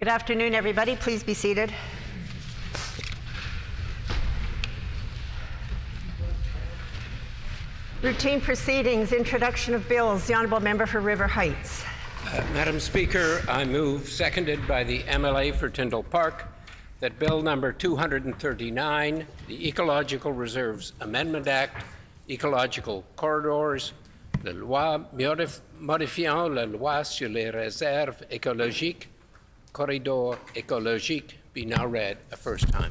Good afternoon, everybody. Please be seated. Routine proceedings, introduction of bills. The Honourable Member for River Heights. Uh, Madam Speaker, I move, seconded by the MLA for Tyndall Park, that Bill number 239, the Ecological Reserves Amendment Act, Ecological Corridors, la loi modifiant la loi sur les réserves écologiques, corridors écologiques, be now read a first time.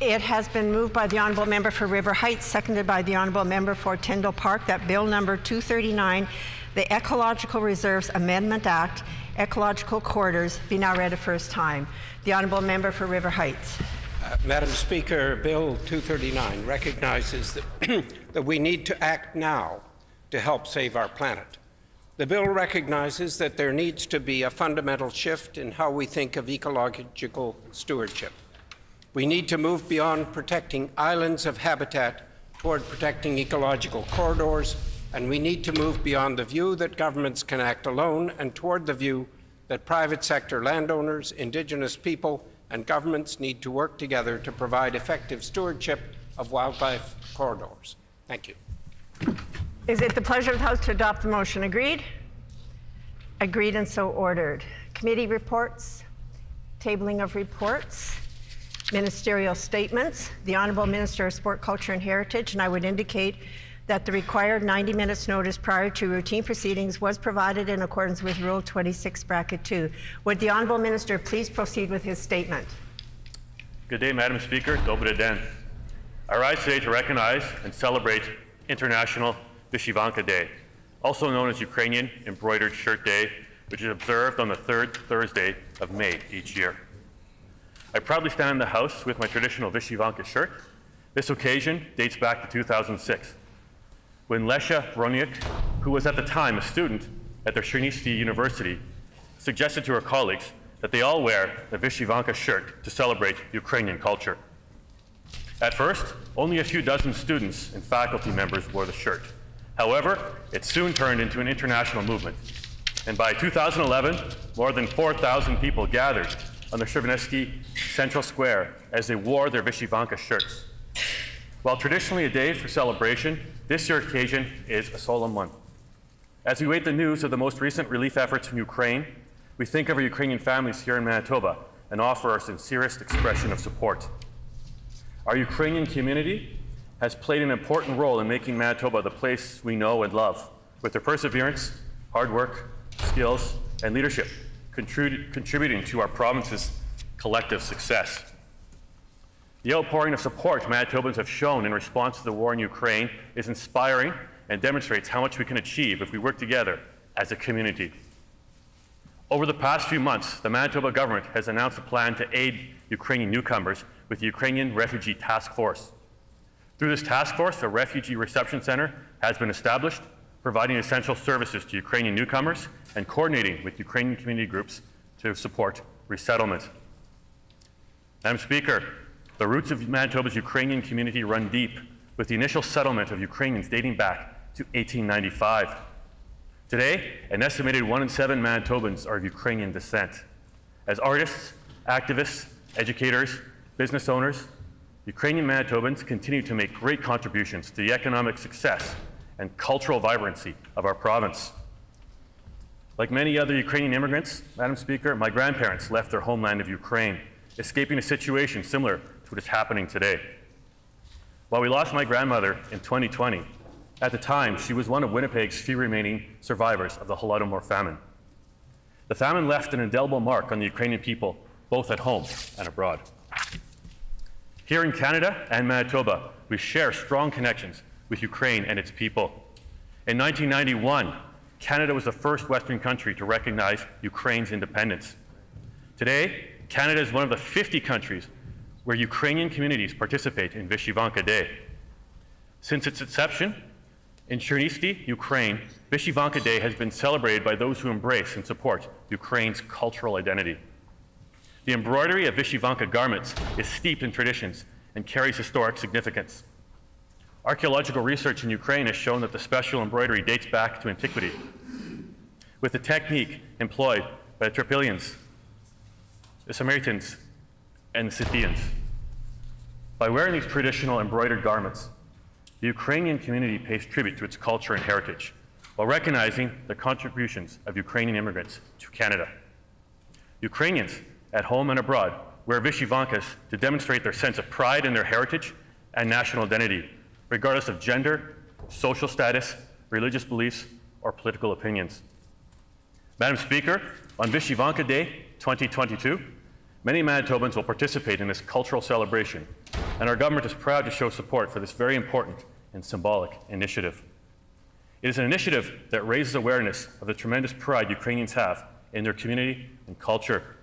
It has been moved by the Honourable Member for River Heights, seconded by the Honourable Member for Tyndall Park, that Bill number 239, the Ecological Reserves Amendment Act, Ecological Corridors, be now read a first time. The Honourable Member for River Heights. Uh, Madam Speaker, Bill 239 recognizes that, that we need to act now to help save our planet. The bill recognizes that there needs to be a fundamental shift in how we think of ecological stewardship. We need to move beyond protecting islands of habitat toward protecting ecological corridors, and we need to move beyond the view that governments can act alone and toward the view that private sector landowners, Indigenous people, and governments need to work together to provide effective stewardship of wildlife corridors. Thank you. Is it the pleasure of the House to adopt the motion? Agreed? Agreed and so ordered. Committee reports, tabling of reports ministerial statements, the Honourable Minister of Sport, Culture and Heritage, and I would indicate that the required 90 minutes notice prior to routine proceedings was provided in accordance with Rule 26, Bracket 2. Would the Honourable Minister please proceed with his statement? Good day, Madam Speaker. Dobre den. I rise today to recognize and celebrate International Vyshyvanka Day, also known as Ukrainian Embroidered Shirt Day, which is observed on the third Thursday of May each year. I proudly stand in the House with my traditional Vyshyvanka shirt. This occasion dates back to 2006, when Lesha Broniuk, who was at the time a student at the Chernivtsi University, suggested to her colleagues that they all wear the Vyshyvanka shirt to celebrate Ukrainian culture. At first, only a few dozen students and faculty members wore the shirt. However, it soon turned into an international movement. And by 2011, more than 4,000 people gathered on the Shrivanetsky Central Square as they wore their Vyshyvanka shirts. While traditionally a day for celebration, this year's occasion is a solemn one. As we wait the news of the most recent relief efforts from Ukraine, we think of our Ukrainian families here in Manitoba and offer our sincerest expression of support. Our Ukrainian community has played an important role in making Manitoba the place we know and love, with their perseverance, hard work, skills, and leadership contributing to our province's collective success. The outpouring of support Manitobans have shown in response to the war in Ukraine is inspiring and demonstrates how much we can achieve if we work together as a community. Over the past few months, the Manitoba government has announced a plan to aid Ukrainian newcomers with the Ukrainian Refugee Task Force. Through this task force, a refugee reception center has been established providing essential services to Ukrainian newcomers, and coordinating with Ukrainian community groups to support resettlement. Madam Speaker, the roots of Manitoba's Ukrainian community run deep, with the initial settlement of Ukrainians dating back to 1895. Today, an estimated one in seven Manitobans are of Ukrainian descent. As artists, activists, educators, business owners, Ukrainian Manitobans continue to make great contributions to the economic success and cultural vibrancy of our province. Like many other Ukrainian immigrants, Madam Speaker, my grandparents left their homeland of Ukraine, escaping a situation similar what is happening today. While we lost my grandmother in 2020, at the time, she was one of Winnipeg's few remaining survivors of the Holodomor famine. The famine left an indelible mark on the Ukrainian people, both at home and abroad. Here in Canada and Manitoba, we share strong connections with Ukraine and its people. In 1991, Canada was the first Western country to recognize Ukraine's independence. Today, Canada is one of the 50 countries where Ukrainian communities participate in Vyshyvanka Day. Since its inception, in Chernivtsi, Ukraine, Vyshyvanka Day has been celebrated by those who embrace and support Ukraine's cultural identity. The embroidery of Vyshyvanka garments is steeped in traditions and carries historic significance. Archaeological research in Ukraine has shown that the special embroidery dates back to antiquity. With the technique employed by the Trypillians, the Sarmatians, and the Scythians. By wearing these traditional embroidered garments, the Ukrainian community pays tribute to its culture and heritage while recognizing the contributions of Ukrainian immigrants to Canada. Ukrainians at home and abroad wear vyshyvankas to demonstrate their sense of pride in their heritage and national identity, regardless of gender, social status, religious beliefs, or political opinions. Madam Speaker, on Vyshyvanka Day 2022, many Manitobans will participate in this cultural celebration, and our government is proud to show support for this very important and symbolic initiative. It is an initiative that raises awareness of the tremendous pride Ukrainians have in their community and culture.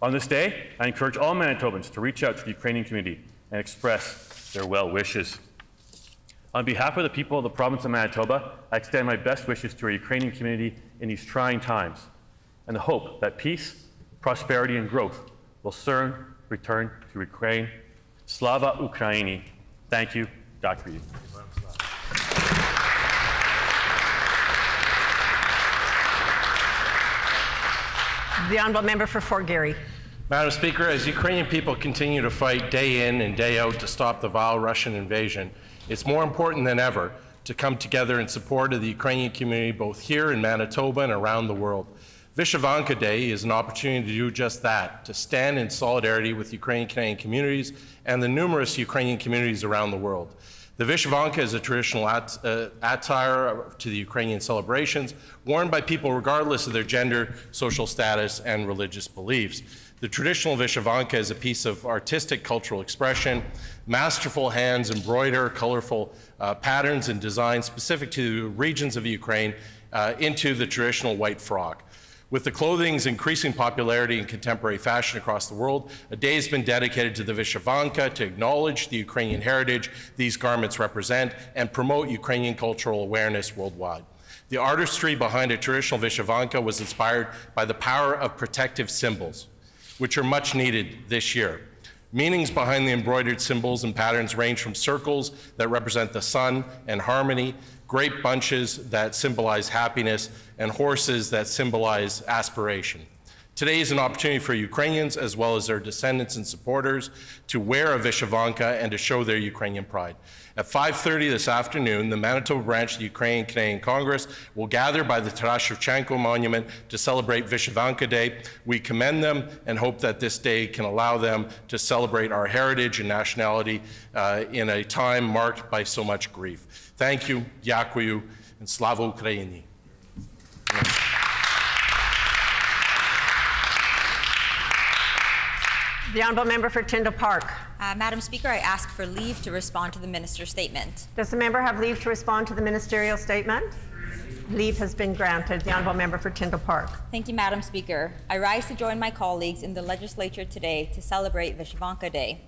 On this day, I encourage all Manitobans to reach out to the Ukrainian community and express their well wishes. On behalf of the people of the province of Manitoba, I extend my best wishes to our Ukrainian community in these trying times and the hope that peace, prosperity, and growth will soon return to Ukraine. Slava Ukraini. Thank you. God for. The honourable member for Fort Garry. Madam Speaker, as Ukrainian people continue to fight day in and day out to stop the vile Russian invasion, it's more important than ever to come together in support of the Ukrainian community both here in Manitoba and around the world. Vyshyvanka Day is an opportunity to do just that, to stand in solidarity with Ukrainian Canadian communities and the numerous Ukrainian communities around the world. The Vyshyvanka is a traditional at, uh, attire to the Ukrainian celebrations, worn by people regardless of their gender, social status, and religious beliefs. The traditional Vyshyvanka is a piece of artistic cultural expression. Masterful hands embroider colorful uh, patterns and designs specific to regions of Ukraine uh, into the traditional white frock. With the clothing's increasing popularity in contemporary fashion across the world, a day has been dedicated to the Vyshyvanka to acknowledge the Ukrainian heritage these garments represent and promote Ukrainian cultural awareness worldwide. The artistry behind a traditional Vyshyvanka was inspired by the power of protective symbols, which are much needed this year. Meanings behind the embroidered symbols and patterns range from circles that represent the sun and harmony grape bunches that symbolize happiness, and horses that symbolize aspiration. Today is an opportunity for Ukrainians, as well as their descendants and supporters, to wear a Vyshyvanka and to show their Ukrainian pride. At 5.30 this afternoon, the Manitoba branch of the Ukrainian Canadian Congress will gather by the Taras Shevchenko Monument to celebrate Vyshyvanka Day. We commend them and hope that this day can allow them to celebrate our heritage and nationality uh, in a time marked by so much grief. Thank you, дякую, and Slava Ukraini. The Honourable Member for Tyndall Park. Uh, Madam Speaker, I ask for leave to respond to the Minister's statement. Does the member have leave to respond to the ministerial statement? Leave has been granted. The Honourable Member for Tyndall Park. Thank you, Madam Speaker. I rise to join my colleagues in the legislature today to celebrate Vyshyvanka Day.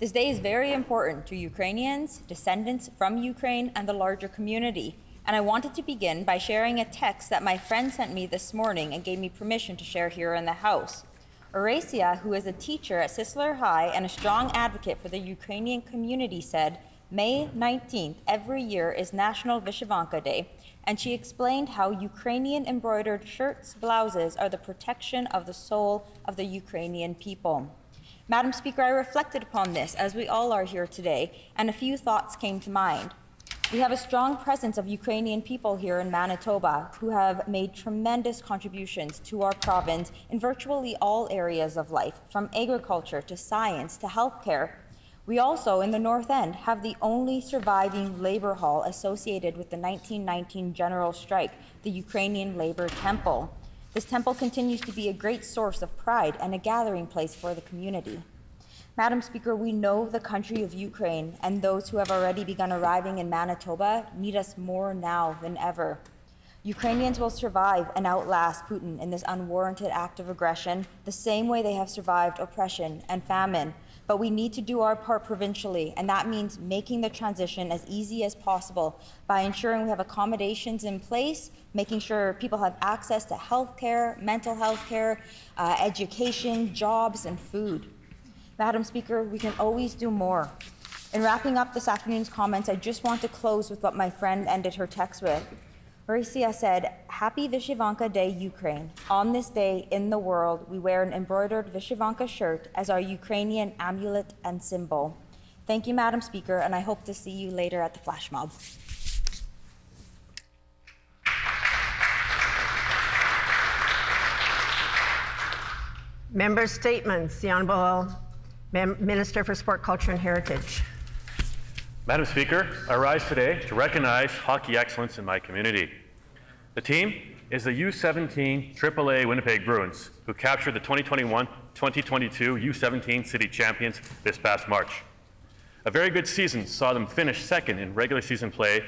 This day is very important to Ukrainians, descendants from Ukraine, and the larger community. And I wanted to begin by sharing a text that my friend sent me this morning and gave me permission to share here in the House. Oracia, who is a teacher at Sisler High and a strong advocate for the Ukrainian community, said, May 19th every year is National Vyshyvanka Day, and she explained how Ukrainian embroidered shirts, blouses are the protection of the soul of the Ukrainian people. Madam Speaker, I reflected upon this, as we all are here today, and a few thoughts came to mind. We have a strong presence of Ukrainian people here in Manitoba who have made tremendous contributions to our province in virtually all areas of life, from agriculture to science to healthcare. We also, in the North End, have the only surviving labor hall associated with the 1919 general strike, the Ukrainian Labor Temple. This temple continues to be a great source of pride and a gathering place for the community. Madam Speaker, we know the country of Ukraine and those who have already begun arriving in Manitoba need us more now than ever. Ukrainians will survive and outlast Putin in this unwarranted act of aggression the same way they have survived oppression and famine but we need to do our part provincially, and that means making the transition as easy as possible by ensuring we have accommodations in place, making sure people have access to health care, mental health care, uh, education, jobs, and food. Madam Speaker, we can always do more. In wrapping up this afternoon's comments, I just want to close with what my friend ended her text with. Marisia said, Happy Vyshyvanka Day, Ukraine. On this day in the world, we wear an embroidered Vyshyvanka shirt as our Ukrainian amulet and symbol. Thank you, Madam Speaker, and I hope to see you later at the flash mob. Member statements. The Honourable Minister for Sport, Culture and Heritage. Madam Speaker, I rise today to recognize hockey excellence in my community. The team is the U17 AAA Winnipeg Bruins, who captured the 2021-2022 U17 City Champions this past March. A very good season saw them finish second in regular season play.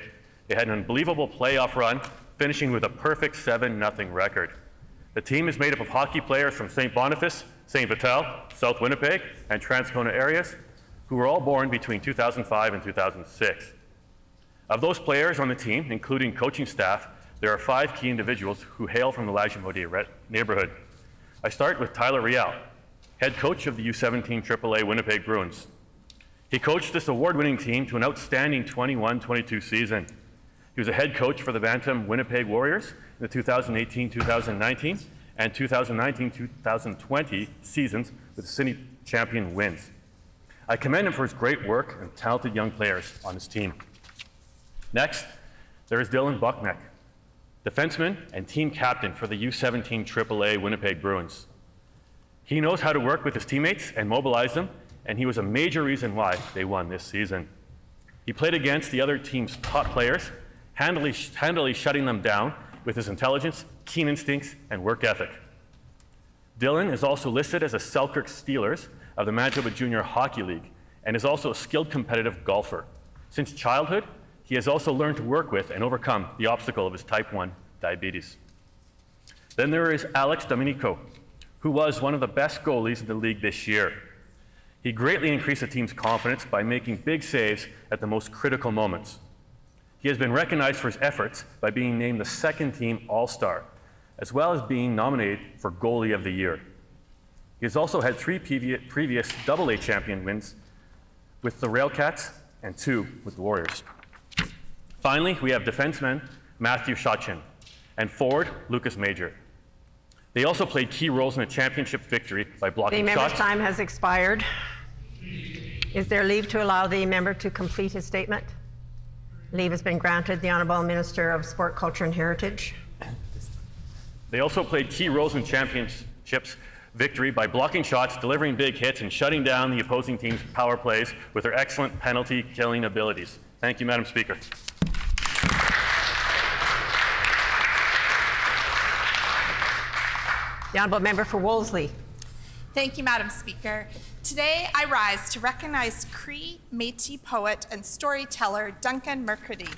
They had an unbelievable playoff run, finishing with a perfect 7-0 record. The team is made up of hockey players from St. Boniface, St. Vital, South Winnipeg, and Transcona areas, who were all born between 2005 and 2006. Of those players on the team, including coaching staff, there are five key individuals who hail from the Lagimodiere neighborhood. I start with Tyler Rial, head coach of the U17 AAA Winnipeg Bruins. He coached this award-winning team to an outstanding 21-22 season. He was a head coach for the Bantam Winnipeg Warriors the 2018-2019 and 2019-2020 seasons with city champion wins. I commend him for his great work and talented young players on his team. Next, there is Dylan Buckneck, defenseman and team captain for the U17 AAA Winnipeg Bruins. He knows how to work with his teammates and mobilize them, and he was a major reason why they won this season. He played against the other team's top players, handily, handily shutting them down with his intelligence, keen instincts, and work ethic. Dylan is also listed as a Selkirk Steelers of the Manitoba Junior Hockey League and is also a skilled competitive golfer. Since childhood, he has also learned to work with and overcome the obstacle of his type 1 diabetes. Then there is Alex Domenico, who was one of the best goalies in the league this year. He greatly increased the team's confidence by making big saves at the most critical moments. He has been recognized for his efforts by being named the second team All Star, as well as being nominated for Goalie of the Year. He has also had three previous AA champion wins with the Railcats and two with the Warriors. Finally, we have defenseman Matthew Shotchin and forward Lucas Major. They also played key roles in a championship victory by blocking the shots. member's time has expired. Is there leave to allow the member to complete his statement? Leave has been granted. The Honourable Minister of Sport, Culture and Heritage. They also played key roles in championships victory by blocking shots, delivering big hits, and shutting down the opposing team's power plays with their excellent penalty killing abilities. Thank you, Madam Speaker. The Honourable Member for Wolseley. Thank you, Madam Speaker. Today, I rise to recognize Cree, Métis poet, and storyteller Duncan Mercredi.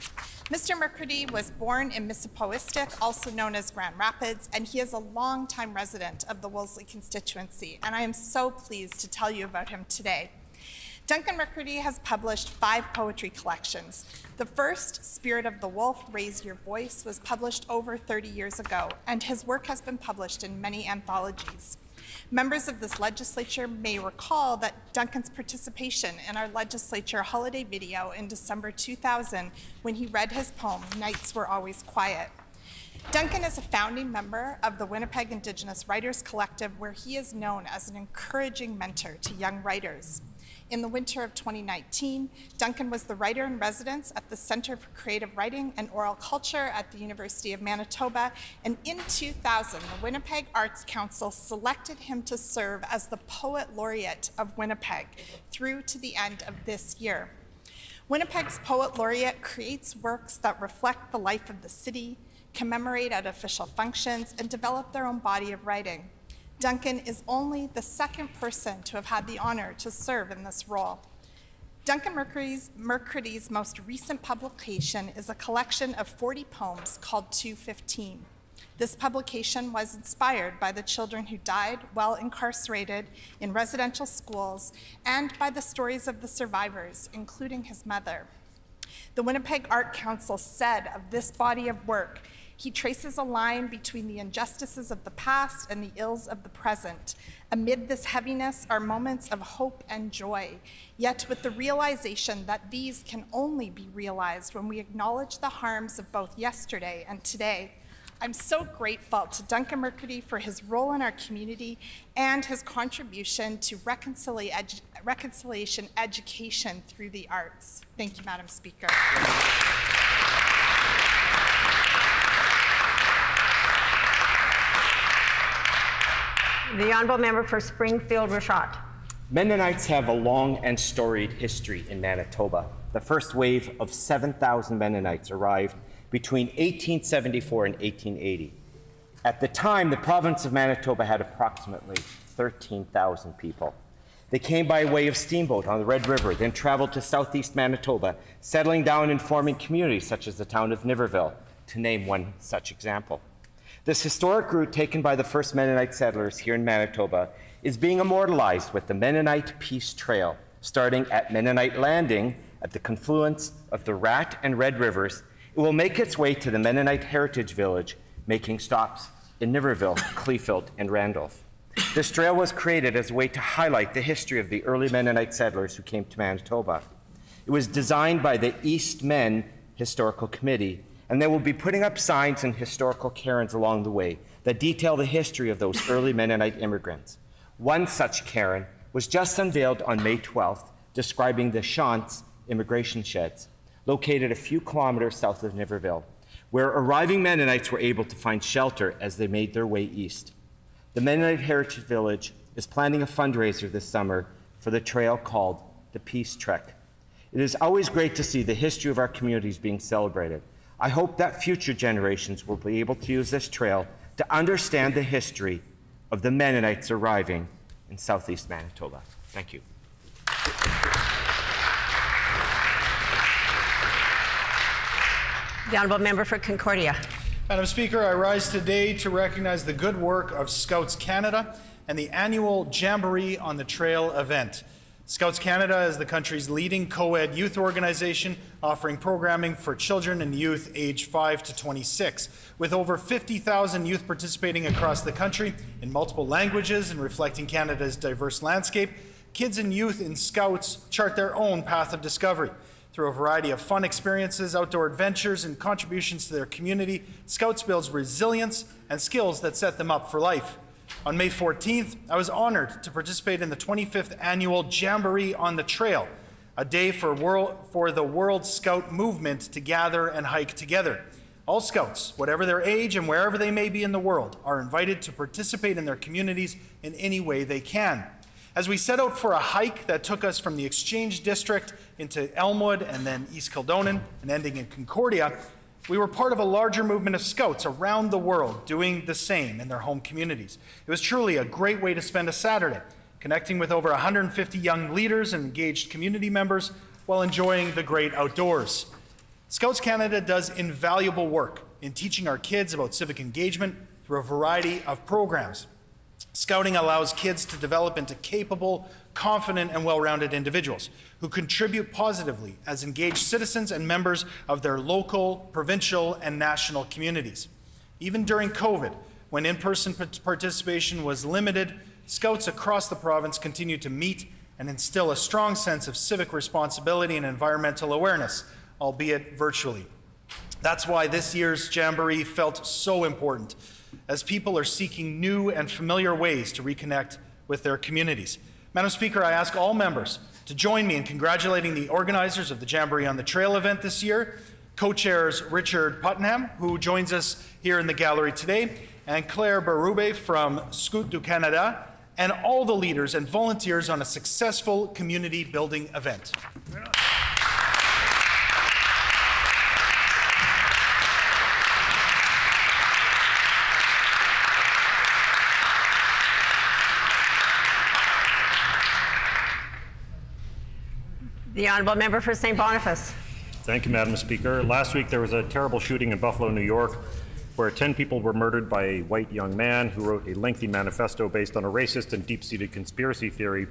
Mr. Mercredi was born in Misipawistik, also known as Grand Rapids, and he is a longtime resident of the Wolseley constituency, and I am so pleased to tell you about him today. Duncan Mercredi has published five poetry collections. The first, Spirit of the Wolf, Raise Your Voice, was published over 30 years ago, and his work has been published in many anthologies. Members of this legislature may recall that Duncan's participation in our legislature holiday video in December 2000 when he read his poem, Nights Were Always Quiet. Duncan is a founding member of the Winnipeg Indigenous Writers Collective, where he is known as an encouraging mentor to young writers. In the winter of 2019, Duncan was the writer in residence at the Center for Creative Writing and Oral Culture at the University of Manitoba. And in 2000, the Winnipeg Arts Council selected him to serve as the Poet Laureate of Winnipeg through to the end of this year. Winnipeg's Poet Laureate creates works that reflect the life of the city, commemorate at official functions, and develop their own body of writing. Duncan is only the second person to have had the honor to serve in this role. Duncan Mercredi's, Mercredi's most recent publication is a collection of 40 poems called 215. This publication was inspired by the children who died while incarcerated in residential schools and by the stories of the survivors, including his mother. The Winnipeg Art Council said of this body of work, He traces a line between the injustices of the past and the ills of the present. Amid this heaviness are moments of hope and joy, yet with the realization that these can only be realized when we acknowledge the harms of both yesterday and today. I'm so grateful to Duncan Mercredi for his role in our community and his contribution to edu- reconciliation education through the arts. Thank you, Madam Speaker. The honourable member for Springfield Ritchot. Mennonites have a long and storied history in Manitoba. The first wave of 7,000 Mennonites arrived between 1874 and 1880. At the time, the province of Manitoba had approximately 13,000 people. They came by way of steamboat on the Red River, then traveled to southeast Manitoba, settling down and forming communities such as the town of Niverville, to name one such example. This historic route taken by the first Mennonite settlers here in Manitoba is being immortalized with the Mennonite Peace Trail, starting at Mennonite Landing at the confluence of the Rat and Red Rivers. It will make its way to the Mennonite Heritage Village, making stops in Niverville, Kleefeld, and Randolph. This trail was created as a way to highlight the history of the early Mennonite settlers who came to Manitoba. It was designed by the East Men Historical Committee and they will be putting up signs and historical cairns along the way that detail the history of those early Mennonite immigrants. One such cairn was just unveiled on May 12th, describing the Shantz immigration sheds, located a few kilometers south of Niverville, where arriving Mennonites were able to find shelter as they made their way east. The Mennonite Heritage Village is planning a fundraiser this summer for the trail called the Peace Trek. It is always great to see the history of our communities being celebrated. I hope that future generations will be able to use this trail to understand the history of the Mennonites arriving in southeast Manitoba. Thank you. The honourable member for Concordia. Madam Speaker, I rise today to recognize the good work of Scouts Canada and the annual Jamboree on the Trail event. Scouts Canada is the country's leading co ed youth organization offering programming for children and youth aged 5 to 26. With over 50,000 youth participating across the country in multiple languages and reflecting Canada's diverse landscape, kids and youth in Scouts chart their own path of discovery. Through a variety of fun experiences, outdoor adventures, and contributions to their community, Scouts builds resilience and skills that set them up for life. On May 14th, I was honored to participate in the 25th annual Jamboree on the Trail, a day for, world, for the World Scout movement to gather and hike together. All Scouts, whatever their age and wherever they may be in the world, are invited to participate in their communities in any way they can. As we set out for a hike that took us from the Exchange District into Elmwood and then East Kildonan and ending in Concordia, we were part of a larger movement of scouts around the world doing the same in their home communities. It was truly a great way to spend a Saturday, connecting with over 150 young leaders and engaged community members while enjoying the great outdoors. Scouts Canada does invaluable work in teaching our kids about civic engagement through a variety of programs. Scouting allows kids to develop into capable, confident, and well rounded individuals who contribute positively as engaged citizens and members of their local, provincial, and national communities. Even during COVID, when in person participation was limited, Scouts across the province continued to meet and instill a strong sense of civic responsibility and environmental awareness, albeit virtually. That's why this year's Jamboree felt so important as people are seeking new and familiar ways to reconnect with their communities. Madam Speaker, I ask all members to join me in congratulating the organizers of the Jamboree on the Trail event this year, co-chairs Richard Putnam, who joins us here in the gallery today, and Claire Barube from Scout du Canada, and all the leaders and volunteers on a successful community building event. The honourable member for St. Boniface. Thank you, Madam Speaker. Last week there was a terrible shooting in Buffalo, New York, where 10 people were murdered by a white young man who wrote a lengthy manifesto based on a racist and deep-seated conspiracy theory. You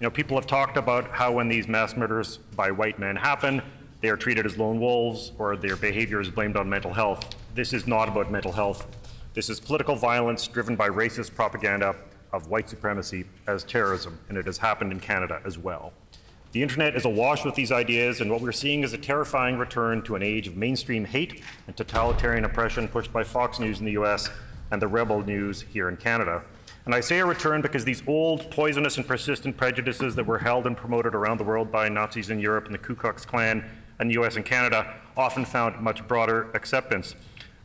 know, people have talked about how when these mass murders by white men happen, they are treated as lone wolves or their behavior is blamed on mental health. This is not about mental health. This is political violence driven by racist propaganda of white supremacy as terrorism, and it has happened in Canada as well. The internet is awash with these ideas, and what we're seeing is a terrifying return to an age of mainstream hate and totalitarian oppression pushed by Fox News in the US and the rebel news here in Canada. And I say a return because these old, poisonous, and persistent prejudices that were held and promoted around the world by Nazis in Europe and the Ku Klux Klan and the US and Canada often found much broader acceptance.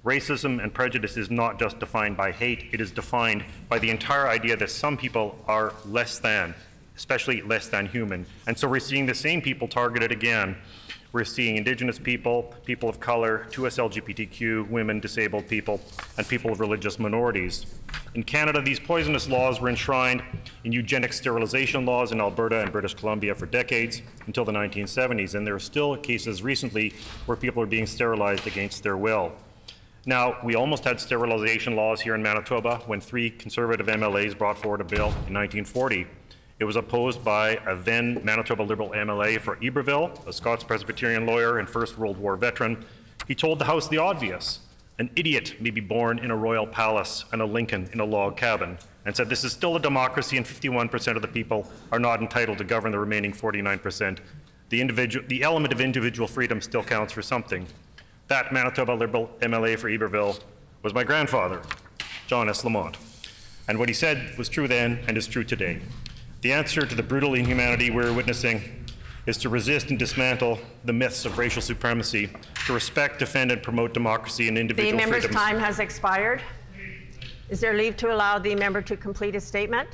Racism and prejudice is not just defined by hate, it is defined by the entire idea that some people are less than, especially less than human. And so we're seeing the same people targeted again. We're seeing Indigenous people, people of color, 2S LGBTQ, women, disabled people, and people of religious minorities. In Canada, these poisonous laws were enshrined in eugenic sterilization laws in Alberta and British Columbia for decades until the 1970s, and there are still cases recently where people are being sterilized against their will. Now, we almost had sterilization laws here in Manitoba when three Conservative MLAs brought forward a bill in 1940 it was opposed by a then Manitoba Liberal MLA for Iberville, a Scots Presbyterian lawyer and First World War veteran. He told the House the obvious an idiot may be born in a royal palace and a Lincoln in a log cabin, and said this is still a democracy and 51% of the people are not entitled to govern the remaining 49%. The, individual, the element of individual freedom still counts for something. That Manitoba Liberal MLA for Iberville was my grandfather, John S. Lamont. And what he said was true then and is true today. The answer to the brutal inhumanity we're witnessing is to resist and dismantle the myths of racial supremacy, to respect, defend, and promote democracy and individual freedoms. the member's time has expired. Is there leave to allow the member to complete his statement?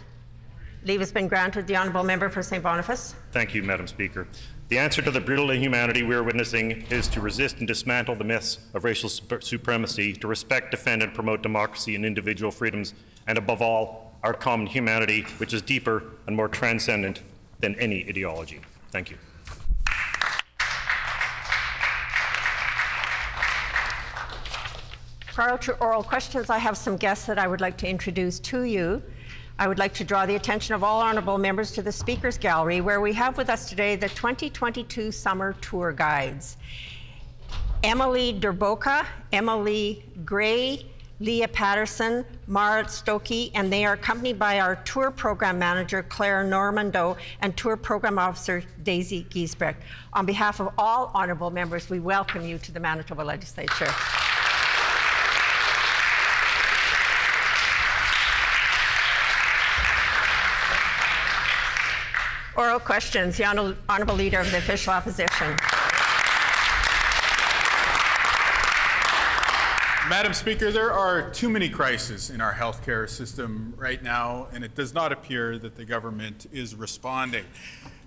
Leave has been granted. The honourable member for St. Boniface. Thank you, Madam Speaker. The answer to the brutal inhumanity we are witnessing is to resist and dismantle the myths of racial supremacy, to respect, defend, and promote democracy and individual freedoms, and above all, our common humanity, which is deeper and more transcendent than any ideology. Thank you. Prior to oral questions, I have some guests that I would like to introduce to you. I would like to draw the attention of all honorable members to the Speakers Gallery, where we have with us today the 2022 Summer Tour Guides. Emily Derboka, Emily Gray, Leah Patterson, Marit Stokey, and they are accompanied by our tour program manager, Claire Normando, and tour program officer, Daisy Giesbrecht. On behalf of all honorable members, we welcome you to the Manitoba Legislature. Oral questions, the Honorable Leader of the Official Opposition. Madam Speaker, there are too many crises in our healthcare system right now, and it does not appear that the government is responding.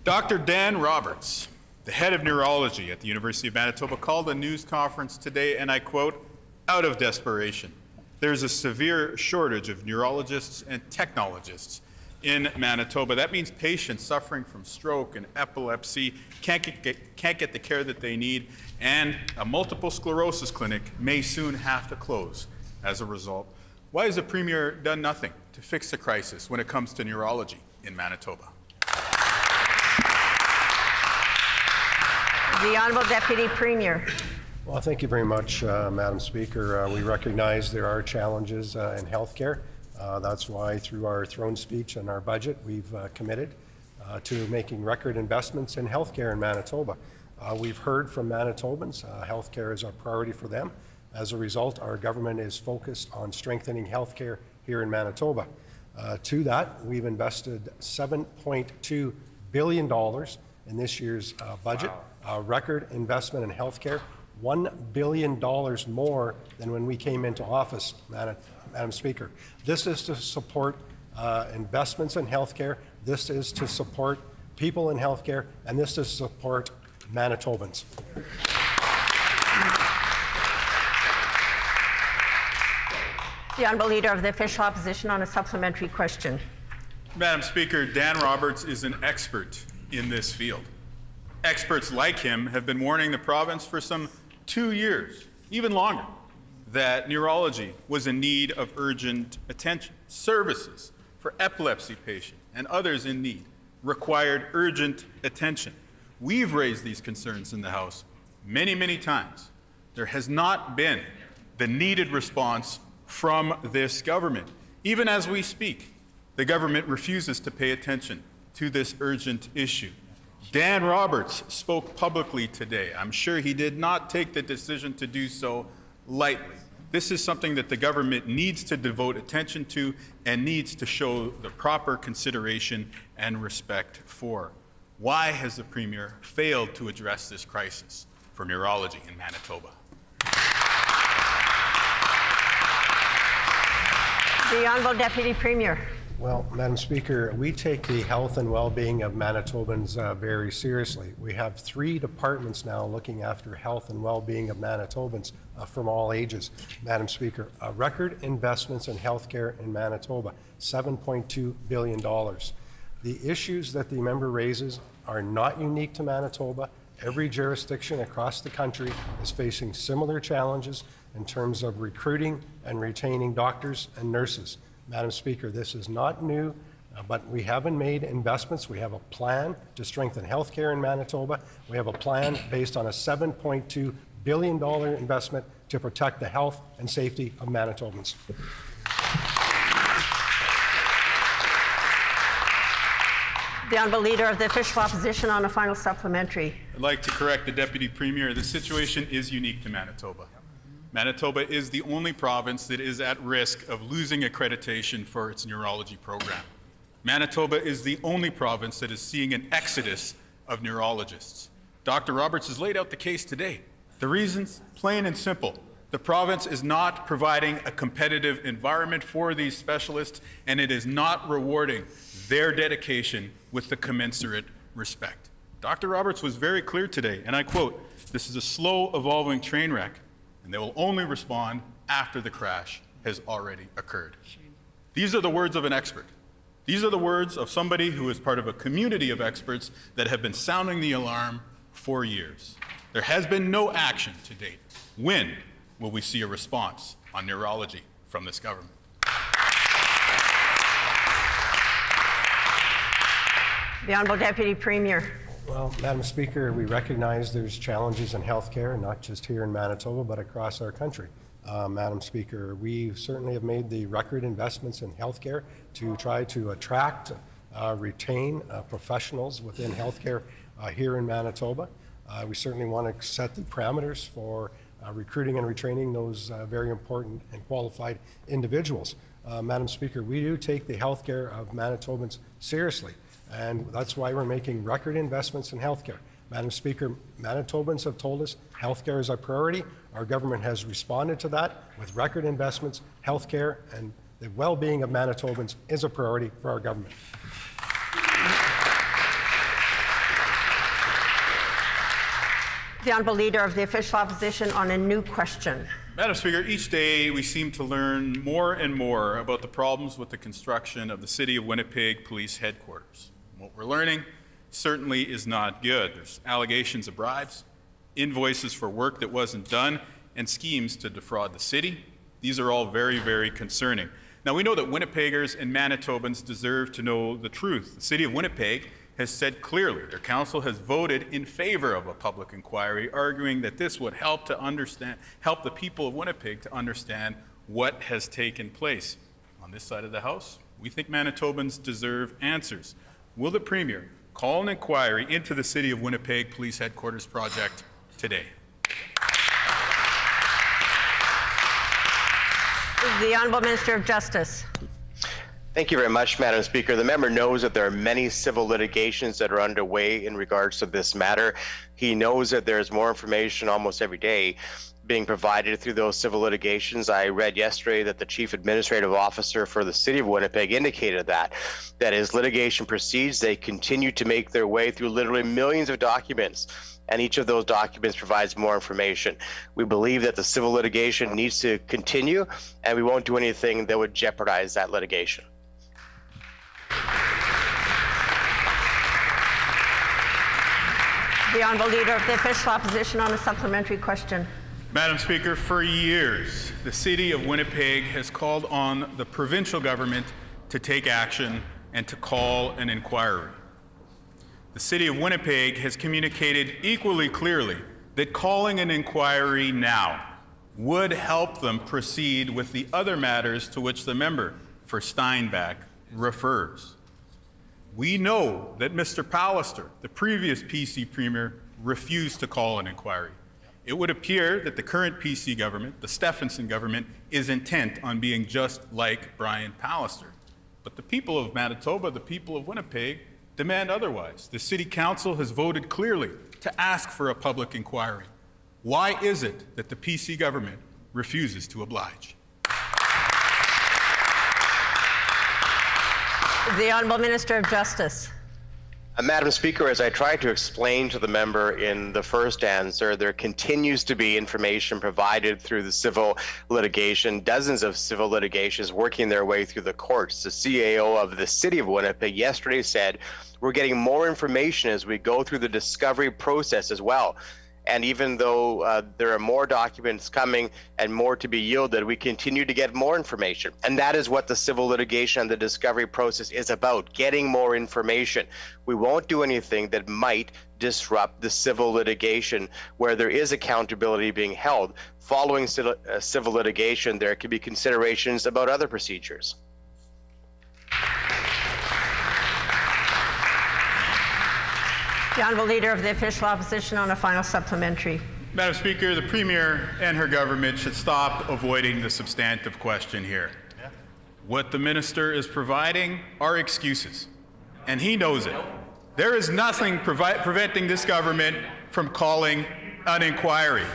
Dr. Dan Roberts, the head of neurology at the University of Manitoba, called a news conference today, and I quote, out of desperation. There's a severe shortage of neurologists and technologists in Manitoba. That means patients suffering from stroke and epilepsy can't get, can't get the care that they need, and a multiple sclerosis clinic may soon have to close as a result. Why has the Premier done nothing to fix the crisis when it comes to neurology in Manitoba? The Honourable Deputy Premier. Well, thank you very much, uh, Madam Speaker. Uh, we recognize there are challenges uh, in healthcare. Uh, that's why, through our throne speech and our budget, we've uh, committed uh, to making record investments in healthcare in Manitoba. Uh, we've heard from Manitobans, uh, healthcare is a priority for them. As a result, our government is focused on strengthening healthcare here in Manitoba. Uh, to that, we've invested $7.2 billion in this year's budget, wow. record investment in healthcare, $1 billion more than when we came into office, Madam, Madam Speaker. This is to support uh, investments in healthcare. This is to support people in healthcare, and this is to support Manitobans. The Honourable Leader of the Official Opposition on a supplementary question. Madam Speaker, Dan Roberts is an expert in this field. Experts like him have been warning the province for some two years, even longer, that neurology was in need of urgent attention. Services for epilepsy patients and others in need required urgent attention. We've raised these concerns in the House many, many times, there has not been the needed response from this government. Even as we speak, the government refuses to pay attention to this urgent issue. Dan Roberts spoke publicly today. I'm sure he did not take the decision to do so lightly. This is something that the government needs to devote attention to and needs to show the proper consideration and respect for. Why has the Premier failed to address this crisis for neurology in Manitoba? The Honourable Deputy Premier. Well, Madam Speaker, we take the health and well-being of Manitobans uh, very seriously. We have three departments now looking after health and well-being of Manitobans uh, from all ages. Madam Speaker, uh, record investments in healthcare in Manitoba, $7.2 billion. The issues that the member raises are not unique to Manitoba. Every jurisdiction across the country is facing similar challenges in terms of recruiting and retaining doctors and nurses. Madam Speaker, this is not new, uh, but we haven't made investments. We have a plan to strengthen healthcare in Manitoba. We have a plan based on a $7.2 billion investment to protect the health and safety of Manitobans. The Honourable Leader of the Official Opposition on a final supplementary. I'd like to correct the Deputy Premier. The situation is unique to Manitoba. Manitoba is the only province that is at risk of losing accreditation for its neurology program. Manitoba is the only province that is seeing an exodus of neurologists. Dr. Roberts has laid out the case today. The reasons, plain and simple. The province is not providing a competitive environment for these specialists, and it is not rewarding their dedication with the commensurate respect. Dr. Roberts was very clear today, and I quote, this is a slow evolving train wreck and they will only respond after the crash has already occurred. These are the words of an expert. These are the words of somebody who is part of a community of experts that have been sounding the alarm for years. There has been no action to date. When will we see a response on neurology from this government? The Honourable Deputy Premier. Well, Madam Speaker, we recognize there's challenges in healthcare, not just here in Manitoba, but across our country. Uh, Madam Speaker, we certainly have made the record investments in healthcare to try to attract, uh, retain uh, professionals within healthcare uh, here in Manitoba. Uh, we certainly want to set the parameters for uh, recruiting and retraining those very important and qualified individuals. Madam Speaker, we do take the healthcare of Manitobans seriously. And that's why we're making record investments in healthcare. Madam Speaker, Manitobans have told us healthcare is our priority. Our government has responded to that with record investments. In healthcare and the well-being of Manitobans is a priority for our government. The Honourable Leader of the Official Opposition on a new question. Madam Speaker, each day we seem to learn more and more about the problems with the construction of the City of Winnipeg Police Headquarters. What we're learning certainly is not good. There's allegations of bribes, invoices for work that wasn't done, and schemes to defraud the city. These are all very, very concerning. Now, we know that Winnipeggers and Manitobans deserve to know the truth. The City of Winnipeg has said clearly their council has voted in favor of a public inquiry, arguing that this would help to understand, help the people of Winnipeg to understand what has taken place. On this side of the House, we think Manitobans deserve answers. Will the Premier call an inquiry into the City of Winnipeg Police Headquarters project today? The Honourable Minister of Justice. Thank you very much, Madam Speaker. The member knows that there are many civil litigations that are underway in regards to this matter. He knows that there's more information almost every day being provided through those civil litigations. I read yesterday that the chief administrative officer for the city of Winnipeg indicated that that as litigation proceeds, they continue to make their way through literally millions of documents and each of those documents provides more information. We believe that the civil litigation needs to continue, and we won't do anything that would jeopardize that litigation. The Honourable Leader of the Official Opposition on a supplementary question. Madam Speaker, for years, the City of Winnipeg has called on the provincial government to take action and to call an inquiry. The City of Winnipeg has communicated equally clearly that calling an inquiry now would help them proceed with the other matters to which the member for Steinbach refers. We know that Mr. Pallister, the previous PC Premier, refused to call an inquiry. It would appear that the current PC government, the Stefanson government, is intent on being just like Brian Pallister. But the people of Manitoba, the people of Winnipeg, demand otherwise. The City Council has voted clearly to ask for a public inquiry. Why is it that the PC government refuses to oblige? The Honourable Minister of Justice. Uh, Madam Speaker, as I tried to explain to the member in the first answer, there continues to be information provided through the civil litigation, dozens of civil litigations working their way through the courts. The CAO of the City of Winnipeg yesterday said we're getting more information as we go through the discovery process as well. And even though uh, there are more documents coming and more to be yielded, we continue to get more information. And that is what the civil litigation and the discovery process is about getting more information. We won't do anything that might disrupt the civil litigation where there is accountability being held. Following uh, civil litigation, there could be considerations about other procedures. The Honourable Leader of the Official Opposition on a final supplementary. Madam Speaker, the Premier and her government should stop avoiding the substantive question here. What the Minister is providing are excuses, and he knows it. There is nothing preventing this government from calling an inquiry.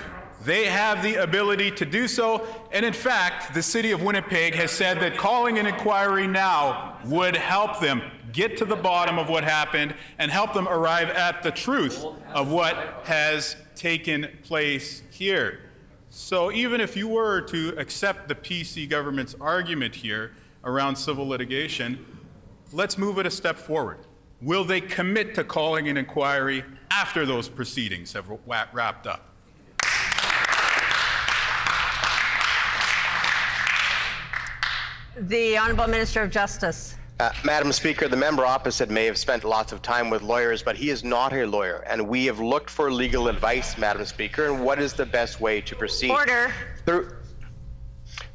They have the ability to do so, and in fact, the City of Winnipeg has said that calling an inquiry now would help them get to the bottom of what happened, and help them arrive at the truth of what has taken place here. So even if you were to accept the PC government's argument here around civil litigation, let's move it a step forward. Will they commit to calling an inquiry after those proceedings have wrapped up? The Honourable Minister of Justice. Uh, Madam Speaker, the member opposite may have spent lots of time with lawyers, but he is not a lawyer. And we have looked for legal advice, Madam Speaker, and what is the best way to proceed? Order. Through,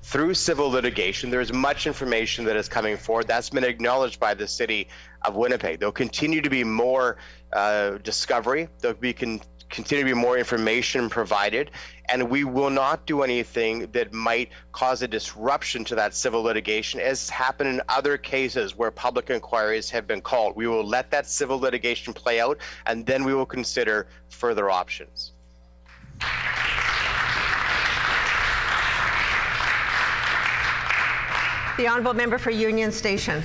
through civil litigation, there is much information that is coming forward. That's been acknowledged by the city of Winnipeg. There'll continue to be more uh, discovery. There'll be con continue to be more information provided, and we will not do anything that might cause a disruption to that civil litigation, as happened in other cases where public inquiries have been called. We will let that civil litigation play out, and then we will consider further options. The Honourable Member for Union Station.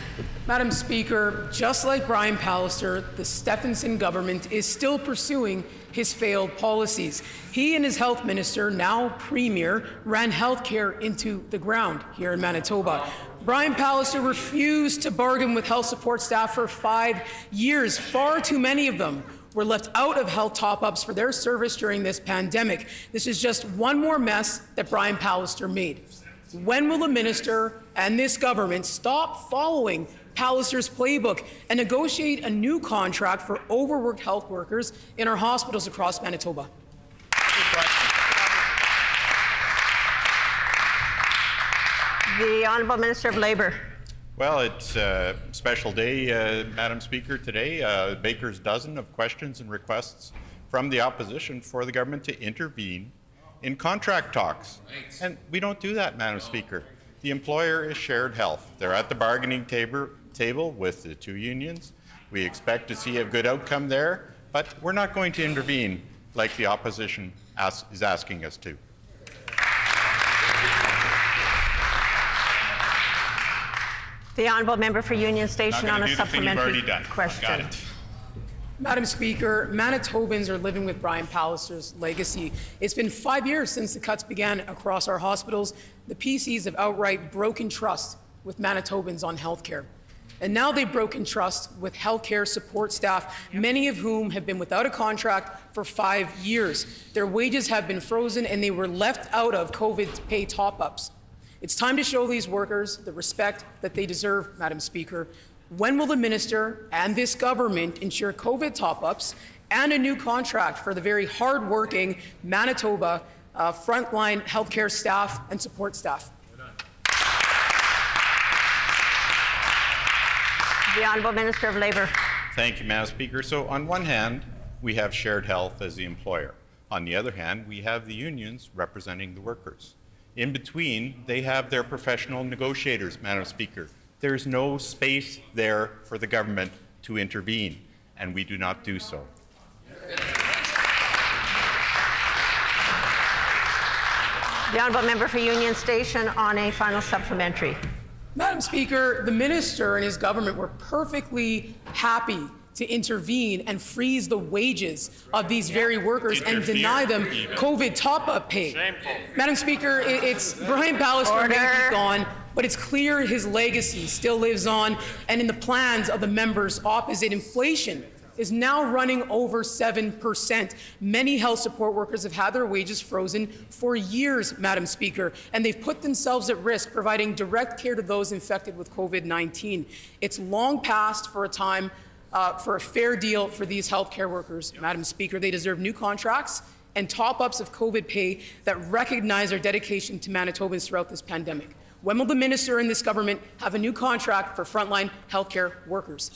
Madam Speaker, just like Brian Pallister, the Stefanson government is still pursuing his failed policies. He and his health minister, now premier, ran healthcare into the ground here in Manitoba. Brian Pallister refused to bargain with health support staff for five years. Far too many of them were left out of health top ups for their service during this pandemic. This is just one more mess that Brian Pallister made. When will the minister and this government stop following Pallister's playbook and negotiate a new contract for overworked health workers in our hospitals across Manitoba. The Honourable Minister of Labour. Well, it's a special day, uh, Madam Speaker, today. Uh, Baker's dozen of questions and requests from the opposition for the government to intervene in contract talks. And we don't do that, Madam Speaker. The employer is shared health. They're at the bargaining table, table with the two unions. We expect to see a good outcome there, but we're not going to intervene like the opposition is asking us to. The honourable member for Union Station on a supplementary question. Madam Speaker, Manitobans are living with Brian Pallister's legacy. It's been five years since the cuts began across our hospitals. The PCs have outright broken trust with Manitobans on health care. And now they've broken trust with healthcare support staff, many of whom have been without a contract for five years. Their wages have been frozen and they were left out of COVID pay top ups. It's time to show these workers the respect that they deserve, Madam Speaker. When will the minister and this government ensure COVID top ups and a new contract for the very hardworking Manitoba uh, frontline healthcare staff and support staff. The Honourable Minister of Labour. Thank you, Madam Speaker. So on one hand, we have Shared Health as the employer. On the other hand, we have the unions representing the workers. In between, they have their professional negotiators, Madam Speaker. There's no space there for the government to intervene, and we do not do so. The Honourable Member for Union Station on a final supplementary. Madam Speaker, the minister and his government were perfectly happy to intervene and freeze the wages of these very workers and deny them COVID top-up pay. Shameful. Madam Speaker, it's Brian Pallister may be gone, but it's clear his legacy still lives on, and in the plans of the members opposite, inflation is now running over 7%. Many health support workers have had their wages frozen for years, Madam Speaker, and they've put themselves at risk providing direct care to those infected with COVID 19. It's long past for a time uh, for a fair deal for these healthcare workers, Madam Speaker. They deserve new contracts and top ups of COVID pay that recognize their dedication to Manitobans throughout this pandemic. When will the minister and this government have a new contract for frontline healthcare workers?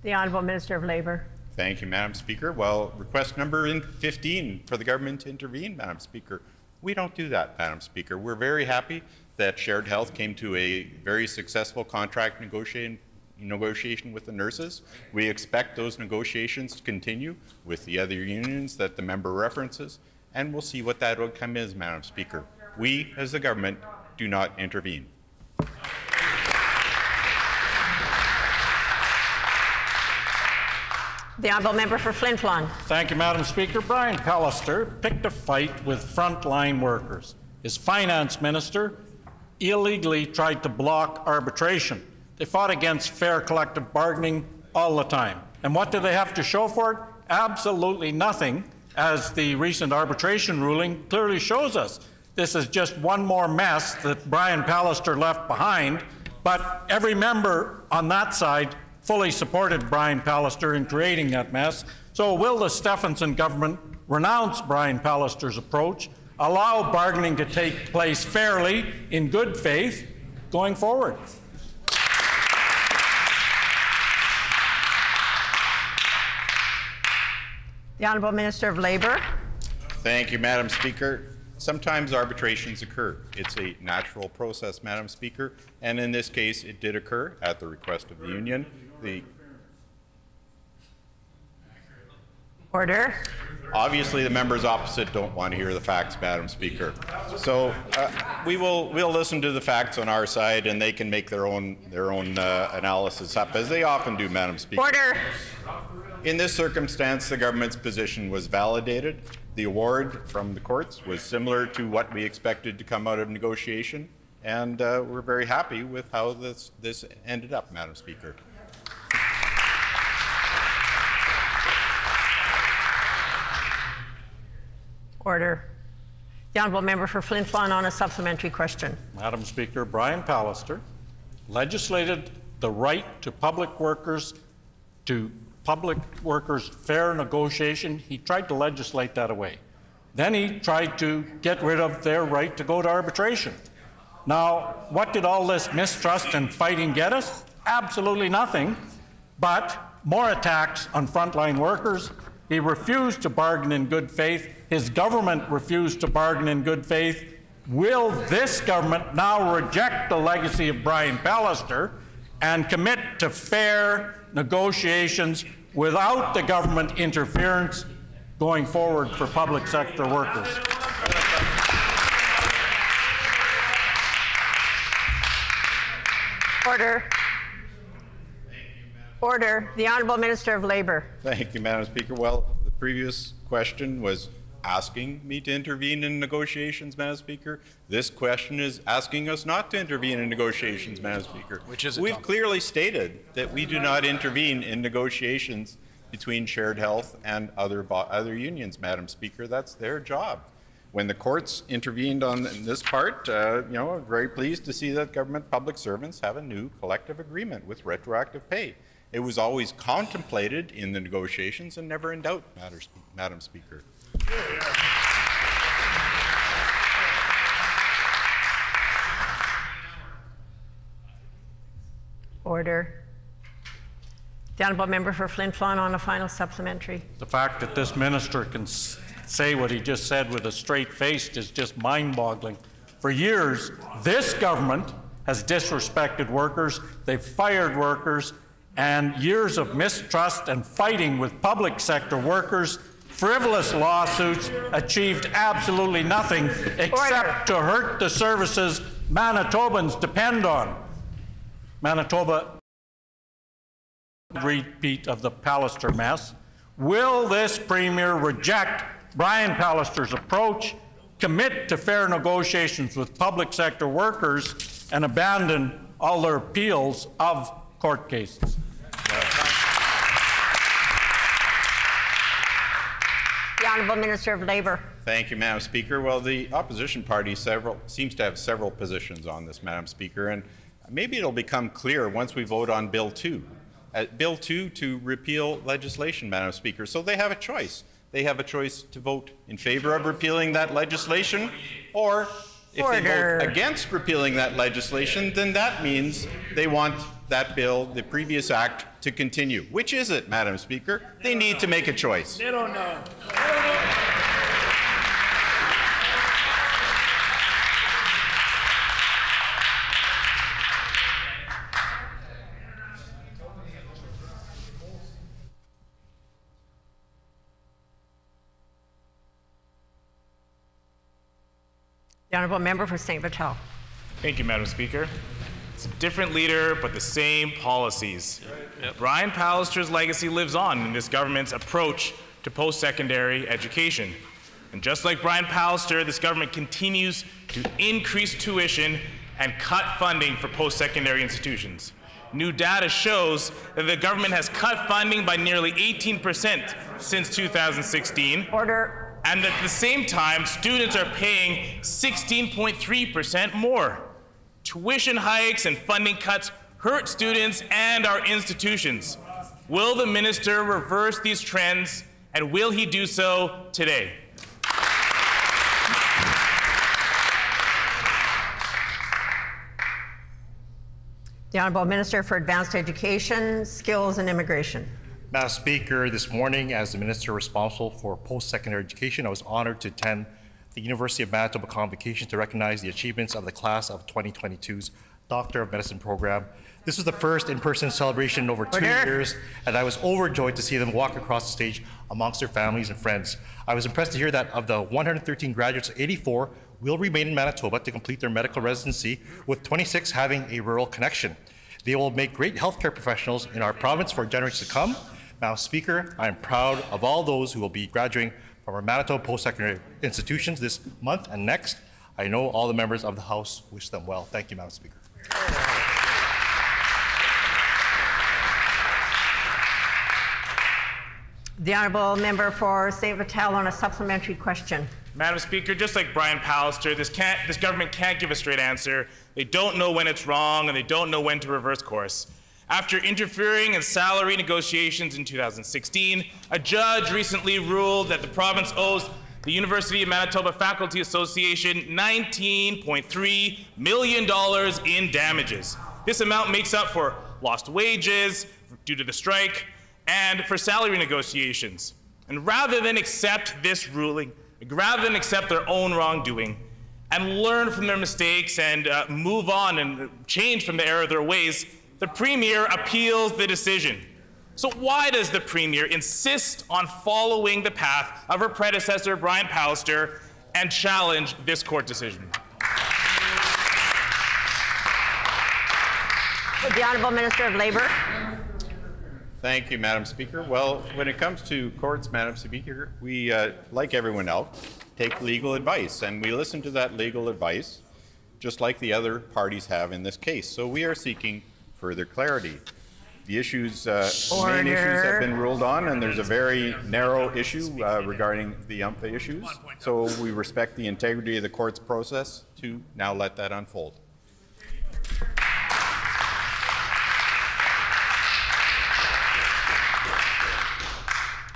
The Honourable Minister of Labour. Thank you, Madam Speaker. Well, request number 15 for the government to intervene, Madam Speaker. We don't do that, Madam Speaker. We're very happy that Shared Health came to a very successful contract negotiation, negotiation with the nurses. We expect those negotiations to continue with the other unions that the member references, and we'll see what that outcome is, Madam Speaker. We, as the government, do not intervene. The Honourable Member for Flin Flon. Thank you, Madam Speaker. Brian Pallister picked a fight with frontline workers. His finance minister illegally tried to block arbitration. They fought against fair collective bargaining all the time. And what do they have to show for it? Absolutely nothing, as the recent arbitration ruling clearly shows us. This is just one more mess that Brian Pallister left behind, but every member on that side fully supported Brian Pallister in creating that mess. So will the Stefanson government renounce Brian Pallister's approach, allow bargaining to take place fairly, in good faith, going forward? The Honourable Minister of Labour. Thank you, Madam Speaker. Sometimes arbitrations occur. It's a natural process, Madam Speaker, and in this case it did occur at the request of the union the Order. Obviously, the members opposite don't want to hear the facts, Madam Speaker. So uh, we will we'll listen to the facts on our side, and they can make their own their own uh, analysis up, as they often do, Madam Speaker. Order. In this circumstance, the government's position was validated. The award from the courts was similar to what we expected to come out of negotiation, and uh, we're very happy with how this this ended up, Madam Speaker. Order. The Honourable Member for Flin Flon on a supplementary question. Madam Speaker, Brian Pallister legislated the right to public workers to public workers fair negotiation. He tried to legislate that away. Then he tried to get rid of their right to go to arbitration. Now, what did all this mistrust and fighting get us? Absolutely nothing, but more attacks on frontline workers. He refused to bargain in good faith his government refused to bargain in good faith. Will this government now reject the legacy of Brian Pallister and commit to fair negotiations without the government interference going forward for public sector workers? Order. Order. The Honourable Minister of Labour. Thank you, Madam Speaker. Well, the previous question was asking me to intervene in negotiations, Madam Speaker. This question is asking us not to intervene in negotiations, Madam Speaker. Which is We've clearly stated that we do not intervene in negotiations between Shared Health and other, other unions, Madam Speaker. That's their job. When the courts intervened on this part, uh, you know, I'm very pleased to see that government public servants have a new collective agreement with retroactive pay. It was always contemplated in the negotiations and never in doubt, Madam Speaker. Order. The honourable member for Flin Flon on a final supplementary. The fact that this minister can say what he just said with a straight face is just mind boggling. For years, this government has disrespected workers, they've fired workers, and years of mistrust and fighting with public sector workers, frivolous lawsuits achieved absolutely nothing except Order. to hurt the services Manitobans depend on. Manitoba repeat of the Pallister mess. Will this Premier reject Brian Pallister's approach, commit to fair negotiations with public sector workers, and abandon all their appeals of court cases? The Honourable Minister of Labour. Thank you, Madam Speaker. Well, the opposition party several, seems to have several positions on this, Madam Speaker, and maybe it'll become clear once we vote on Bill 2. Uh, Bill 2 to repeal legislation, Madam Speaker. So they have a choice. They have a choice to vote in favor of repealing that legislation, or if Order. they vote against repealing that legislation, then that means they want that bill, the previous act, to continue. Which is it, Madam Speaker? They need to make a choice. They don't know. They don't know. The Honourable Member for St. Vital. Thank you, Madam Speaker. It's a different leader, but the same policies. Yep. Brian Pallister's legacy lives on in this government's approach to post-secondary education. And just like Brian Pallister, this government continues to increase tuition and cut funding for post-secondary institutions. New data shows that the government has cut funding by nearly 18% since 2016. Order and at the same time, students are paying 16.3% more. Tuition hikes and funding cuts hurt students and our institutions. Will the minister reverse these trends, and will he do so today? The Honourable Minister for Advanced Education, Skills and Immigration. Madam Speaker, this morning, as the Minister responsible for post-secondary education, I was honored to attend the University of Manitoba Convocation to recognize the achievements of the class of 2022's Doctor of Medicine program. This was the first in-person celebration in over two years, and I was overjoyed to see them walk across the stage amongst their families and friends. I was impressed to hear that of the 113 graduates, 84 will remain in Manitoba to complete their medical residency, with 26 having a rural connection. They will make great healthcare professionals in our province for generations to come, Now, Speaker, I am proud of all those who will be graduating from our Manitoba post-secondary institutions this month and next. I know all the members of the House wish them well. Thank you, Madam Speaker. The Honourable Member for St. Vital on a supplementary question. Madam Speaker, just like Brian Pallister, this, this government can't give a straight answer. They don't know when it's wrong and they don't know when to reverse course. After interfering in salary negotiations in 2016, a judge recently ruled that the province owes the University of Manitoba Faculty Association $19.3 million in damages. This amount makes up for lost wages due to the strike and for salary negotiations. And rather than accept this ruling, rather than accept their own wrongdoing and learn from their mistakes and uh, move on and change from the error of their ways, the Premier appeals the decision. So why does the Premier insist on following the path of her predecessor, Brian Pallister, and challenge this court decision? The Honourable Minister of Labour. Thank you, Madam Speaker. Well, when it comes to courts, Madam Speaker, we, uh, like everyone else, take legal advice, and we listen to that legal advice just like the other parties have in this case. So we are seeking further clarity. The issues, uh, main issues have been ruled on, and there's a very narrow issue uh, regarding the UMFA issues. So we respect the integrity of the court's process to now let that unfold.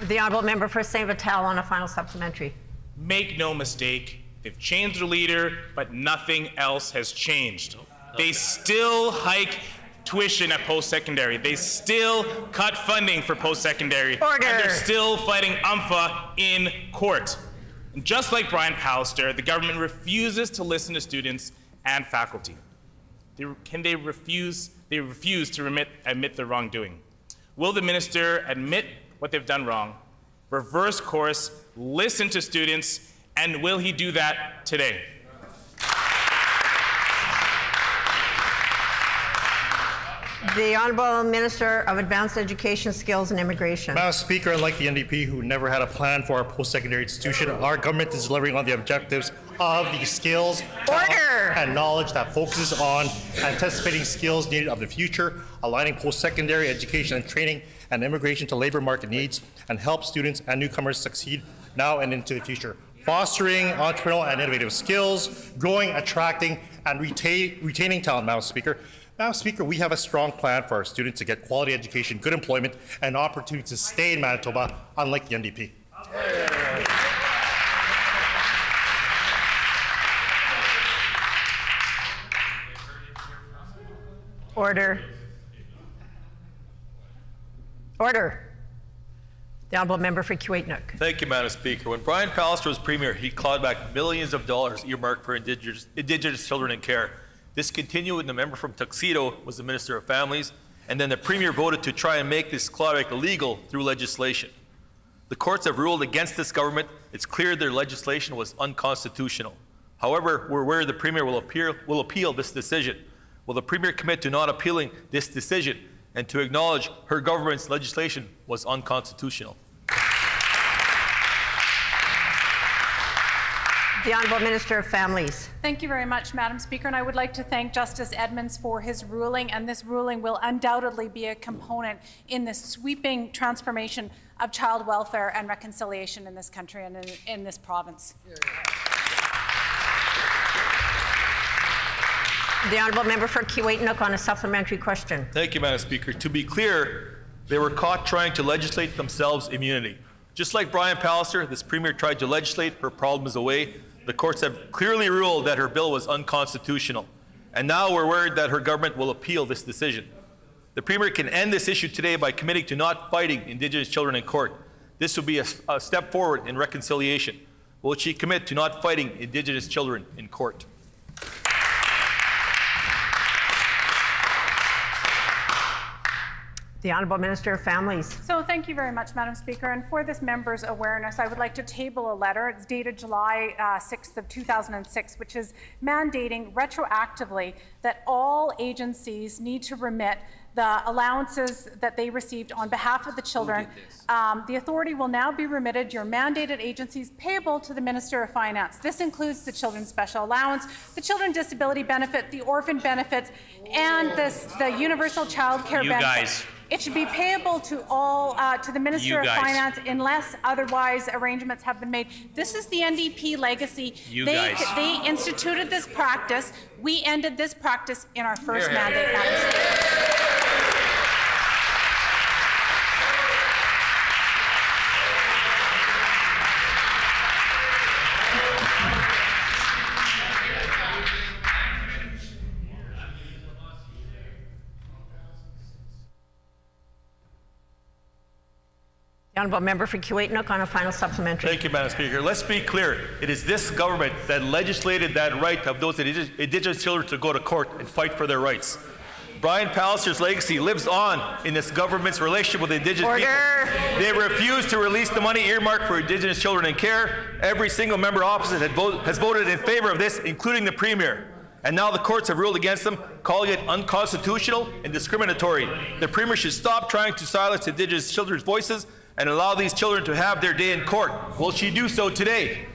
The honourable member for St. Vital on a final supplementary. Make no mistake, they've changed their leader, but nothing else has changed. They still hike tuition at post-secondary. They still cut funding for post-secondary. Order. And they're still fighting UMFA in court. And just like Brian Pallister, the government refuses to listen to students and faculty. They, can they refuse? They refuse to remit, admit their wrongdoing. Will the minister admit what they've done wrong, reverse course, listen to students, and will he do that today? The honourable minister of advanced education, skills and immigration. Madam Speaker, unlike the NDP, who never had a plan for our post-secondary institution, our government is delivering on the objectives of the skills Order. and knowledge that focuses on anticipating skills needed of the future, aligning post-secondary education and training and immigration to labor market needs, and help students and newcomers succeed now and into the future. Fostering entrepreneurial and innovative skills, growing, attracting, and retain, retaining talent, Madam Speaker. Madam Speaker, we have a strong plan for our students to get quality education, good employment, and opportunity to stay in Manitoba, unlike the NDP. Order. Order. The honourable member for Keewatinook Thank you, Madam Speaker. When Brian Pallister was Premier, he clawed back millions of dollars earmarked for indigenous, indigenous children in care. This continued the member from Tuxedo was the Minister of Families, and then the Premier voted to try and make this clawback illegal through legislation. The courts have ruled against this government. It's clear their legislation was unconstitutional. However, we're aware the Premier will appeal, will appeal this decision. Will the Premier commit to not appealing this decision and to acknowledge her government's legislation was unconstitutional? The honourable minister of families. Thank you very much, Madam Speaker, and I would like to thank Justice Edmonds for his ruling, and this ruling will undoubtedly be a component in the sweeping transformation of child welfare and reconciliation in this country and in, in this province. The honourable member for Keewatinook on a supplementary question. Thank you, Madam Speaker. To be clear, they were caught trying to legislate themselves immunity. Just like Brian Pallister, this Premier tried to legislate her problems away. The courts have clearly ruled that her bill was unconstitutional. And now we're worried that her government will appeal this decision. The Premier can end this issue today by committing to not fighting Indigenous children in court. This would be a, a step forward in reconciliation. Will she commit to not fighting Indigenous children in court? The honourable minister of families. So thank you very much, Madam Speaker. And for this member's awareness, I would like to table a letter. It's dated July uh, 6th of 2006, which is mandating retroactively that all agencies need to remit the allowances that they received on behalf of the children. Um, the authority will now be remitted your mandated agencies payable to the Minister of Finance. This includes the Children's Special Allowance, the Children's Disability Benefit, the Orphan Benefits, and this, the Universal Child Care You Benefit. guys. It should be payable to all, uh, to the Minister of. Finance unless otherwise arrangements have been made. This is the NDP legacy. You they, guys. they instituted this practice. We ended this practice in our first mandate. The honourable member for Keewatinook on a final supplementary. Thank you, Madam Speaker. Let's be clear. It is this government that legislated that right of those Indigenous children to go to court and fight for their rights. Brian Pallister's legacy lives on in this government's relationship with Indigenous Order. people. They refuse to release the money earmarked for Indigenous children in care. Every single member opposite has voted in favor of this, including the Premier. And now the courts have ruled against them, calling it unconstitutional and discriminatory. The Premier should stop trying to silence Indigenous children's voices and allow these children to have their day in court. Will she do so today?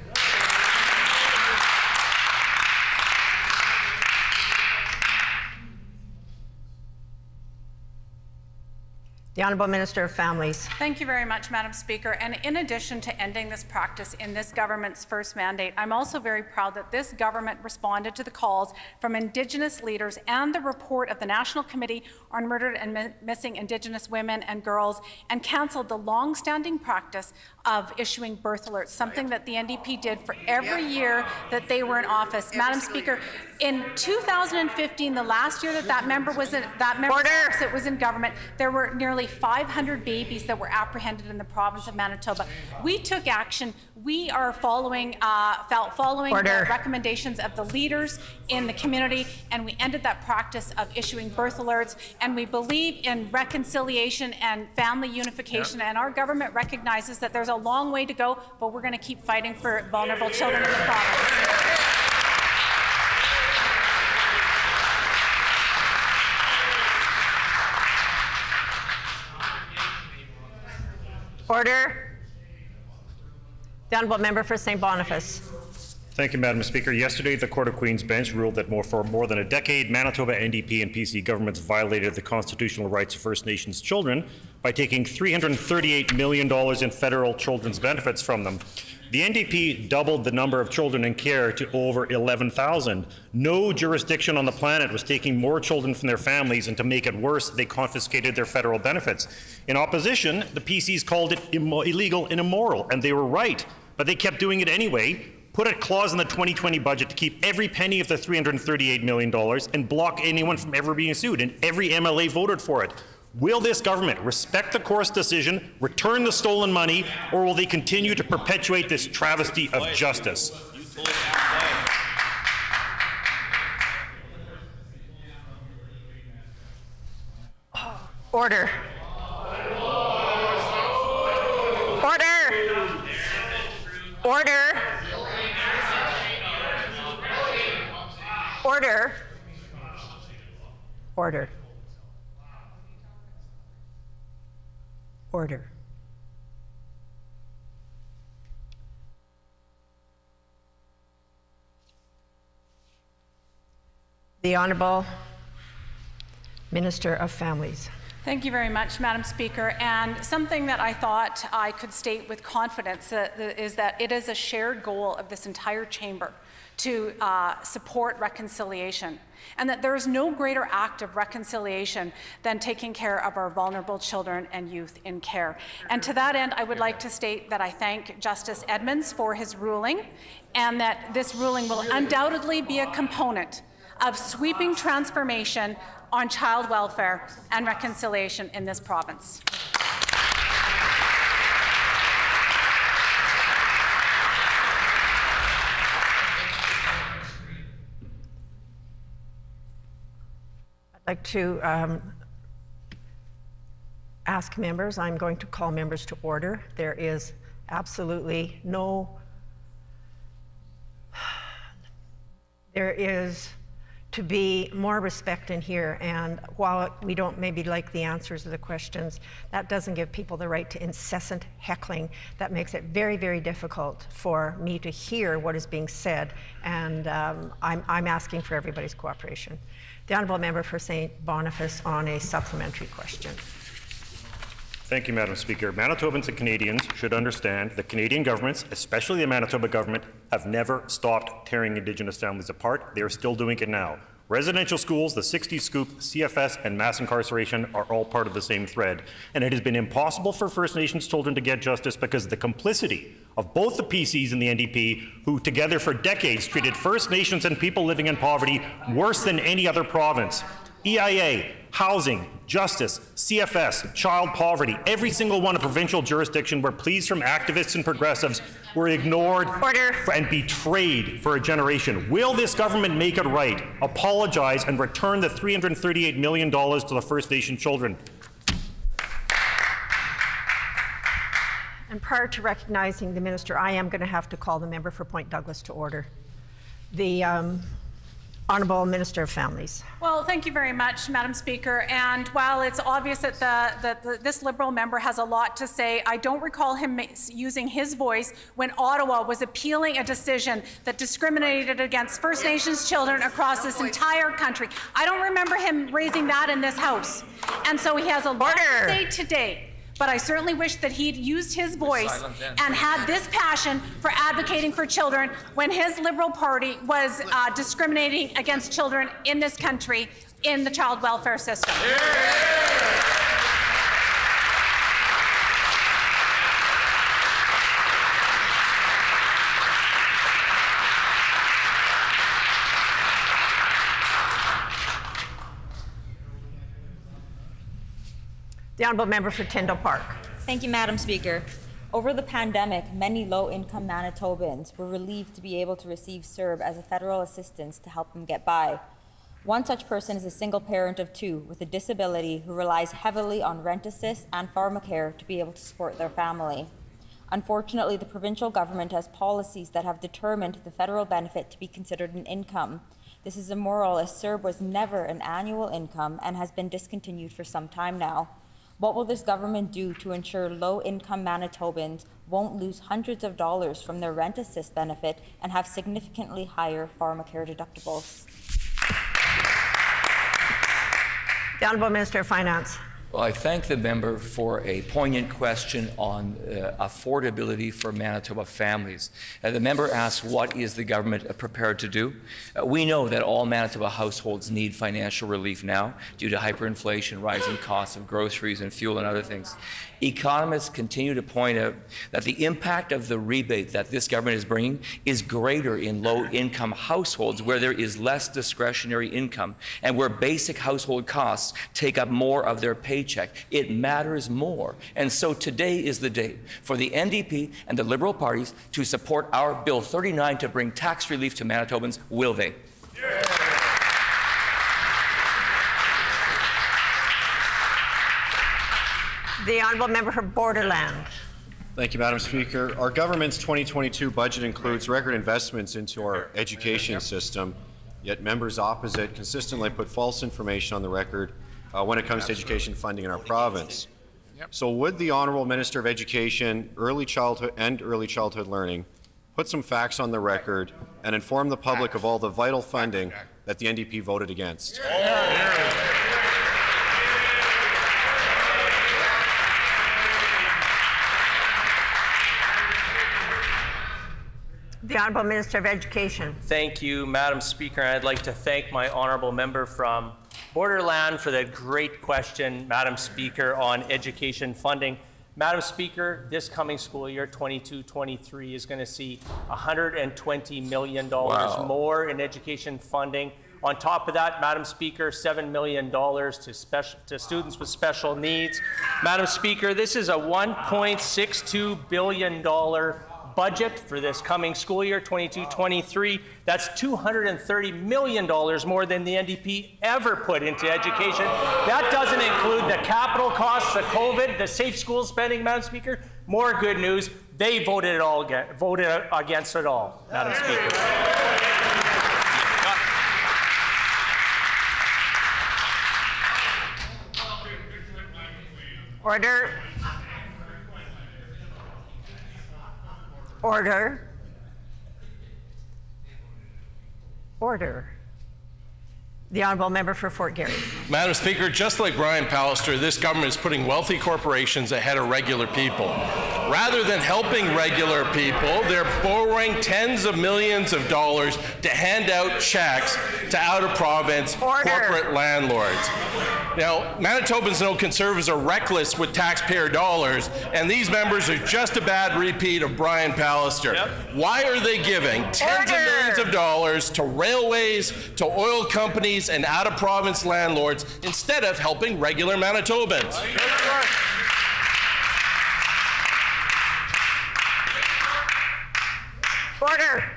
The Honourable Minister of Families. Thank you very much, Madam Speaker. And in addition to ending this practice in this government's first mandate, I'm also very proud that this government responded to the calls from Indigenous leaders and the report of the National Committee on Murdered and Mi Missing Indigenous Women and Girls and cancelled the long-standing practice of issuing birth alerts, something that the NDP did for every year that they were in office. Madam Speaker, in 2015, the last year that that member was in, that member Order. was in government, there were nearly 500 babies that were apprehended in the province of Manitoba. We took action. We are following uh, following Order. the recommendations of the leaders in the community, and we ended that practice of issuing birth alerts. And we believe in reconciliation and family unification. Yep. And our government recognizes that there's a long way to go, but we're going to keep fighting for vulnerable children in the province. Order. The Honourable Member for St. Boniface. Thank you, Madam Speaker. Yesterday, the Court of Queen's Bench ruled that more, for more than a decade, Manitoba NDP and PC governments violated the constitutional rights of First Nations children by taking $338 million in federal children's benefits from them. The NDP doubled the number of children in care to over 11,000. No jurisdiction on the planet was taking more children from their families, and to make it worse, they confiscated their federal benefits. In opposition, the PCs called it illegal and immoral, and they were right, but they kept doing it anyway. Put a clause in the 2020 budget to keep every penny of the $338 million and block anyone from ever being sued, and every MLA voted for it. Will this government respect the court's decision, return the stolen money, or will they continue to perpetuate this travesty of justice? Order. Order. Order. Order. Order. order. The Honourable Minister of Families. Thank you very much, Madam Speaker. And something that I thought I could state with confidence uh, is that it is a shared goal of this entire chamber to uh, support reconciliation, and that there is no greater act of reconciliation than taking care of our vulnerable children and youth in care. And to that end, I would like to state that I thank Justice Edmonds for his ruling, and that this ruling will undoubtedly be a component of sweeping transformation on child welfare and reconciliation in this province. Like to um, ask members, I'm going to call members to order. There is absolutely no, there is to be more respect in here. And while we don't maybe like the answers to the questions, that doesn't give people the right to incessant heckling. That makes it very, very difficult for me to hear what is being said. And um, I'm, I'm asking for everybody's cooperation. The Honourable Member for St. Boniface on a supplementary question. Thank you, Madam Speaker. Manitobans and Canadians should understand that Canadian governments, especially the Manitoba government, have never stopped tearing Indigenous families apart. They are still doing it now. Residential schools, the 60 Scoop, CFS, and mass incarceration are all part of the same thread. And it has been impossible for First Nations children to get justice because of the complicity of both the PCs and the NDP, who together for decades treated First Nations and people living in poverty worse than any other province. EIA, housing, justice, CFS, child poverty, every single one of provincial jurisdiction where pleas from activists and progressives were ignored Order. and betrayed for a generation. Will this government make it right, apologize, and return the $338 million to the First Nation children? And prior to recognizing the minister, I am going to have to call the member for Point Douglas to order. The um, Honorable Minister of Families. Well, thank you very much, Madam Speaker. And while it's obvious that, the, that the, this Liberal member has a lot to say, I don't recall him using his voice when Ottawa was appealing a decision that discriminated against First Nations children across this entire country. I don't remember him raising that in this House. And so he has a lot to say today but I certainly wish that he'd used his voice and had this passion for advocating for children when his Liberal Party was uh, discriminating against children in this country in the child welfare system. Yeah. The Honourable Member for Tyndall Park. Thank you, Madam Speaker. Over the pandemic, many low-income Manitobans were relieved to be able to receive CERB as a federal assistance to help them get by. One such person is a single parent of two with a disability who relies heavily on rent assist and pharmacare to be able to support their family. Unfortunately, the provincial government has policies that have determined the federal benefit to be considered an income. This is immoral as CERB was never an annual income and has been discontinued for some time now. What will this government do to ensure low-income Manitobans won't lose hundreds of dollars from their rent assist benefit and have significantly higher pharmacare deductibles? The Honourable Minister of Finance. Well, I thank the member for a poignant question on uh, affordability for Manitoba families. Uh, the member asks, what is the government uh, prepared to do? Uh, we know that all Manitoba households need financial relief now due to hyperinflation, rising costs of groceries and fuel and other things. Economists continue to point out that the impact of the rebate that this government is bringing is greater in low-income households where there is less discretionary income and where basic household costs take up more of their paycheck. It matters more. And so today is the day for the NDP and the Liberal parties to support our Bill 39 to bring tax relief to Manitobans. Will they? Yeah. The Honourable Member for Borderland. Thank you, Madam Speaker. Our government's 2022 budget includes record investments into our education system, yet members opposite consistently put false information on the record uh, when it comes to education funding in our province. So would the Honourable Minister of Education, Early Childhood and Early Childhood Learning put some facts on the record and inform the public of all the vital funding that the NDP voted against? The Honourable Minister of Education. Thank you, Madam Speaker. I'd like to thank my honourable member from Borderland for that great question, Madam Speaker, on education funding. Madam Speaker, this coming school year, 22-23, is going to see $120 million wow. more in education funding. On top of that, Madam Speaker, $7 million to, special, to students with special needs. Madam Speaker, this is a $1.62 billion budget for this coming school year, 22-23. That's $230 million more than the NDP ever put into education. That doesn't include the capital costs, the COVID, the safe school spending, Madam Speaker. More good news, they voted it all voted against it all, Madam Speaker. Order. Order. Order. The Honourable Member for Fort Garry. Madam Speaker, just like Brian Pallister, this government is putting wealthy corporations ahead of regular people. Rather than helping regular people, they're borrowing tens of millions of dollars to hand out checks to out-of-province corporate landlords. Now, Manitobans know Conservatives are reckless with taxpayer dollars, and these members are just a bad repeat of Brian Pallister. Yep. Why are they giving tens Order. of millions of dollars to railways, to oil companies, and out of province landlords instead of helping regular Manitobans? Order.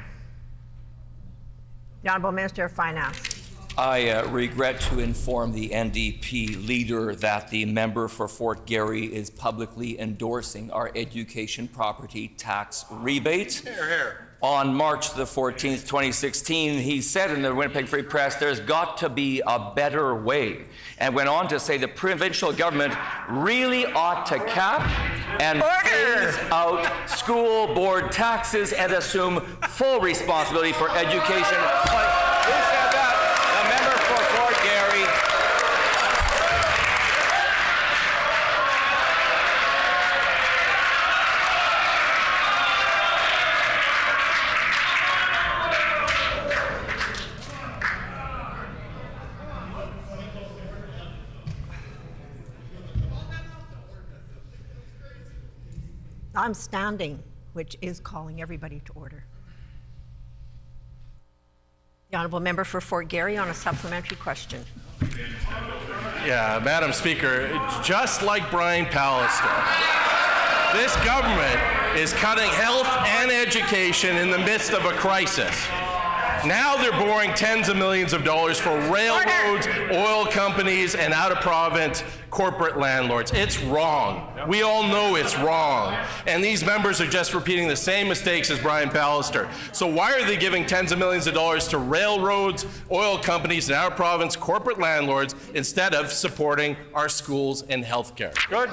The Honourable Minister of Finance. I uh, regret to inform the NDP leader that the member for Fort Garry is publicly endorsing our education property tax rebate. Here, here. On March the 14th, 2016, he said in the Winnipeg Free Press, there's got to be a better way. And went on to say the provincial government really ought to cap and phase out school board taxes and assume full responsibility for education. I'm standing, which is calling everybody to order. The honourable member for Fort Garry on a supplementary question. Yeah, Madam Speaker, just like Brian Pallister, this government is cutting health and education in the midst of a crisis. Now they're borrowing tens of millions of dollars for railroads, oil companies, and out of province corporate landlords. It's wrong. We all know it's wrong. And these members are just repeating the same mistakes as Brian Pallister. So why are they giving tens of millions of dollars to railroads, oil companies, and of province corporate landlords instead of supporting our schools and healthcare? Good.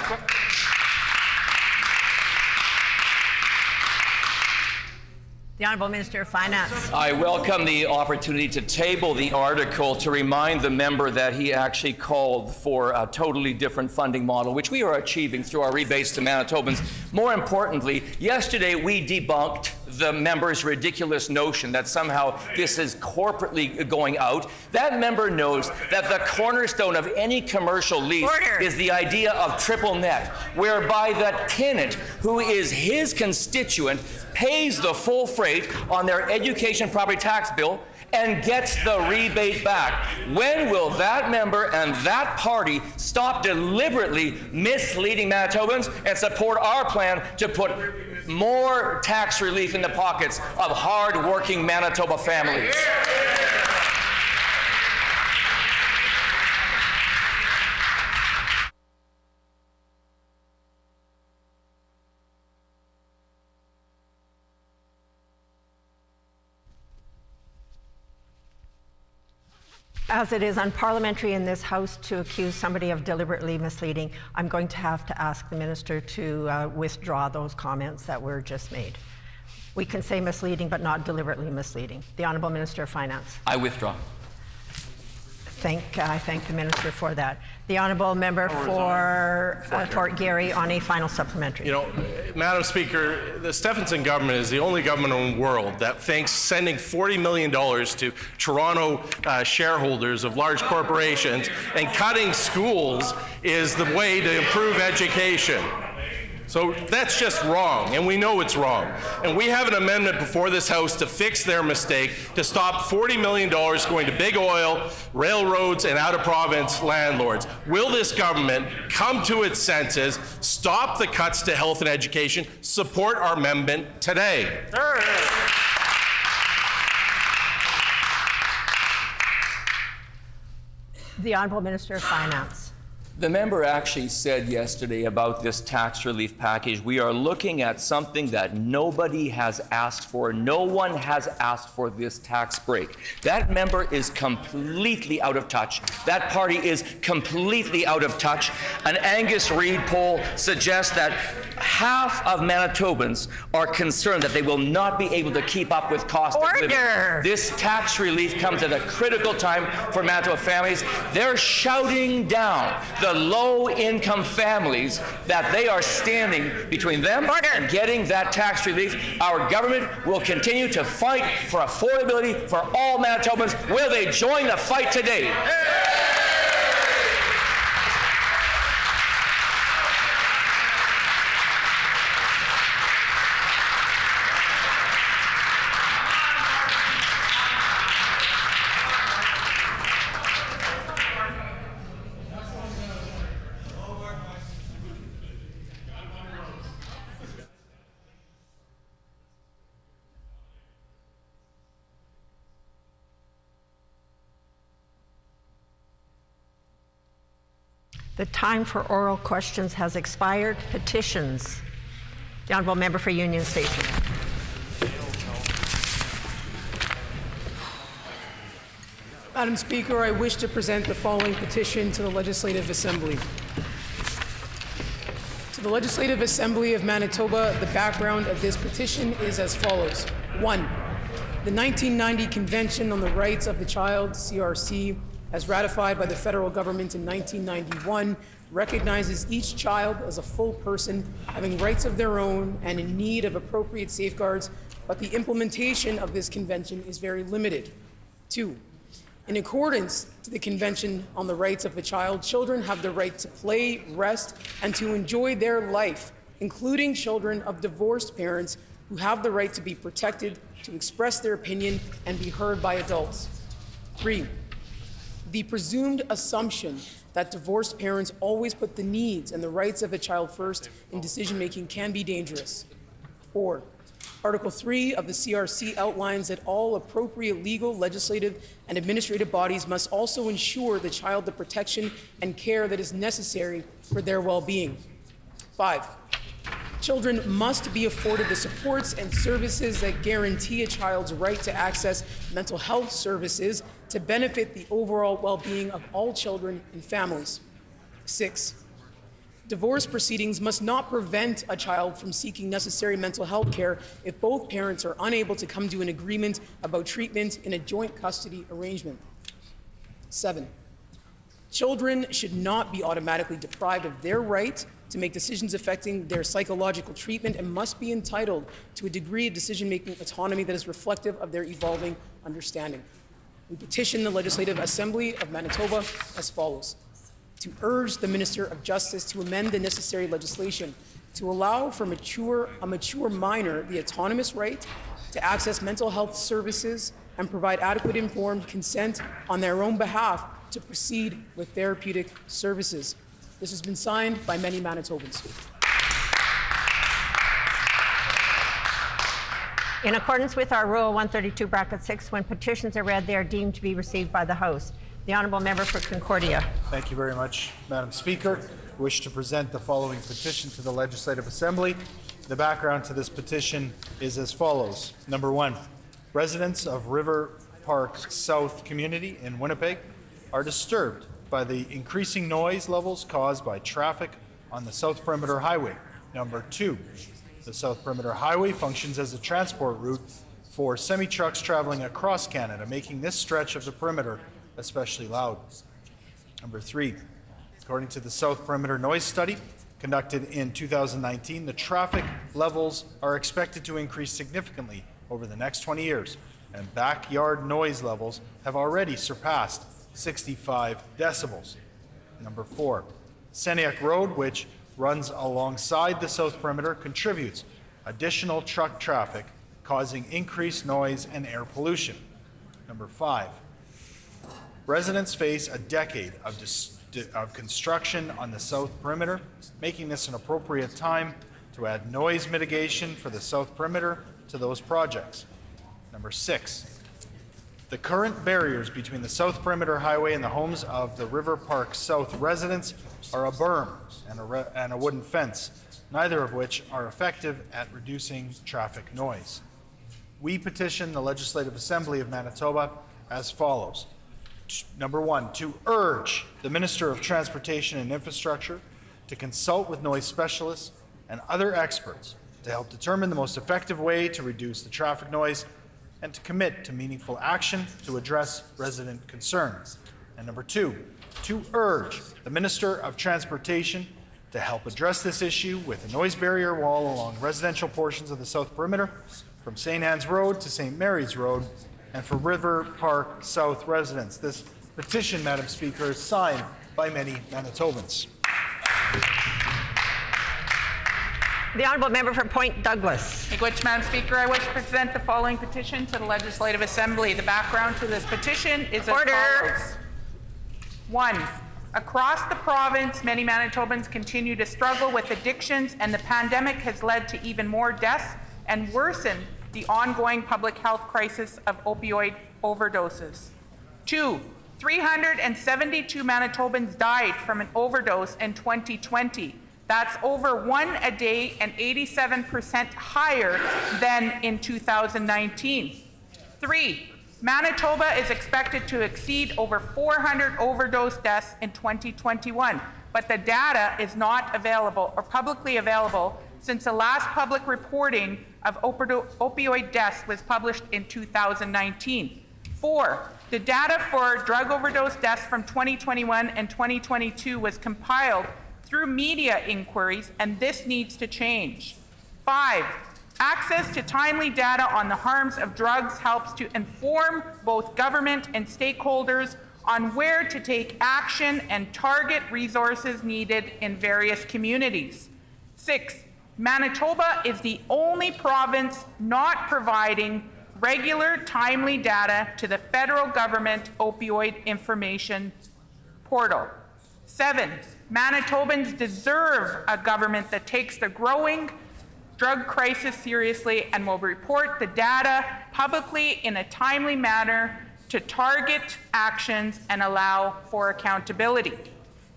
The Honourable Minister of Finance. I welcome the opportunity to table the article to remind the member that he actually called for a totally different funding model, which we are achieving through our rebates to Manitobans. More importantly, yesterday we debunked the member's ridiculous notion that somehow this is corporately going out. That member knows that the cornerstone of any commercial lease Order. is the idea of triple net, whereby the tenant, who is his constituent, pays the full freight on their education property tax bill and gets the rebate back. When will that member and that party stop deliberately misleading Manitobans and support our plan to put more tax relief in the pockets of hard-working Manitoba families? As it is unparliamentary in this House to accuse somebody of deliberately misleading, I'm going to have to ask the minister to uh, withdraw those comments that were just made. We can say misleading, but not deliberately misleading. The Honourable Minister of Finance. I withdraw. Thank, I thank the minister for that. The Honourable Member for uh, Fort Garry on a final supplementary. You know, Madam Speaker, the Stefanson government is the only government in the world that thinks sending $40 million to Toronto uh, shareholders of large corporations and cutting schools is the way to improve education. So that's just wrong, and we know it's wrong. And we have an amendment before this House to fix their mistake, to stop $40 million going to big oil, railroads, and out of province landlords. Will this government come to its senses, stop the cuts to health and education, support our amendment today? The Honourable Minister of Finance. The member actually said yesterday about this tax relief package, we are looking at something that nobody has asked for. No one has asked for this tax break. That member is completely out of touch. That party is completely out of touch. An Angus Reid poll suggests that half of Manitobans are concerned that they will not be able to keep up with cost of living. Order. This tax relief comes at a critical time for Manitoba families. They're shouting down the low-income families that they are standing between them and getting that tax relief. Our government will continue to fight for affordability for all Manitobans. Will they join the fight today? The time for oral questions has expired. Petitions. The Honourable Member for Union Station. Madam Speaker, I wish to present the following petition to the Legislative Assembly. To the Legislative Assembly of Manitoba, the background of this petition is as follows. One, the 1990 Convention on the Rights of the Child, CRC, as ratified by the federal government in 1991, recognizes each child as a full person having rights of their own and in need of appropriate safeguards, but the implementation of this convention is very limited. Two, in accordance to the Convention on the Rights of the Child, children have the right to play, rest, and to enjoy their life, including children of divorced parents who have the right to be protected, to express their opinion, and be heard by adults. Three, the presumed assumption that divorced parents always put the needs and the rights of a child first in decision making can be dangerous. Four, Article 3 of the CRC outlines that all appropriate legal, legislative, and administrative bodies must also ensure the child the protection and care that is necessary for their well being. Five, children must be afforded the supports and services that guarantee a child's right to access mental health services to benefit the overall well being of all children and families. Six, Divorce proceedings must not prevent a child from seeking necessary mental health care if both parents are unable to come to an agreement about treatment in a joint custody arrangement. Seven, children should not be automatically deprived of their right to make decisions affecting their psychological treatment and must be entitled to a degree of decision making autonomy that is reflective of their evolving understanding. We petition the Legislative Assembly of Manitoba as follows to urge the Minister of Justice to amend the necessary legislation to allow for mature, a mature minor the autonomous right to access mental health services and provide adequate informed consent on their own behalf to proceed with therapeutic services. This has been signed by many Manitobans. In accordance with our Rule 132, bracket 6, when petitions are read, they are deemed to be received by the House. The Honourable Member for Concordia. Thank you very much, Madam Speaker. I wish to present the following petition to the Legislative Assembly. The background to this petition is as follows. Number one, residents of River Park South community in Winnipeg are disturbed by the increasing noise levels caused by traffic on the South Perimeter Highway. Number two, the South Perimeter Highway functions as a transport route for semi-trucks traveling across Canada, making this stretch of the perimeter especially loud. Number three, according to the South Perimeter Noise Study conducted in 2019, the traffic levels are expected to increase significantly over the next 20 years, and backyard noise levels have already surpassed 65 decibels. Number four, Seniac Road, which runs alongside the South Perimeter, contributes additional truck traffic, causing increased noise and air pollution. Number five, Residents face a decade of, of construction on the south perimeter, making this an appropriate time to add noise mitigation for the south perimeter to those projects. Number six, the current barriers between the South Perimeter Highway and the homes of the River Park South residents are a berm and a, and a, wooden fence, neither of which are effective at reducing traffic noise. We petition the Legislative Assembly of Manitoba as follows number one, to urge the Minister of Transportation and Infrastructure to consult with noise specialists and other experts to help determine the most effective way to reduce the traffic noise and to commit to meaningful action to address resident concerns. And number two, to urge the Minister of Transportation to help address this issue with a noise barrier wall along residential portions of the south perimeter from St. Anne's Road to St. Mary's Road and for River Park South residents. This petition, Madam Speaker, is signed by many Manitobans. The Honourable Member for Point Douglas. Which, Madam Speaker, I wish to present the following petition to the Legislative Assembly. The background to this petition is Order. as follows. One, across the province, many Manitobans continue to struggle with addictions, and the pandemic has led to even more deaths and worsened the ongoing public health crisis of opioid overdoses. Two, 372 Manitobans died from an overdose in 2020. That's over one a day and 87% higher than in 2019. Three, Manitoba is expected to exceed over 400 overdose deaths in 2021, but the data is not available or publicly available since the last public reporting of opioid deaths was published in 2019. Four, the data for drug overdose deaths from 2021 and 2022 was compiled through media inquiries, and this needs to change. Five, access to timely data on the harms of drugs helps to inform both government and stakeholders on where to take action and target resources needed in various communities. Six, Manitoba is the only province not providing regular, timely data to the federal government opioid information portal. Seven, Manitobans deserve a government that takes the growing drug crisis seriously and will report the data publicly in a timely manner to target actions and allow for accountability.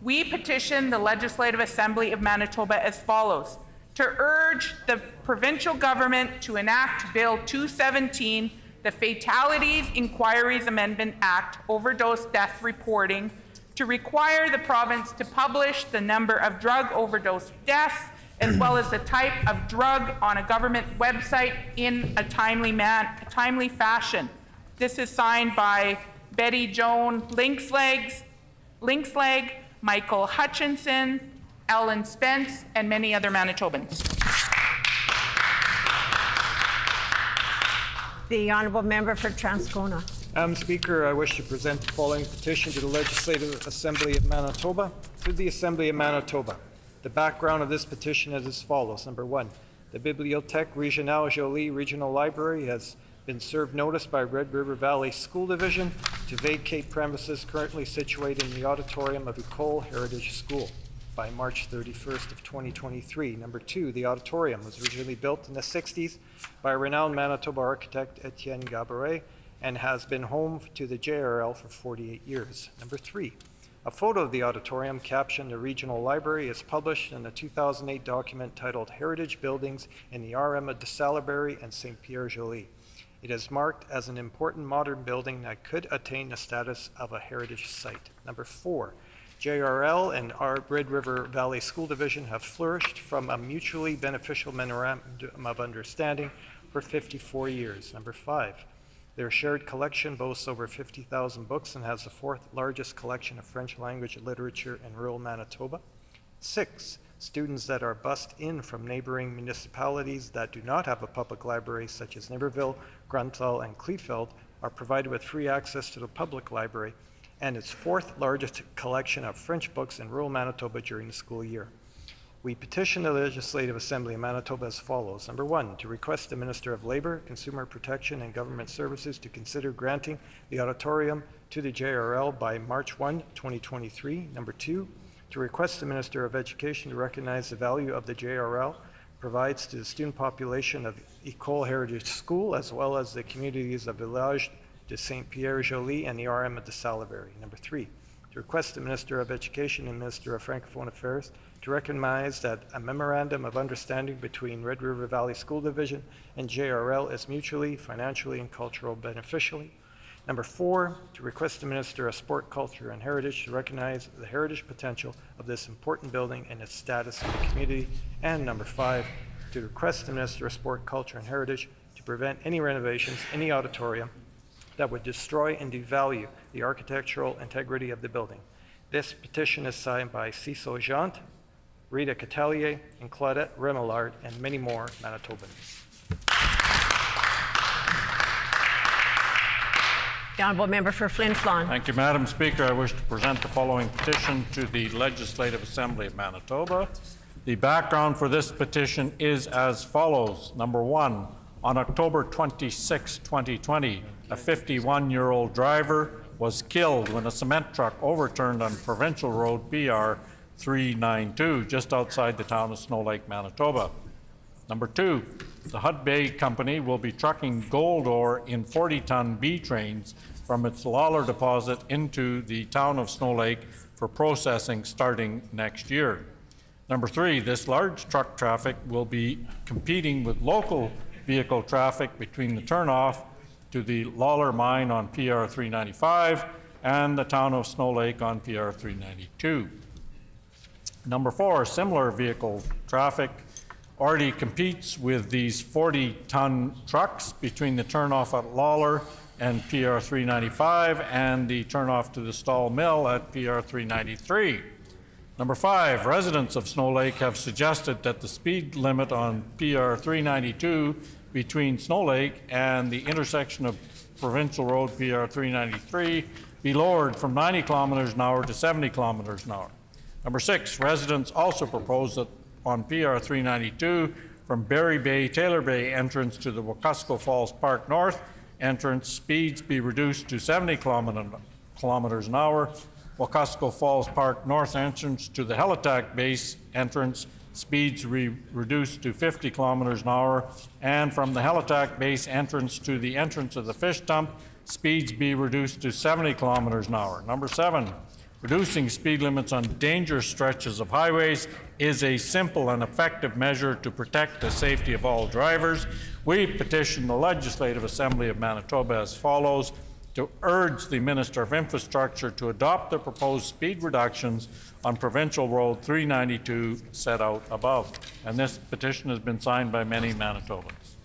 We petition the Legislative Assembly of Manitoba as follows to urge the provincial government to enact Bill 217, the Fatalities Inquiries Amendment Act, overdose death reporting, to require the province to publish the number of drug overdose deaths as well as the type of drug on a government website in a timely, man, a timely fashion. This is signed by Betty Joan Linkslegs, Linksleg, Michael Hutchinson, Ellen Spence, and many other Manitobans. The Honourable Member for Transcona. Madam Speaker, I wish to present the following petition to the Legislative Assembly of Manitoba. To the Assembly of Manitoba. The background of this petition is as follows. Number one, the Bibliothèque Régionale Jolys Regional Library has been served notice by Red River Valley School Division to vacate premises currently situated in the auditorium of Ecole Heritage School by March 31st of 2023. Number two, the auditorium was originally built in the 60s by renowned Manitoba architect Etienne Gaboury and has been home to the JRL for 48 years. Number three, a photo of the auditorium captioned the regional library is published in a 2008 document titled Heritage Buildings in the RM of de Salaberry and St. Pierre Jolys. It is marked as an important modern building that could attain the status of a heritage site. Number four, JRL and our Red River Valley School Division have flourished from a mutually beneficial memorandum of understanding for 54 years. Number five, their shared collection boasts over 50,000 books and has the fourth largest collection of French language literature in rural Manitoba. Six, students that are bused in from neighboring municipalities that do not have a public library, such as Niverville, Grunthal, and Kleefeld, are provided with free access to the public library and its fourth largest collection of French books in rural Manitoba during the school year. We petition the Legislative Assembly of Manitoba as follows. Number one, to request the Minister of Labour, Consumer Protection and Government Services to consider granting the auditorium to the JRL by March 1, 2023. Number two, to request the Minister of Education to recognize the value of the JRL provides to the student population of Ecole Heritage School as well as the communities of Village de Saint Pierre Jolys and the RM of de Salaberry. Number three, to request the Minister of Education and Minister of Francophone Affairs to recognize that a memorandum of understanding between Red River Valley School Division and JRL is mutually, financially, and cultural beneficially. Number four, to request the Minister of Sport, Culture, and Heritage to recognize the heritage potential of this important building and its status in the community. And number five, to request the Minister of Sport, Culture, and Heritage to prevent any renovations in the auditorium that would destroy and devalue the architectural integrity of the building. This petition is signed by Cecil Jant, Rita Catelier, and Claudette Remillard, and many more Manitobans. The Honourable Member for Flin Flon. Thank you, Madam Speaker. I wish to present the following petition to the Legislative Assembly of Manitoba. The background for this petition is as follows. Number one, on October 26, 2020, a 51 year old driver was killed when a cement truck overturned on Provincial Road BR 392 just outside the town of Snow Lake, Manitoba. Number two, the Hudbay Company will be trucking gold ore in 40 ton B trains from its Lalor deposit into the town of Snow Lake for processing starting next year. Number three, this large truck traffic will be competing with local vehicle traffic between the turnoff to the Lalor mine on PR 395 and the town of Snow Lake on PR 392. Number four, similar vehicle traffic already competes with these 40 ton trucks between the turnoff at Lalor and PR 395 and the turnoff to the Stall Mill at PR 393. Number five, residents of Snow Lake have suggested that the speed limit on PR 392 between Snow Lake and the intersection of Provincial Road PR 393 be lowered from 90 kilometers an hour to 70 kilometers an hour. Number six, residents also propose that on PR 392 from Barry Bay, Taylor Bay entrance to the Wekusko Falls Park North entrance, speeds be reduced to 70 kilometers an hour. Wekusko Falls Park North entrance to the Helitack Base entrance, speeds re reduced to 50 kilometers an hour. And from the Helitack Base entrance to the entrance of the fish dump, speeds be reduced to 70 kilometers an hour. Number seven, reducing speed limits on dangerous stretches of highways is a simple and effective measure to protect the safety of all drivers. We petition the Legislative Assembly of Manitoba as follows to urge the Minister of Infrastructure to adopt the proposed speed reductions on Provincial Road 392 set out above. And this petition has been signed by many Manitobans.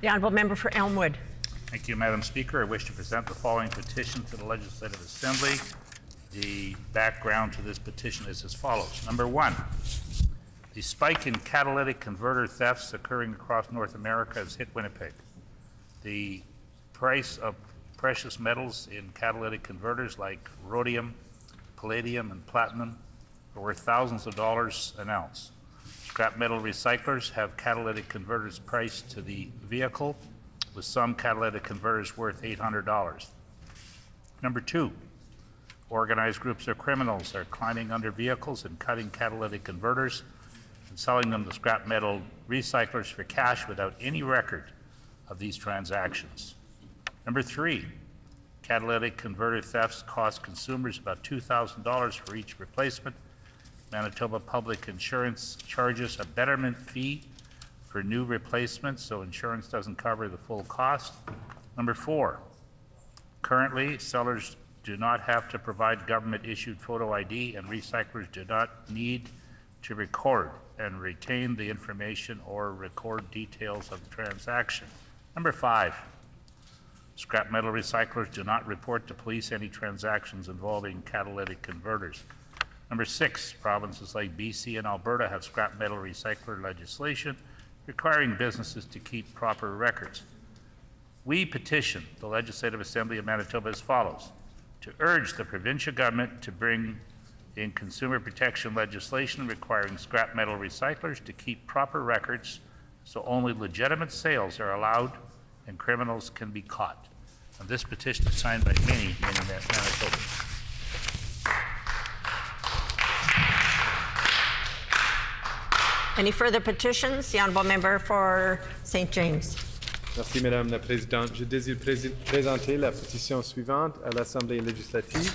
The Honourable Member for Elmwood. Thank you, Madam Speaker. I wish to present the following petition to the Legislative Assembly. The background to this petition is as follows. Number one, the spike in catalytic converter thefts occurring across North America has hit Winnipeg. The price of precious metals in catalytic converters like rhodium, palladium, and platinum are worth thousands of dollars an ounce. Scrap metal recyclers have catalytic converters priced to the vehicle, with some catalytic converters worth $800. Number two, organized groups of criminals are climbing under vehicles and cutting catalytic converters and selling them to scrap metal recyclers for cash without any record of these transactions. Number three, catalytic converter thefts cost consumers about $2,000 for each replacement Manitoba Public Insurance charges a betterment fee for new replacements, so insurance doesn't cover the full cost. Number four, currently sellers do not have to provide government-issued photo ID and recyclers do not need to record and retain the information or record details of the transaction. Number five, scrap metal recyclers do not report to police any transactions involving catalytic converters. Number six, provinces like BC and Alberta have scrap metal recycler legislation requiring businesses to keep proper records. We petition the Legislative Assembly of Manitoba as follows to urge the provincial government to bring in consumer protection legislation requiring scrap metal recyclers to keep proper records so only legitimate sales are allowed and criminals can be caught. And this petition is signed by many, many Manitobans. Any further petitions? The Honourable Member for St. James. Merci, Madame la Présidente. Je désire présenter la pétition suivante à l'Assemblée législative.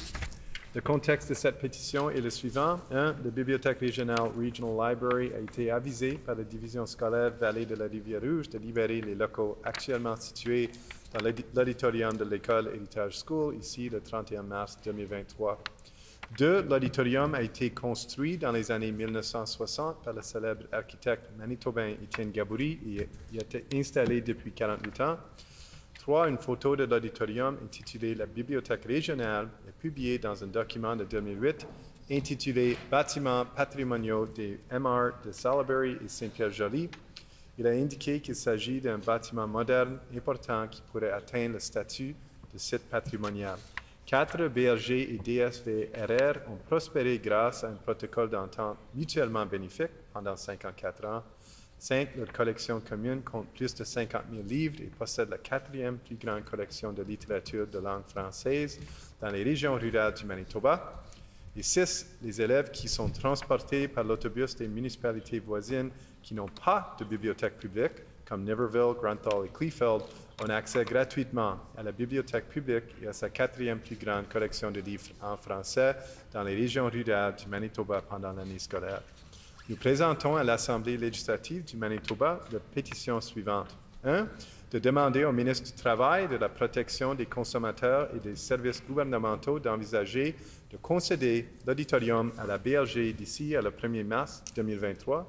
Le contexte de cette pétition est le suivant. 1. La Bibliothèque régionale Regional Library a été avisée par la division scolaire Vallée de la Rivière-Rouge de libérer les locaux actuellement situés dans l'auditorium de l'école Héritage School, ici le 31 mars 2023. Deux, l'auditorium a été construit dans les années 1960 par le célèbre architecte manitobain Étienne Gabouri et il a été installé depuis 48 ans. Trois, une photo de l'auditorium intitulée La Bibliothèque régionale est publiée dans un document de 2008 intitulé Bâtiments patrimoniaux des MR de Salaberry et Saint-Pierre-Joli. Il a indiqué qu'il s'agit d'un bâtiment moderne important qui pourrait atteindre le statut de site patrimonial. Quatre BRG et DSVRR ont prospéré grâce à un protocole d'entente mutuellement bénéfique pendant 54 ans. Cinq, leur collection commune compte plus de 50 000 livres et possède la quatrième plus grande collection de littérature de langue française dans les régions rurales du Manitoba. Et six, les élèves qui sont transportés par l'autobus des municipalités voisines qui n'ont pas de bibliothèque publique comme Niverville, Granthal et Ont accès gratuitement à la bibliothèque publique et à sa quatrième plus grande collection de livres en français dans les régions rurales du Manitoba pendant l'année scolaire. Nous présentons à l'Assemblée législative du Manitoba la pétition suivante. 1. De demander au ministre du Travail, de la Protection des consommateurs et des services gouvernementaux d'envisager de concéder l'auditorium à la BLG d'ici à le 1er mars 2023.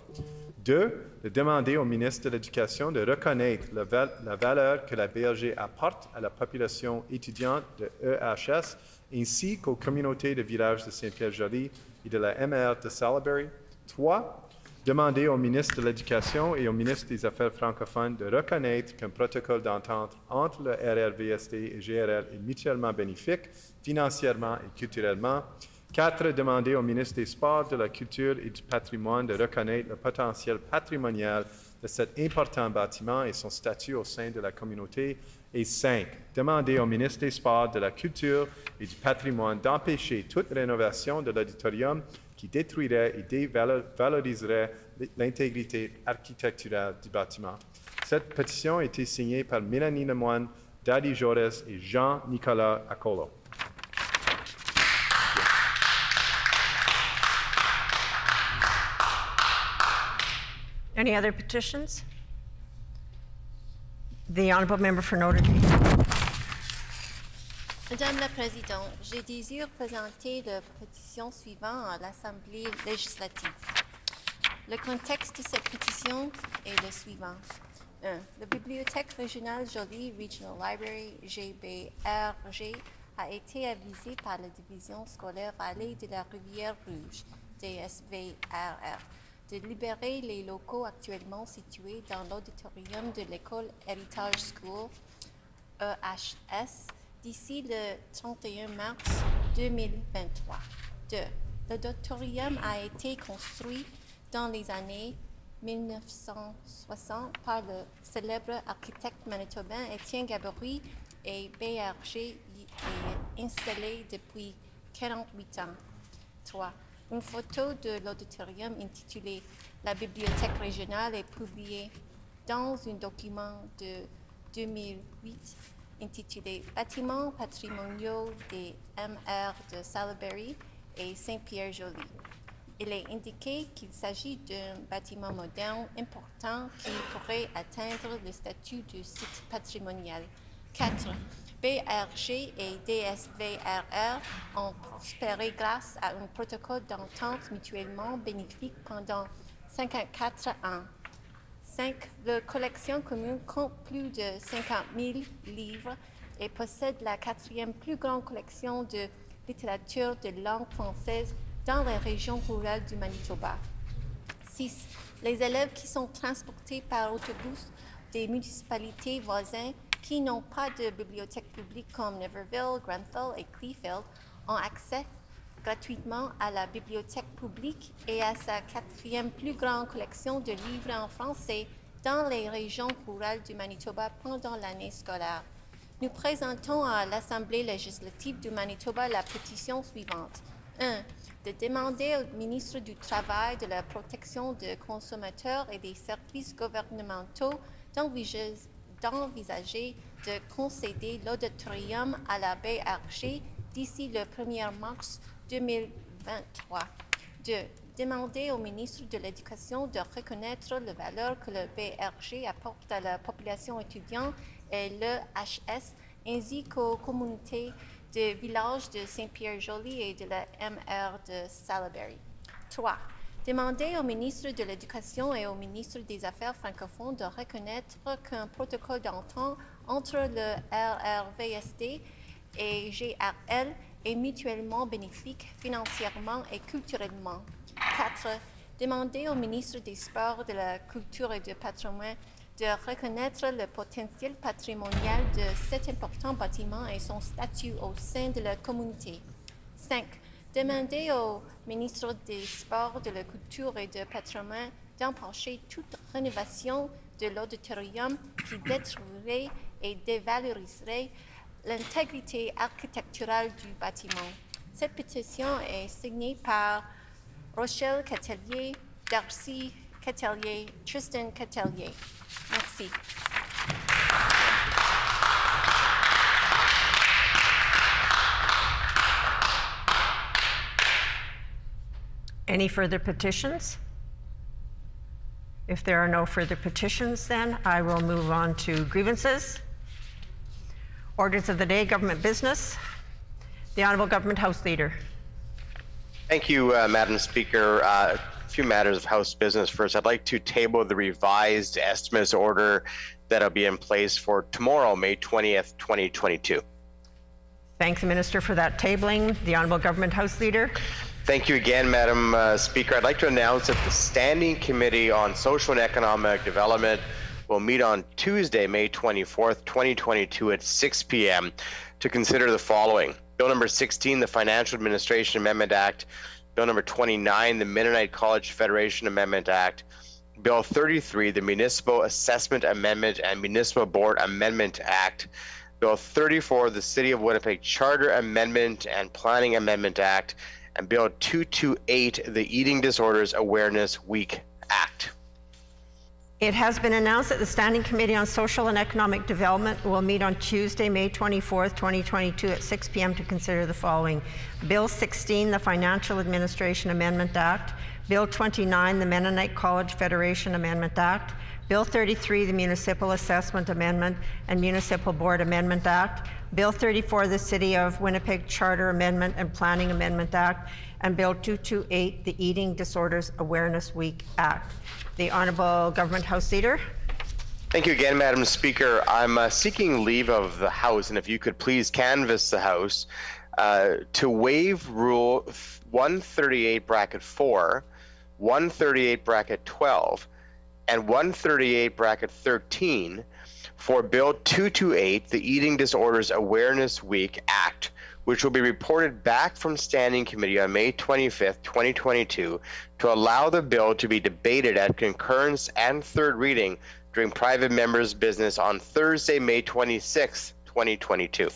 2. De demander au ministre de l'Éducation de reconnaître la, val- la valeur que la BLG apporte à la population étudiante de EHS ainsi qu'aux communautés de village de Saint-Pierre-Joli et de la MR de Salaberry. 3. Demander au ministre de l'Éducation et au ministre des Affaires francophones de reconnaître qu'un protocole d'entente entre le RRVSD et GRL est mutuellement bénéfique, financièrement et culturellement. 4. Demander au ministre des Sports, de la Culture et du Patrimoine de reconnaître le potentiel patrimonial de cet important bâtiment et son statut au sein de la communauté. Et 5. Demander au ministre des Sports, de la Culture et du Patrimoine d'empêcher toute rénovation de l'auditorium qui détruirait et dévaloriserait l'intégrité architecturale du bâtiment. Cette pétition a été signée par Mélanie Lemoine, Daddy Jores et Jean-Nicolas Acolo. Any other petitions? The honourable member for Notre Dame. Madame la Présidente, je désire présenter la pétition suivante à l'Assemblée législative. Le contexte de cette pétition est le suivant. 1. La Bibliothèque régionale Jolie Regional Library, GBRG, a été avisée par la Division scolaire Vallée de la Rivière Rouge, DSVRR, de libérer les locaux actuellement situés dans l'auditorium de l'école Heritage School, EHS, d'ici le 31 mars 2023. 2. L'auditorium a été construit dans les années 1960 par le célèbre architecte manitobain Étienne Gabory et BRG est installé depuis 48 ans. 3. Une photo de l'auditorium intitulée La bibliothèque régionale est publiée dans un document de 2008 intitulé Bâtiments patrimoniaux des MR de Salaberry et Saint-Pierre-Joli. Il est indiqué qu'il s'agit d'un bâtiment moderne important qui pourrait atteindre le statut de site patrimonial. 4. BRG et DSVRR ont prospéré grâce à un protocole d'entente mutuellement bénéfique pendant 54 ans. 5. La collection commune compte plus de 50 000 livres et possède la quatrième plus grande collection de littérature de langue française dans les régions rurales du Manitoba. 6. Les élèves qui sont transportés par autobus des municipalités voisines qui n'ont pas de bibliothèque publique comme Neverville, Granthal et Clearfield ont accès gratuitement à la bibliothèque publique et à sa quatrième plus grande collection de livres en français dans les régions rurales du Manitoba pendant l'année scolaire. Nous présentons à l'Assemblée législative du Manitoba la pétition suivante. 1. De demander au ministre du Travail, de la Protection des consommateurs et des services gouvernementaux d'envisager de concéder l'auditorium à la BRG d'ici le 1er mars 2023. 2. Demander au ministre de l'Éducation de reconnaître la valeur que le BRG apporte à la population étudiante et le HS, ainsi qu'aux communautés de villages de Saint-Pierre-Joli et de la MR de Salaberry. 3. Demander au ministre de l'Éducation et au ministre des Affaires francophones de reconnaître qu'un protocole d'entente entre le RRVSD et GRL est mutuellement bénéfique financièrement et culturellement. 4. Demander au ministre des Sports, de la Culture et du Patrimoine de reconnaître le potentiel patrimonial de cet important bâtiment et son statut au sein de la communauté. 5 demander au ministre des Sports, de la Culture et du Patrimoine d'empêcher toute rénovation de l'auditorium qui détruirait et dévaloriserait l'intégrité architecturale du bâtiment. Cette pétition est signée par Rochelle Catelier, Darcy Catelier, Tristan Catelier. Merci. Merci. Any further petitions? If there are no further petitions, then I will move on to grievances. Orders of the day, government business. The Honourable Government House Leader. Thank you, uh, Madam Speaker. Uh, a few matters of House business. First, I'd like to table the revised estimates order that'll be in place for tomorrow, May 20th, 2022. Thank the Minister for that tabling. The Honourable Government House Leader. Thank you again, Madam uh, Speaker. I'd like to announce that the Standing Committee on Social and Economic Development will meet on Tuesday, May 24th, 2022 at 6 p.m. to consider the following. Bill number 16, the Financial Administration Amendment Act. Bill number 29, the Mennonite College Federation Amendment Act. Bill 33, the Municipal Assessment Amendment and Municipal Board Amendment Act. Bill 34, the City of Winnipeg Charter Amendment and Planning Amendment Act. And Bill 228, the Eating Disorders Awareness Week Act. It has been announced that the Standing Committee on Social and Economic Development will meet on Tuesday, May 24th, 2022 at 6 p.m. to consider the following. Bill 16, the Financial Administration Amendment Act. Bill 29, the Mennonite College Federation Amendment Act. Bill 33, the Municipal Assessment Amendment and Municipal Board Amendment Act. Bill 34, the City of Winnipeg Charter Amendment and Planning Amendment Act. And Bill 228, the Eating Disorders Awareness Week Act. The Honourable Government House Leader. Thank you again, Madam Speaker. I'm uh, seeking leave of the House, and if you could please canvass the House uh, to waive Rule 138 bracket 4, 138 bracket 12, and 138 bracket 13 for Bill 228, the Eating Disorders Awareness Week Act, which will be reported back from Standing Committee on May 25th, 2022, to allow the bill to be debated at concurrence and third reading during private members' business on Thursday, May 26th, 2022.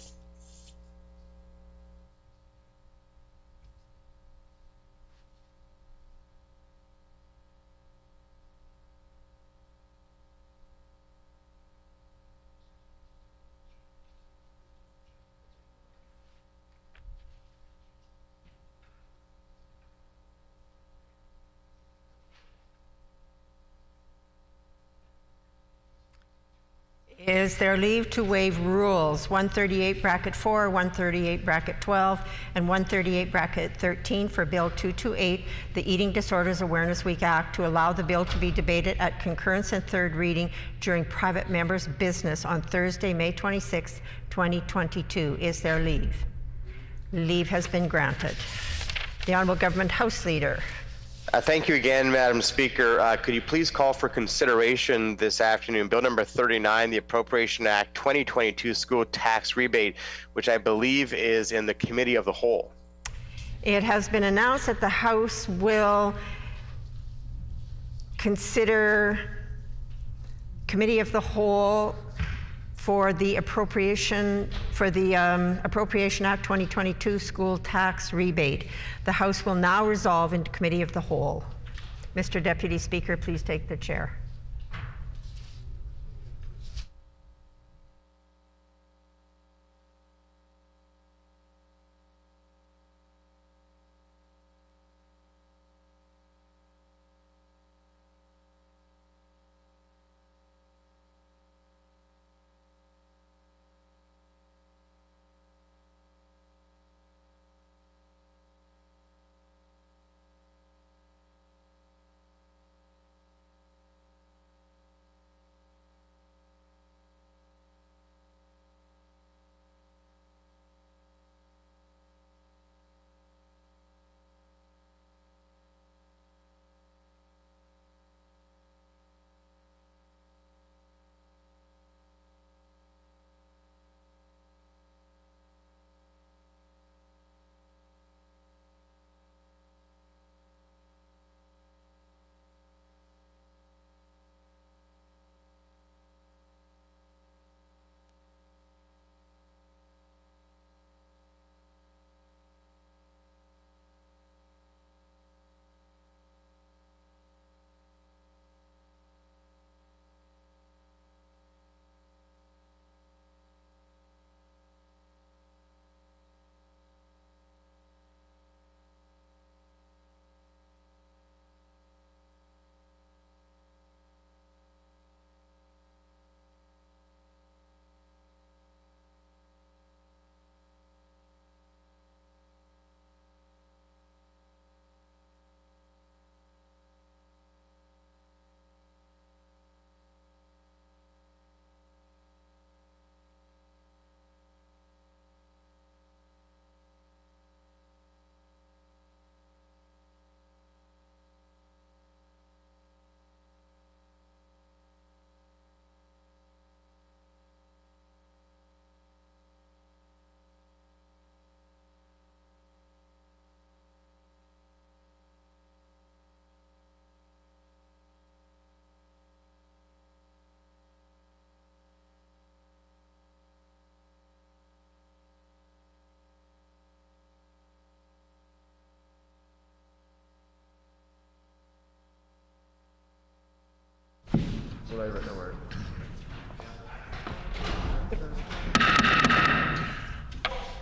Is there leave to waive rules 138 bracket 4, 138 bracket 12, and 138 bracket 13 for Bill 228, the Eating Disorders Awareness Week Act, to allow the bill to be debated at concurrence and third reading during private members' business on Thursday, May 26, 2022? Is there leave? Leave has been granted. The Honourable Government House Leader. Uh, thank you again, Madam Speaker. Uh, could you please call for consideration this afternoon Bill number 39, the Appropriation Act 2022 School Tax Rebate, which I believe is in the Committee of the Whole? It has been announced that the House will consider Committee of the Whole for the appropriation for the um, Appropriation Act 2022 school tax rebate. The House will now resolve into Committee of the Whole. Mr. Deputy Speaker, please take the chair.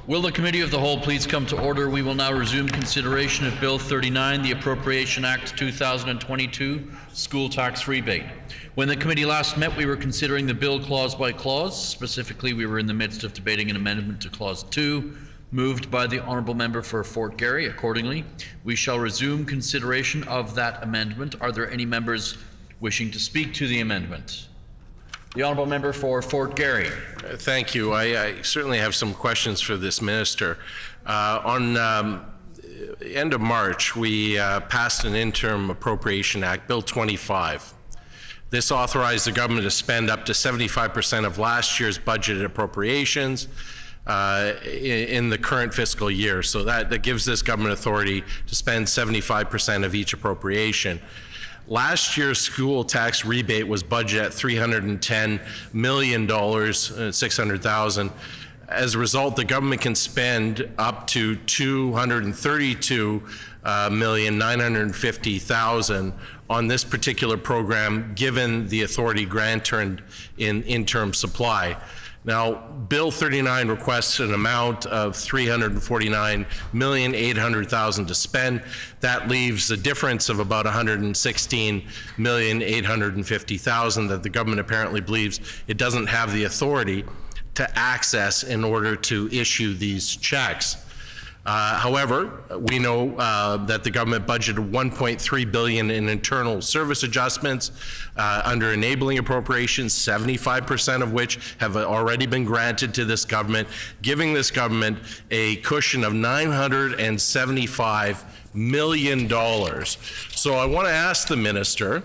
Will the Committee of the Whole please come to order? We will now resume consideration of Bill 39, the Appropriation Act 2022 School Tax Rebate. When the committee last met, we were considering the bill clause by clause. Specifically, we were in the midst of debating an amendment to Clause 2, moved by the Honourable Member for Fort Garry. Accordingly, we shall resume consideration of that amendment. Are there any members wishing to speak to the amendment? The Honourable Member for Fort Garry. Thank you. I, I certainly have some questions for this minister. Uh, on um, end of March, we uh, passed an interim appropriation act, Bill 25. This authorized the government to spend up to 75% of last year's budgeted appropriations uh, in, in the current fiscal year. So that, that gives this government authority to spend 75% of each appropriation. Last year's school tax rebate was budgeted at $310 million, uh, 600,000. As a result, the government can spend up to 232 uh, million 950,000 on this particular program, given the authority granted in interim supply. Now, Bill 39 requests an amount of 349,800,000 to spend. That leaves a difference of about 116,850,000 that the government apparently believes it doesn't have the authority to access in order to issue these checks. Uh, however, we know uh, that the government budgeted 1.3 billion in internal service adjustments uh, under enabling appropriations, 75% of which have already been granted to this government, giving this government a cushion of 975 million dollars. So I want to ask the minister.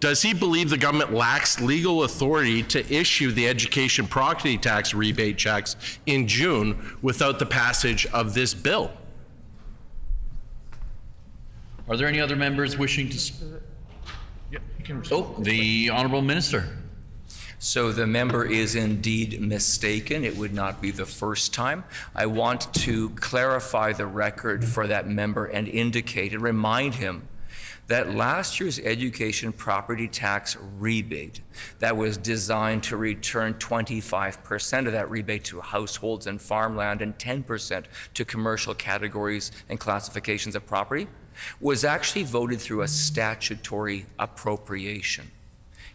Does he believe the government lacks legal authority to issue the education property tax rebate checks in June without the passage of this bill? Are there any other members wishing to? Sp- oh, the honourable minister. So the member is indeed mistaken. It would not be the first time. I want to clarify the record for that member and indicate and remind him that last year's education property tax rebate that was designed to return 25% of that rebate to households and farmland and 10% to commercial categories and classifications of property was actually voted through a statutory appropriation.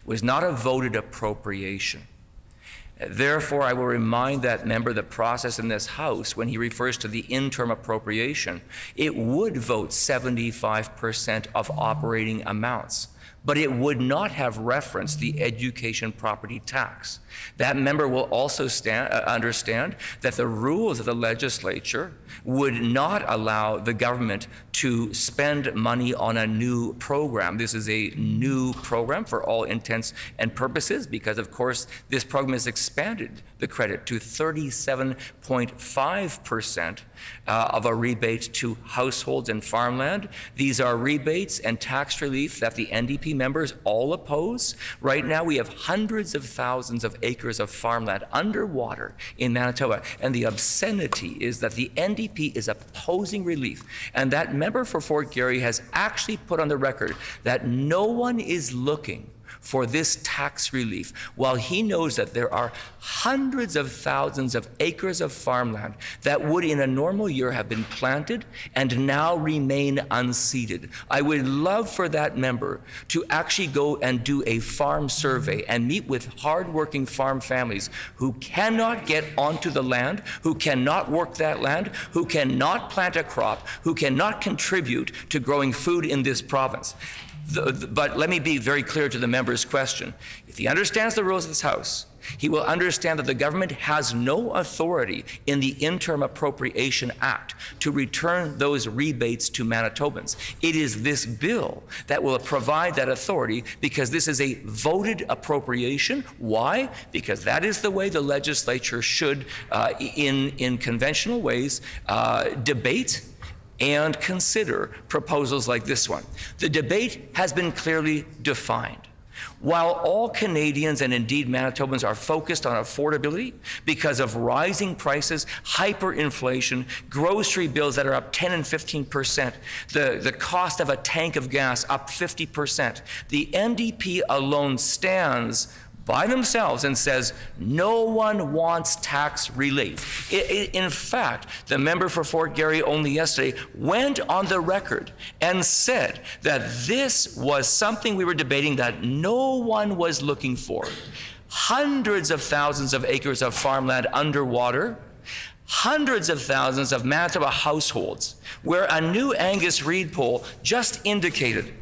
It was not a voted appropriation. Therefore, I will remind that member the process in this House, when he refers to the interim appropriation, it would vote 75% of operating amounts, but it would not have referenced the education property tax. That member will also stand, uh, understand that the rules of the legislature would not allow the government to spend money on a new program. This is a new program for all intents and purposes because, of course, this program has expanded the credit to 37.5% uh, of a rebate to households and farmland. These are rebates and tax relief that the NDP members all oppose. Right now, we have hundreds of thousands of acres of farmland underwater in Manitoba, and the obscenity is that the NDP is opposing relief. And that member for Fort Garry has actually put on the record that no one is looking for this tax relief, while he knows that there are hundreds of thousands of acres of farmland that would in a normal year have been planted and now remain unseeded. I would love for that member to actually go and do a farm survey and meet with hardworking farm families who cannot get onto the land, who cannot work that land, who cannot plant a crop, who cannot contribute to growing food in this province. The, but let me be very clear to the member's question. If he understands the rules of this House, he will understand that the government has no authority in the Interim Appropriation Act to return those rebates to Manitobans. It is this bill that will provide that authority because this is a voted appropriation. Why? Because that is the way the legislature should, uh, in, in conventional ways, uh, debate and consider proposals like this one. The debate has been clearly defined. While all Canadians and indeed Manitobans are focused on affordability because of rising prices, hyperinflation, grocery bills that are up 10 and 15 percent, the, the cost of a tank of gas up 50 percent, the NDP alone stands by themselves and says no one wants tax relief. in fact, the member for Fort Garry only yesterday went on the record and said that this was something we were debating that no one was looking for. Hundreds of thousands of acres of farmland underwater, hundreds of thousands of Manitoba households, where a new Angus Reid poll just indicated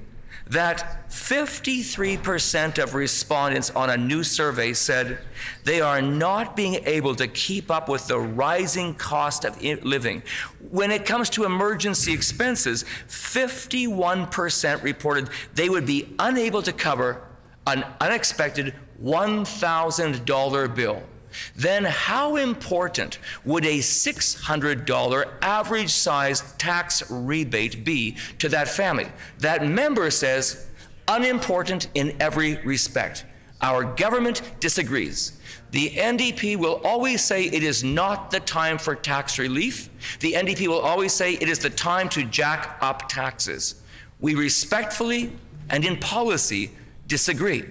that 53% of respondents on a new survey said they are not being able to keep up with the rising cost of living. When it comes to emergency expenses, 51% reported they would be unable to cover an unexpected $1,000 bill then how important would a $600 average size tax rebate be to that family? That member says, unimportant in every respect. Our government disagrees. The NDP will always say it is not the time for tax relief. The NDP will always say it is the time to jack up taxes. We respectfully and in policy disagree.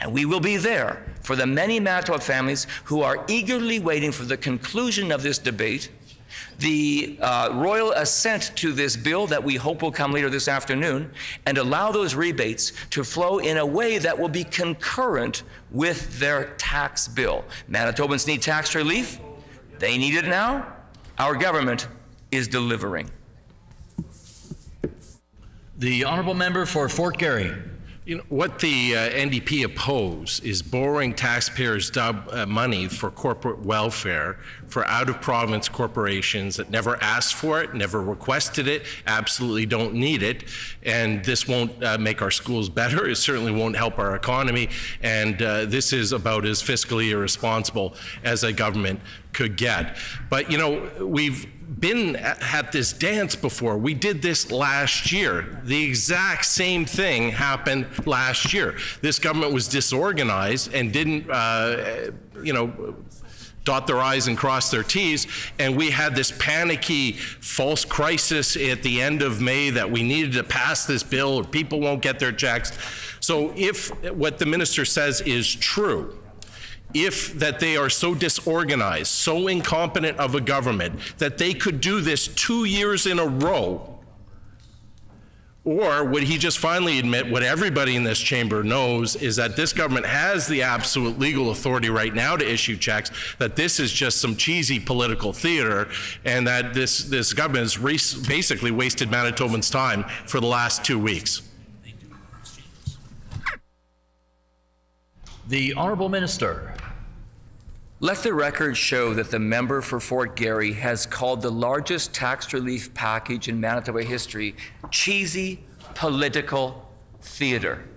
And we will be there for the many Manitoba families who are eagerly waiting for the conclusion of this debate, the uh, royal assent to this bill that we hope will come later this afternoon, and allow those rebates to flow in a way that will be concurrent with their tax bill. Manitobans need tax relief. They need it now. Our government is delivering. The honourable member for Fort Garry. You know, what the uh, NDP oppose is borrowing taxpayers' dub, uh, money for corporate welfare for out-of-province corporations that never asked for it, never requested it, absolutely don't need it, and this won't uh, make our schools better. It certainly won't help our economy, and uh, this is about as fiscally irresponsible as a government could get. But you know, we've been at, this dance before. We did this last year. The exact same thing happened last year. This government was disorganized and didn't, uh, you know, dot their I's and cross their T's. And we had this panicky false crisis at the end of May that we needed to pass this bill or people won't get their checks. So if what the minister says is true, if that they are so disorganized, so incompetent of a government that they could do this two years in a row? Or would he just finally admit what everybody in this chamber knows is that this government has the absolute legal authority right now to issue checks, that this is just some cheesy political theater, and that this, this government has basically wasted Manitobans' time for the last two weeks? The Honourable Minister. Let the record show that the member for Fort Garry has called the largest tax relief package in Manitoba history cheesy political theater.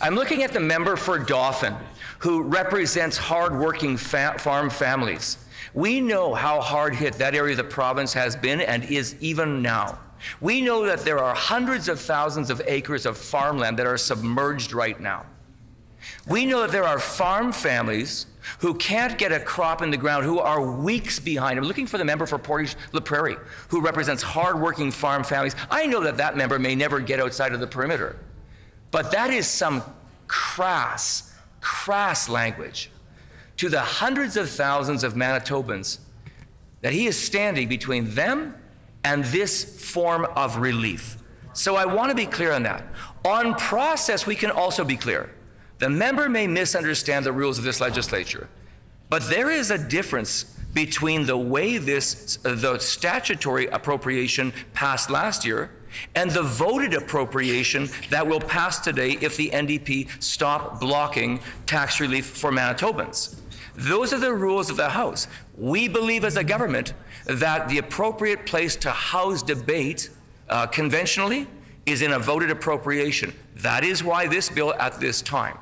I'm looking at the member for Dauphin, who represents hardworking fa farm families. We know how hard hit that area of the province has been and is even now. We know that there are hundreds of thousands of acres of farmland that are submerged right now. We know that there are farm families who can't get a crop in the ground, who are weeks behind. I'm looking for the member for Portage La Prairie, who represents hardworking farm families. I know that that member may never get outside of the perimeter, but that is some crass, crass language to the hundreds of thousands of Manitobans that he is standing between them and this form of relief. So I want to be clear on that. On process, we can also be clear. The member may misunderstand the rules of this legislature, but there is a difference between the way this the statutory appropriation passed last year and the voted appropriation that will pass today if the NDP stop blocking tax relief for Manitobans. Those are the rules of the House. We believe as a government that the appropriate place to house debate uh, conventionally is in a voted appropriation. That is why this bill at this time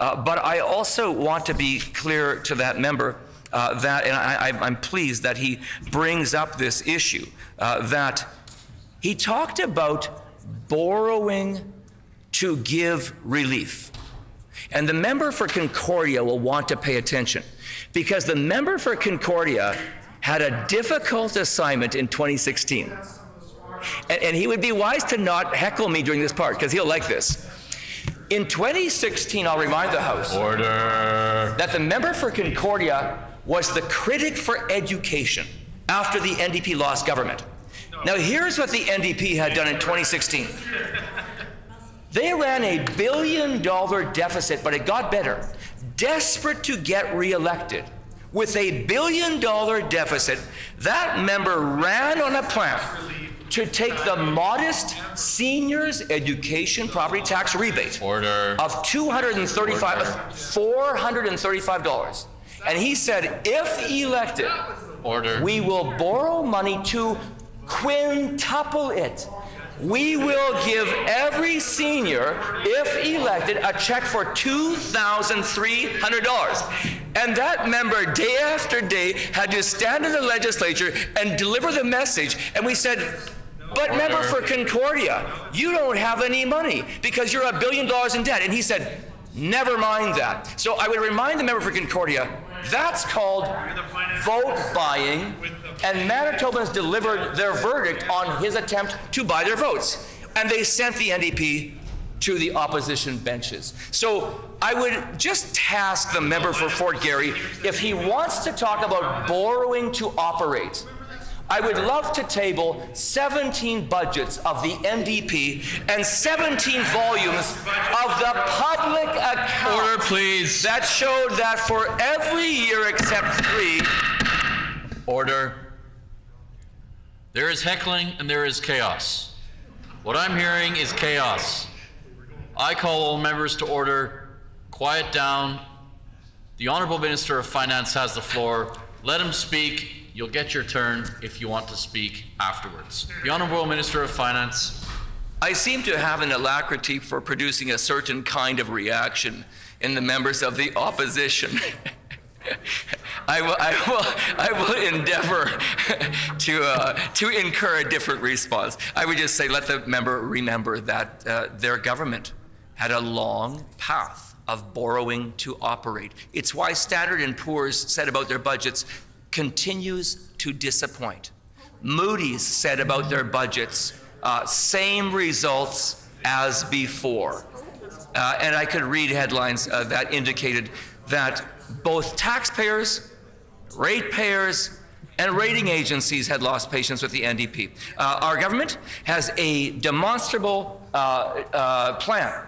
uh, but I also want to be clear to that member uh, that, and I, am pleased that he brings up this issue, uh, that he talked about borrowing to give relief. And the member for Concordia will want to pay attention because the member for Concordia had a difficult assignment in 2016. And, and he would be wise to not heckle me during this part because he'll like this. In 2016, I'll remind the House Order. that the member for Concordia was the critic for education after the NDP lost government. Now, here's what the NDP had done in 2016. They ran a billion dollar deficit, but it got better. Desperate to get reelected with a billion dollar deficit, that member ran on a plan to take the modest seniors education property tax rebate Order. of 235 $435 and he said if elected Order. we will borrow money to quintuple it we will give every senior, if elected, a check for $2,300. And that member, day after day, had to stand in the legislature and deliver the message. And we said, but member for Concordia, you don't have any money because you're a billion dollars in debt. And he said, never mind that. So I would remind the member for Concordia, that's called vote buying, and Manitobans delivered their verdict on his attempt to buy their votes. And they sent the NDP to the opposition benches. So I would just task the member for Fort Garry if he wants to talk about borrowing to operate. I would love to table 17 budgets of the NDP and 17 volumes of the public account. Order, please. That showed that for every year except three. Order. There is heckling and there is chaos. What I'm hearing is chaos. I call all members to order. Quiet down. The Honorable Minister of Finance has the floor. Let him speak. You'll get your turn if you want to speak afterwards. The Honorable Minister of Finance. I seem to have an alacrity for producing a certain kind of reaction in the members of the opposition. I will, I will, I will endeavor to, uh, to incur a different response. I would just say let the member remember that uh, their government had a long path of borrowing to operate. It's why Standard & Poor's said about their budgets, continues to disappoint. Moody's said about their budgets, uh, same results as before. Uh, and I could read headlines uh, that indicated that both taxpayers, ratepayers, and rating agencies had lost patience with the NDP. Uh, our government has a demonstrable uh, uh, plan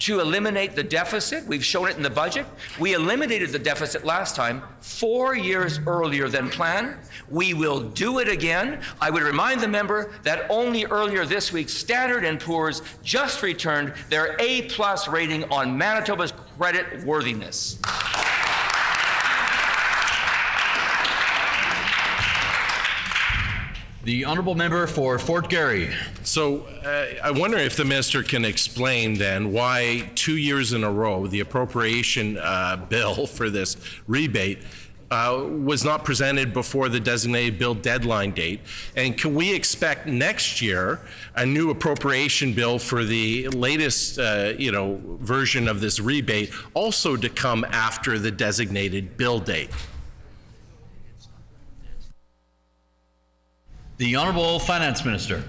to eliminate the deficit. We've shown it in the budget. We eliminated the deficit last time, four years earlier than planned. We will do it again. I would remind the member that only earlier this week, Standard & Poor's just returned their A-plus rating on Manitoba's credit worthiness. The Honourable Member for Fort Garry. So uh, I wonder if the minister can explain then why two years in a row the appropriation uh, bill for this rebate uh, was not presented before the designated bill deadline date. And can we expect next year a new appropriation bill for the latest, uh, you know, version of this rebate also to come after the designated bill date? The Honourable Finance Minister.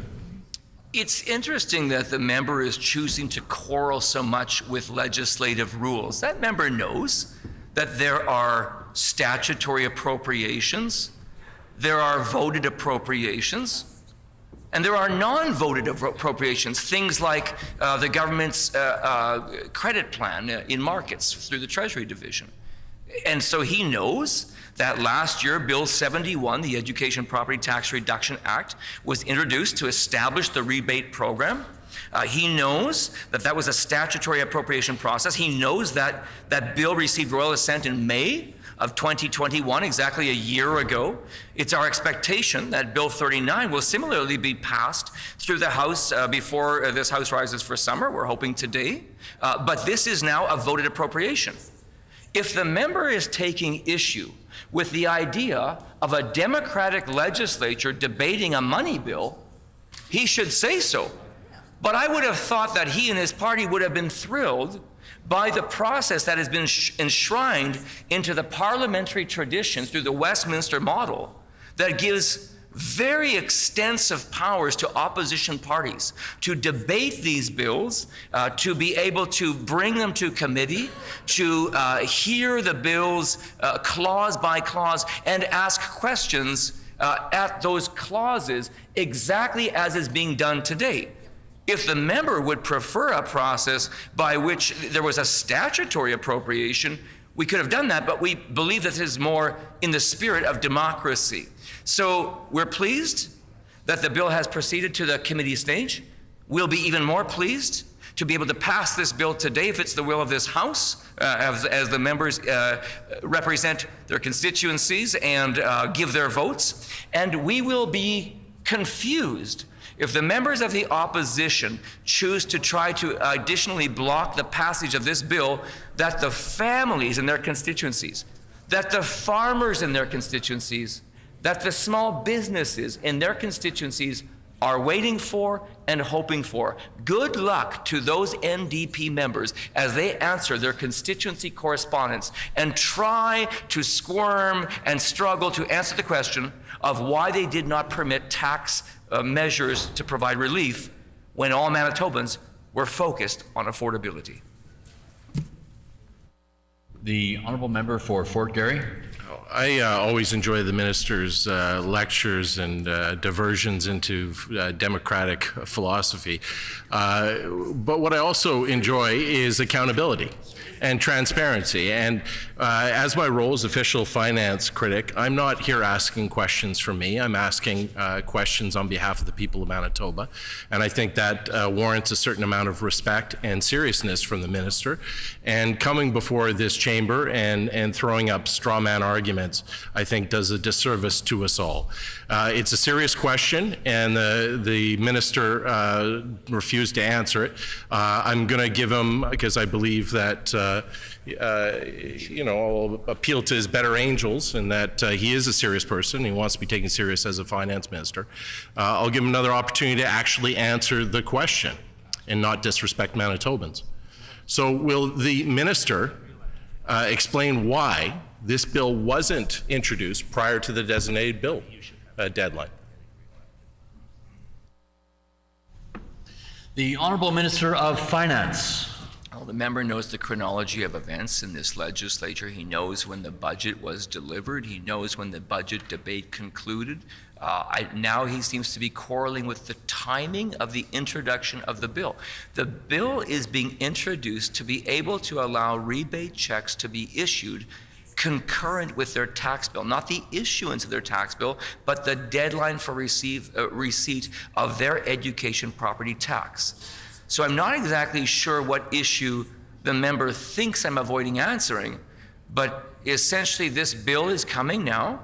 It's interesting that the member is choosing to quarrel so much with legislative rules. That member knows that there are statutory appropriations, there are voted appropriations, and there are non voted appropriations, things like uh, the government's uh, uh, credit plan uh, in markets through the Treasury Division. And so he knows that last year, Bill 71, the Education Property Tax Reduction Act, was introduced to establish the rebate program. Uh, he knows that that was a statutory appropriation process. He knows that that bill received royal assent in May of 2021, exactly a year ago. It's our expectation that Bill 39 will similarly be passed through the House uh, before uh, this House rises for summer. We're hoping today. Uh, but this is now a voted appropriation. If the member is taking issue with the idea of a Democratic legislature debating a money bill, he should say so. But I would have thought that he and his party would have been thrilled by the process that has been enshrined into the parliamentary tradition through the Westminster model that gives very extensive powers to opposition parties to debate these bills, uh, to be able to bring them to committee, to uh, hear the bills uh, clause by clause, and ask questions uh, at those clauses exactly as is being done today. If the member would prefer a process by which there was a statutory appropriation, we could have done that, but we believe that this is more in the spirit of democracy. So we're pleased that the bill has proceeded to the committee stage. We'll be even more pleased to be able to pass this bill today if it's the will of this House, uh, as, as, the members uh, represent their constituencies and uh, give their votes. And we will be confused if the members of the opposition choose to try to additionally block the passage of this bill, that the families in their constituencies, that the farmers in their constituencies, that the small businesses in their constituencies are waiting for and hoping for. Good luck to those NDP members as they answer their constituency correspondence and try to squirm and struggle to answer the question of why they did not permit tax uh, measures to provide relief when all Manitobans were focused on affordability. The honourable member for Fort Garry. I uh, always enjoy the minister's uh, lectures and uh, diversions into uh, democratic philosophy. Uh, but what I also enjoy is accountability and transparency. And uh, as my role as official finance critic, I'm not here asking questions for me. I'm asking uh, questions on behalf of the people of Manitoba. And I think that uh, warrants a certain amount of respect and seriousness from the minister. And coming before this chamber and, and throwing up straw man arguments, I think does a disservice to us all. Uh, it's a serious question, and the, the minister uh, refused to answer it. Uh, I'm going to give him, because I believe that uh, uh, you know, I'll appeal to his better angels and that uh, he is a serious person. He wants to be taken serious as a finance minister. I'll give him another opportunity to actually answer the question and not disrespect Manitobans. So, will the minister explain why this bill wasn't introduced prior to the designated bill uh, deadline? The Honourable Minister of Finance. Well, the member knows the chronology of events in this legislature. He knows when the budget was delivered. He knows when the budget debate concluded. Uh, I, now he seems to be quarreling with the timing of the introduction of the bill. The bill is being introduced to be able to allow rebate checks to be issued concurrent with their tax bill, not the issuance of their tax bill, but the deadline for receive, uh, receipt of their education property tax. So I'm not exactly sure what issue the member thinks I'm avoiding answering, but essentially this bill is coming now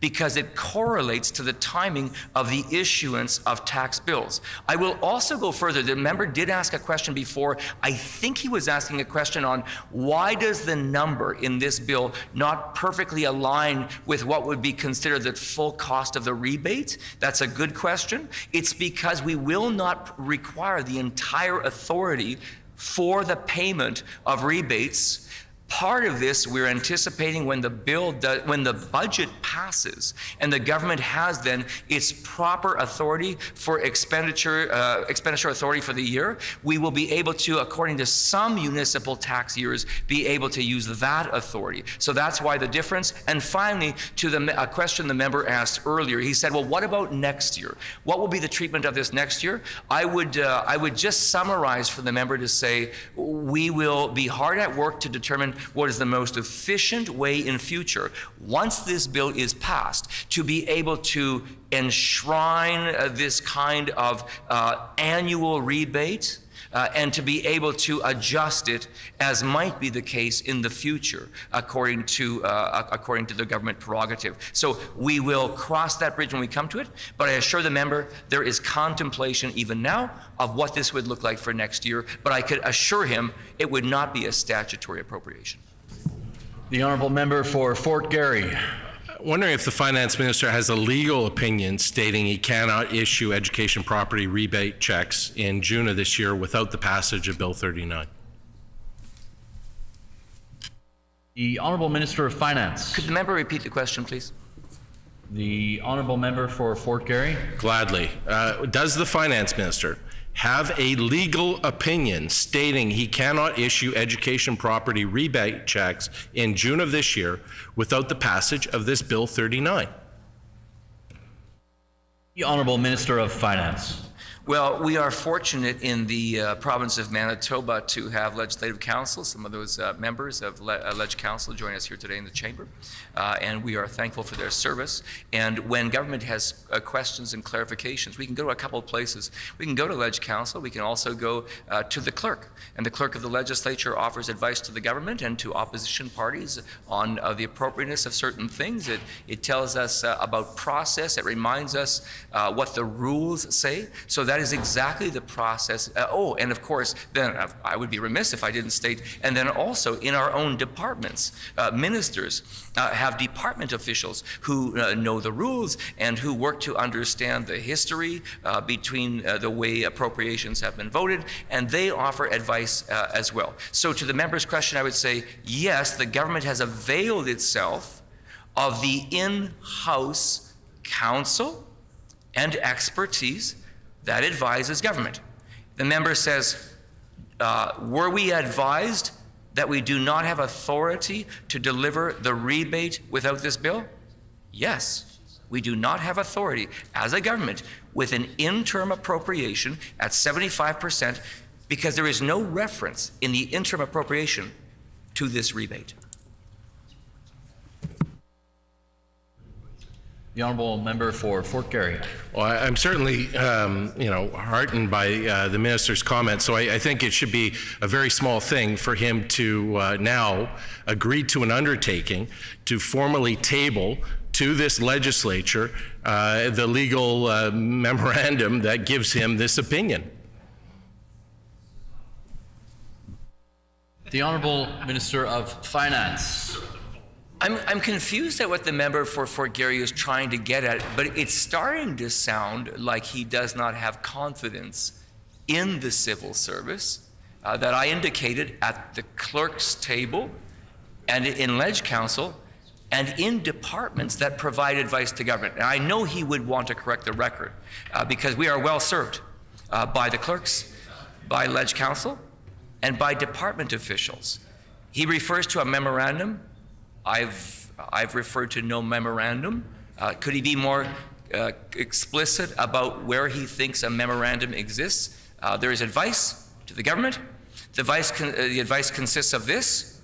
because it correlates to the timing of the issuance of tax bills. I will also go further. The member did ask a question before. I think he was asking a question on why does the number in this bill not perfectly align with what would be considered the full cost of the rebate? That's a good question. It's because we will not require the entire authority for the payment of rebates Part of this we're anticipating when the bill does, when the budget passes and the government has then its proper authority for expenditure uh, expenditure authority for the year, we will be able to, according to some municipal tax years, be able to use that authority. So that's why the difference. And finally, to the a question the member asked earlier, he said, "Well, what about next year? What will be the treatment of this next year?" I would uh, I would just summarize for the member to say we will be hard at work to determine what is the most efficient way in future, once this bill is passed, to be able to enshrine uh, this kind of uh, annual rebate uh, and to be able to adjust it as might be the case in the future according to, uh, according to the government prerogative. So we will cross that bridge when we come to it, but I assure the member there is contemplation even now of what this would look like for next year, but I could assure him it would not be a statutory appropriation. The honourable member for Fort Garry. Wondering if the finance minister has a legal opinion stating he cannot issue education property rebate checks in June of this year without the passage of Bill 39. The Honourable Minister of Finance. Could the member repeat the question, please? The Honourable Member for Fort Garry. Gladly. Uh, does the finance minister have a legal opinion stating he cannot issue education property rebate checks in June of this year without the passage of this Bill 39? The Honourable Minister of Finance. Well, we are fortunate in the uh, province of Manitoba to have Legislative Counsel. Some of those uh, members of Le- uh, Leg Council join us here today in the chamber, uh, and we are thankful for their service. And when government has uh, questions and clarifications, we can go to a couple of places. We can go to Leg Council. We can also go uh, to the clerk, and the clerk of the legislature offers advice to the government and to opposition parties on the appropriateness of certain things. It, it tells us about process. It reminds us what the rules say. So that is exactly the process. Uh, oh, and of course, then uh, I would be remiss if I didn't state, and then also in our own departments, uh, ministers uh, have department officials who uh, know the rules and who work to understand the history uh, between the way appropriations have been voted, and they offer advice as well. So, to the member's question, I would say yes, the government has availed itself of the in house counsel and expertise that advises government. The member says, uh, Were we advised that we do not have authority to deliver the rebate without this bill? Yes, we do not have authority as a government with an interim appropriation at 75% because there is no reference in the interim appropriation to this rebate. The honourable member for Fort Garry. Well, I, am certainly, um, you know, heartened by uh, the minister's comments. So I, I, think it should be a very small thing for him to uh, now agree to an undertaking to formally table to this legislature uh, the legal uh, memorandum that gives him this opinion. The honourable minister of finance. I'm, I'm confused at what the member for Fort Garry is trying to get at, but it's starting to sound like he does not have confidence in the civil service uh, that I indicated at the clerk's table and in Ledge Council and in departments that provide advice to government. And I know he would want to correct the record uh, because we are well served uh, by the clerks, by Ledge Council, and by department officials. He refers to a memorandum I've, I've referred to no memorandum. Uh, could he be more uh, explicit about where he thinks a memorandum exists? Uh, there is advice to the government. The advice, uh, the advice consists of this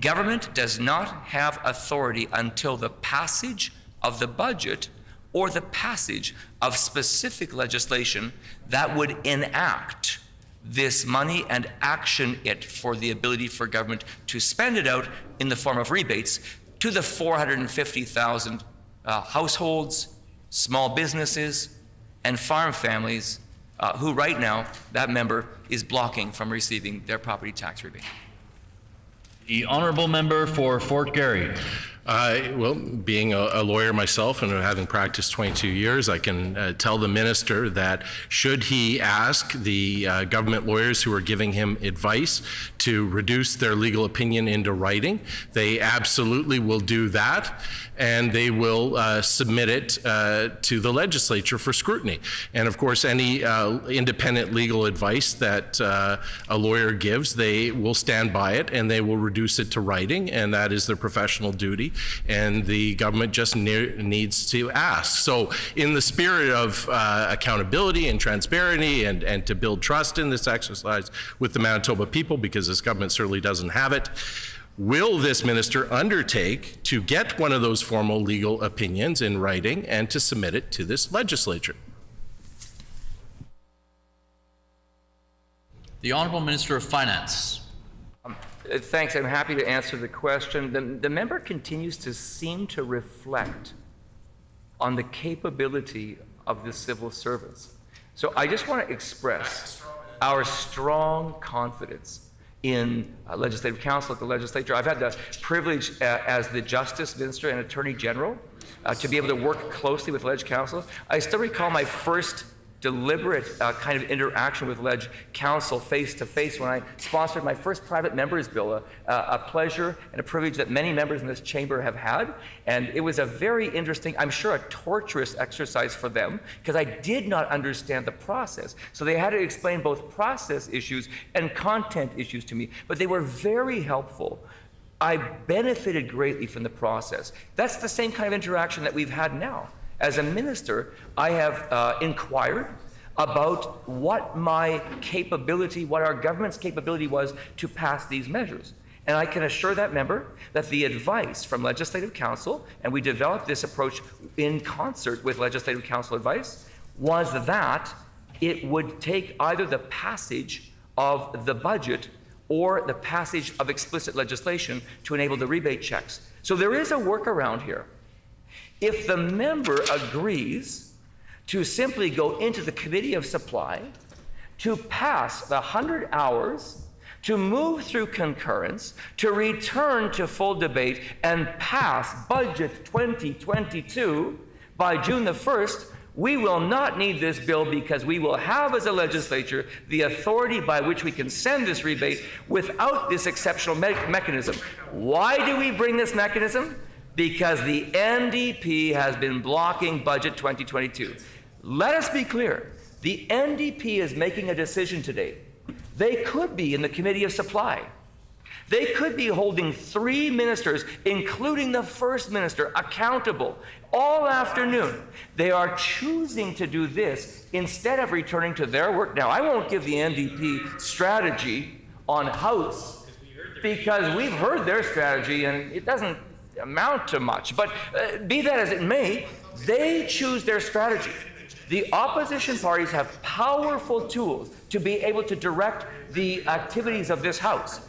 government does not have authority until the passage of the budget or the passage of specific legislation that would enact this money and action it for the ability for government to spend it out in the form of rebates to the 450,000 uh, households, small businesses, and farm families uh, who right now that member is blocking from receiving their property tax rebate. The honourable member for Fort Garry. Uh, well, being a, a, lawyer myself and having practiced 22 years, I can uh, tell the minister that should he ask the uh, government lawyers who are giving him advice to reduce their legal opinion into writing, they absolutely will do that and they will uh, submit it uh, to the legislature for scrutiny. And of course, any uh, independent legal advice that a lawyer gives, they will stand by it and they will reduce it to writing, and that is their professional duty. And the government just ne needs to ask. So, in the spirit of uh, accountability and transparency and, and to build trust in this exercise with the Manitoba people, because this government certainly doesn't have it, Will this minister undertake to get one of those formal legal opinions in writing and to submit it to this legislature? The Honourable Minister of Finance. Uh, thanks. I'm happy to answer the question. The, the member continues to seem to reflect on the capability of the civil service. So I just want to express our strong confidence in uh, legislative counsel at the legislature. I've had the privilege uh, as the justice minister and attorney general uh, to be able to work closely with legislative Counsel. I still recall my first deliberate uh, kind of interaction with Ledge Council face to face when I sponsored my first private members bill, a, a, pleasure and a privilege that many members in this chamber have had. And it was a very interesting, I'm sure a torturous exercise for them because I did not understand the process. So they had to explain both process issues and content issues to me, but they were very helpful. I benefited greatly from the process. That's the same kind of interaction that we've had now. As a minister, I have uh, inquired about what my capability, what our government's capability was to pass these measures. And I can assure that member that the advice from Legislative Counsel, and we developed this approach in concert with Legislative Counsel advice, was that it would take either the passage of the budget or the passage of explicit legislation to enable the rebate checks. So there is a workaround here. If the member agrees to simply go into the Committee of Supply, to pass the 100 hours, to move through concurrence, to return to full debate, and pass Budget 2022 by June the 1st, we will not need this bill because we will have as a legislature the authority by which we can send this rebate without this exceptional me mechanism. Why do we bring this mechanism? Because the NDP has been blocking Budget 2022. Let us be clear. The NDP is making a decision today. They could be in the Committee of Supply. They could be holding three ministers, including the First Minister, accountable all afternoon. They are choosing to do this instead of returning to their work. Now, I won't give the NDP strategy on House because we've heard their strategy and it doesn't amount to much. But uh, be that as it may, they choose their strategy. The opposition parties have powerful tools to be able to direct the activities of this House.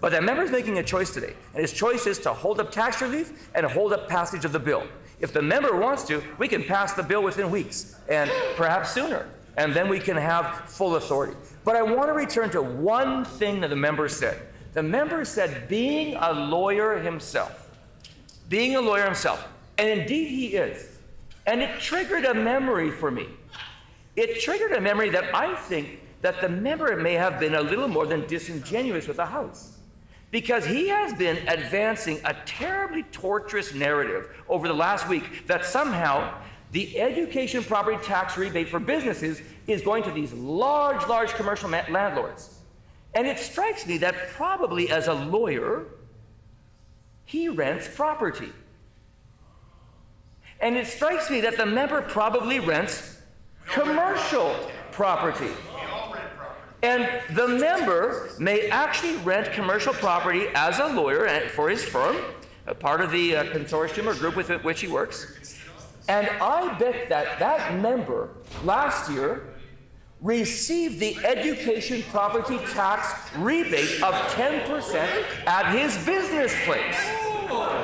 But the member is making a choice today, and his choice is to hold up tax relief and hold up passage of the bill. If the member wants to, we can pass the bill within weeks and perhaps sooner, and then we can have full authority. But I want to return to one thing that the member said. The member said, being a lawyer himself, being a lawyer himself, and indeed he is, and it triggered a memory for me. It triggered a memory that I think that the member may have been a little more than disingenuous with the House because he has been advancing a terribly torturous narrative over the last week that somehow the education property tax rebate for businesses is going to these large, large commercial landlords. And it strikes me that probably as a lawyer, he rents property. And it strikes me that the member probably rents commercial property. And the member may actually rent commercial property as a lawyer for his firm, a part of the uh, consortium or group with which he works. And I bet that that member last year received the education property tax rebate of 10% at his business place.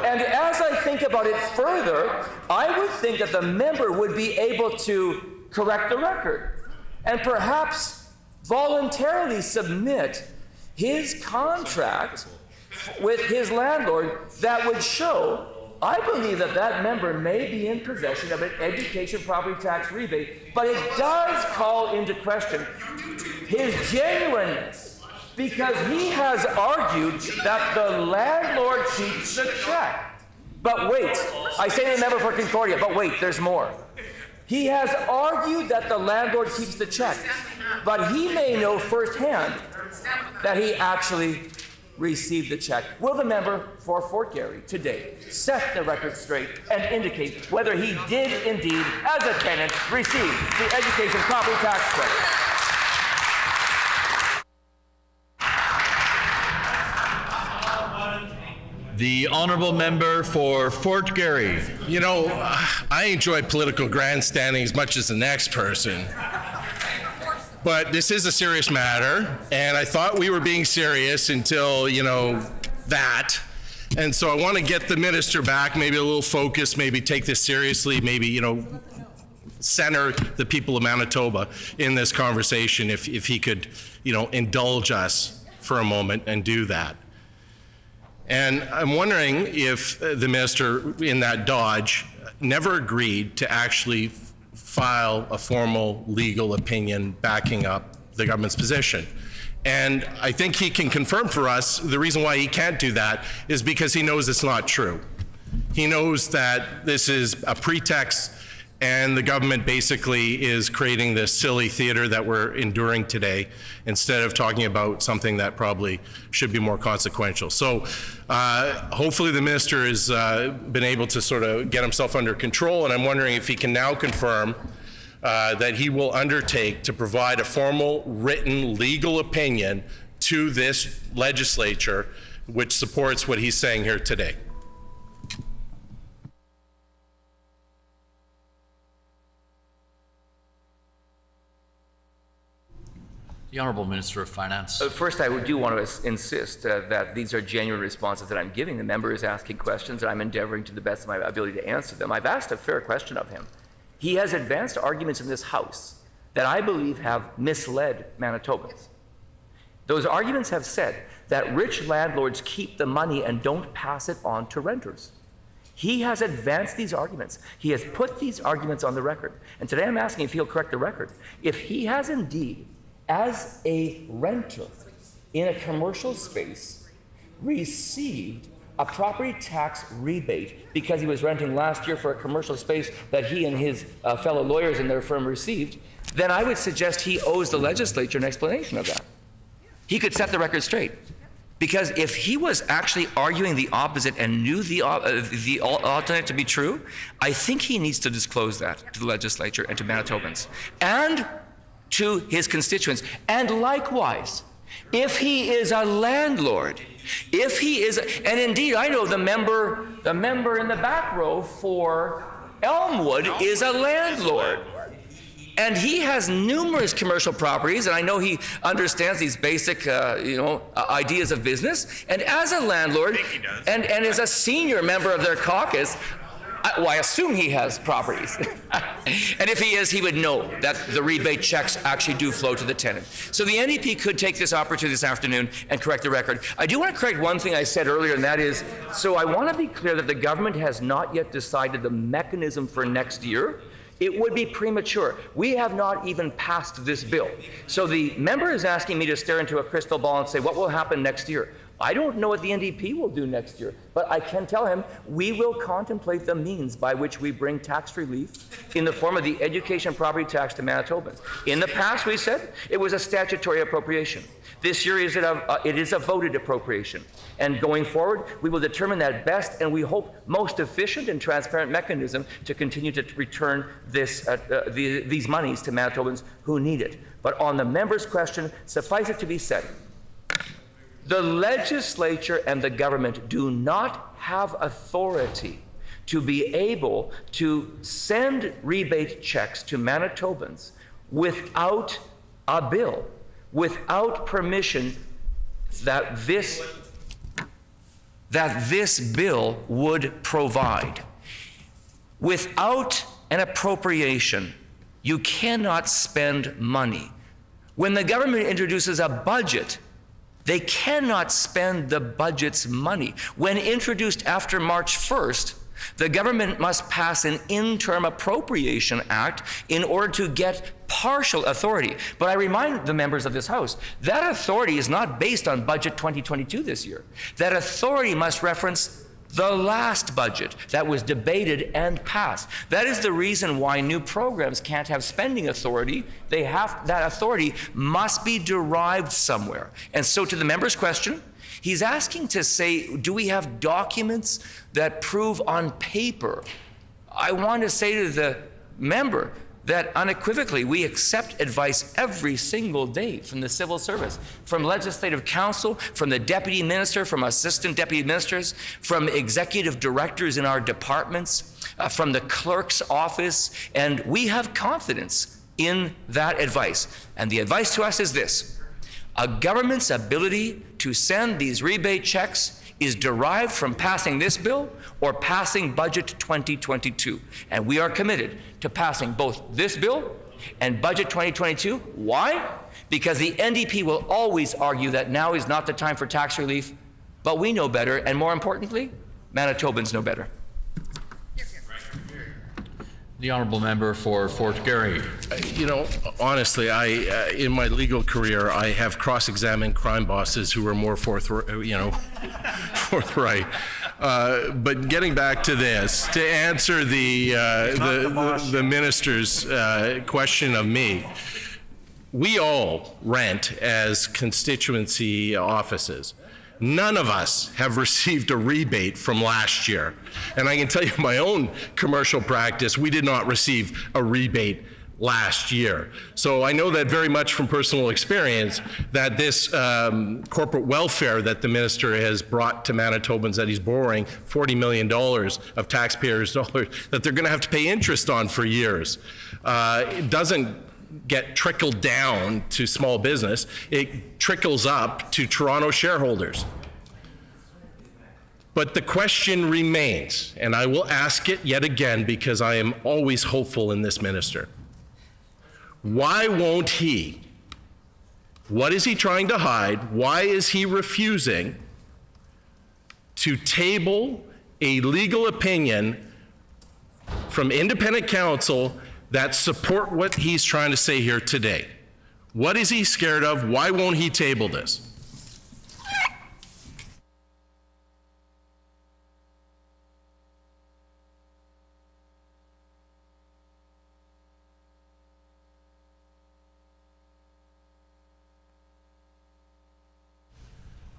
And as I think about it further, I would think that the member would be able to correct the record and perhaps voluntarily submit his contract with his landlord that would show I believe that that member may be in possession of an education property tax rebate, but it does call into question his genuineness because he has argued that the landlord keeps the check. But wait, I say to the member for Concordia, but wait, there's more. He has argued that the landlord keeps the check, but he may know firsthand that he actually received the check. Will the member for Fort Garry today set the record straight and indicate whether he did indeed, as a tenant, receive the education property tax credit? The honourable member for Fort Garry. You know, I enjoy political grandstanding as much as the next person. But this is a serious matter, and I thought we were being serious until, you know, that. And so I want to get the minister back, maybe a little focus, maybe take this seriously, maybe, you know, center the people of Manitoba in this conversation if, if he could, you know, indulge us for a moment and do that. And I'm wondering if the minister in that dodge never agreed to actually file a formal legal opinion backing up the government's position. And I think he can confirm for us the reason why he can't do that is because he knows it's not true. He knows that this is a pretext and the government basically is creating this silly theater that we're enduring today instead of talking about something that probably should be more consequential. So uh, hopefully the minister has uh, been able to sort of get himself under control, and I'm wondering if he can now confirm uh, that he will undertake to provide a formal written legal opinion to this legislature which supports what he's saying here today. The Honourable Minister of Finance. Uh, first, I do want to insist uh, that these are genuine responses that I'm giving. The member is asking questions, and I'm endeavoring to the best of my ability to answer them. I've asked a fair question of him. He has advanced arguments in this House that I believe have misled Manitobans. Those arguments have said that rich landlords keep the money and don't pass it on to renters. He has advanced these arguments. He has put these arguments on the record. And today I'm asking if he'll correct the record. If he has indeed as a renter in a commercial space, received a property tax rebate because he was renting last year for a commercial space that he and his uh, fellow lawyers in their firm received, then I would suggest he owes the legislature an explanation of that. He could set the record straight. Because if he was actually arguing the opposite and knew the, uh, the alternate to be true, I think he needs to disclose that to the legislature and to Manitobans. And to his constituents. And likewise, if he is a landlord, if he is, and indeed, I know the member, the member in the back row for Elmwood is a landlord. And he has numerous commercial properties, and I know he understands these basic, uh, you know, uh, ideas of business. And as a landlord, and, and as a senior member of their caucus, I, well, I assume he has properties. and if he is, he would know that the rebate checks actually do flow to the tenant. So the NDP could take this opportunity this afternoon and correct the record. I do want to correct one thing I said earlier, and that is so I want to be clear that the government has not yet decided the mechanism for next year. It would be premature. We have not even passed this bill. So the member is asking me to stare into a crystal ball and say, what will happen next year? I don't know what the NDP will do next year, but I can tell him we will contemplate the means by which we bring tax relief in the form of the education property tax to Manitobans. In the past, we said it was a statutory appropriation. This year, is it, a, uh, it is a voted appropriation. And going forward, we will determine that best and we hope most efficient and transparent mechanism to continue to return this, uh, uh, the, these monies to Manitobans who need it. But on the member's question, suffice it to be said, the legislature and the government do not have authority to be able to send rebate checks to Manitobans without a bill, without permission that this that this bill would provide. Without an appropriation, you cannot spend money. When the government introduces a budget, they cannot spend the budget's money. When introduced after March 1st, the government must pass an interim appropriation act in order to get partial authority. But I remind the members of this House that authority is not based on Budget 2022 this year. That authority must reference the last budget that was debated and passed. That is the reason why new programs can't have spending authority. They have that authority must be derived somewhere. And so to the member's question, he's asking to say, do we have documents that prove on paper? I want to say to the member, that unequivocally we accept advice every single day from the civil service, from legislative counsel, from the deputy minister, from assistant deputy ministers, from executive directors in our departments, uh, from the clerk's office, and we have confidence in that advice. And the advice to us is this a government's ability to send these rebate checks is derived from passing this bill or passing Budget 2022. And we are committed to passing both this bill and Budget 2022. Why? Because the NDP will always argue that now is not the time for tax relief, but we know better, and more importantly, Manitobans know better. The honourable member for Fort Garry. You know, honestly, I uh, in my legal career, I have cross-examined crime bosses who were more forthright, you know, forthright. Uh, but getting back to this, to answer the uh, the, the, the, minister's uh, question of me, we all rent as constituency offices. None of us have received a rebate from last year. And I can tell you my own commercial practice, we did not receive a rebate last year. So I know that very much from personal experience that this um, corporate welfare that the minister has brought to Manitobans that he's borrowing $40 million of taxpayers' dollars that they're going to have to pay interest on for years. Uh, doesn't get trickled down to small business, it trickles up to Toronto shareholders. But the question remains, and I will ask it yet again because I am always hopeful in this minister. Why won't he? What is he trying to hide? Why is he refusing to table a legal opinion from independent counsel that support what he's trying to say here today. What is he scared of? Why won't he table this?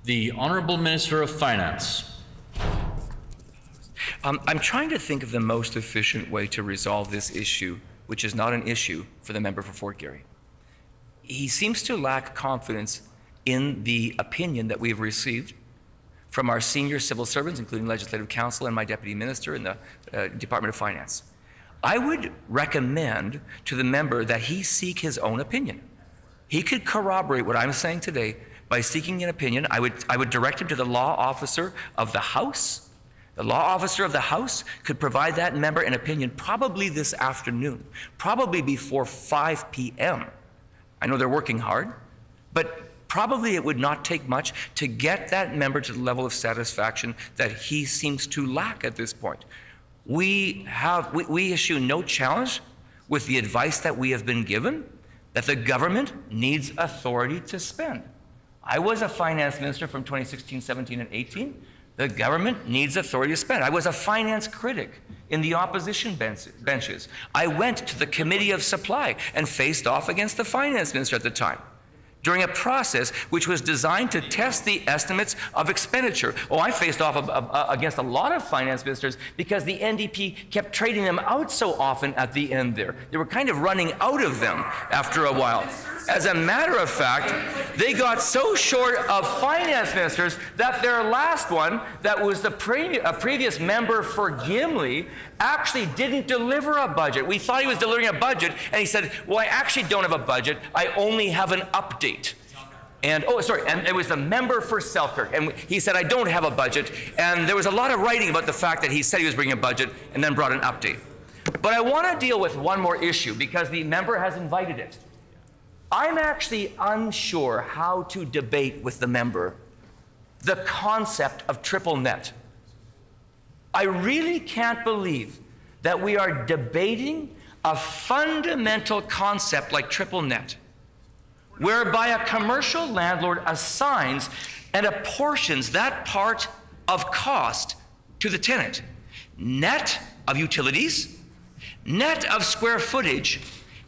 The Honourable Minister of Finance. Um, I'm trying to think of the most efficient way to resolve this issue which is not an issue for the member for Fort Garry. He seems to lack confidence in the opinion that we've received from our senior civil servants, including Legislative Counsel and my Deputy Minister in the uh, Department of Finance. I would recommend to the member that he seek his own opinion. He could corroborate what I'm saying today by seeking an opinion. I would, I would direct him to the law officer of the House the law officer of the House could provide that member an opinion probably this afternoon, probably before 5 p.m. I know they're working hard, but probably it would not take much to get that member to the level of satisfaction that he seems to lack at this point. We, have, we, we issue no challenge with the advice that we have been given that the government needs authority to spend. I was a finance minister from 2016, 17, and 18. The government needs authority to spend. I was a finance critic in the opposition benches. I went to the Committee of Supply and faced off against the finance minister at the time during a process which was designed to test the estimates of expenditure. Oh, I faced off uh, against a lot of finance ministers because the NDP kept trading them out so often at the end there. They were kind of running out of them after a while. As a matter of fact, they got so short of finance ministers that their last one, that was the pre a previous member for Gimli, actually didn't deliver a budget. We thought he was delivering a budget, and he said, Well, I actually don't have a budget, I only have an update. And oh, sorry, and it was the member for Selkirk. And he said, I don't have a budget. And there was a lot of writing about the fact that he said he was bringing a budget and then brought an update. But I want to deal with one more issue because the member has invited it. I'm actually unsure how to debate with the member the concept of triple net. I really can't believe that we are debating a fundamental concept like triple net, whereby a commercial landlord assigns and apportions that part of cost to the tenant, net of utilities, net of square footage,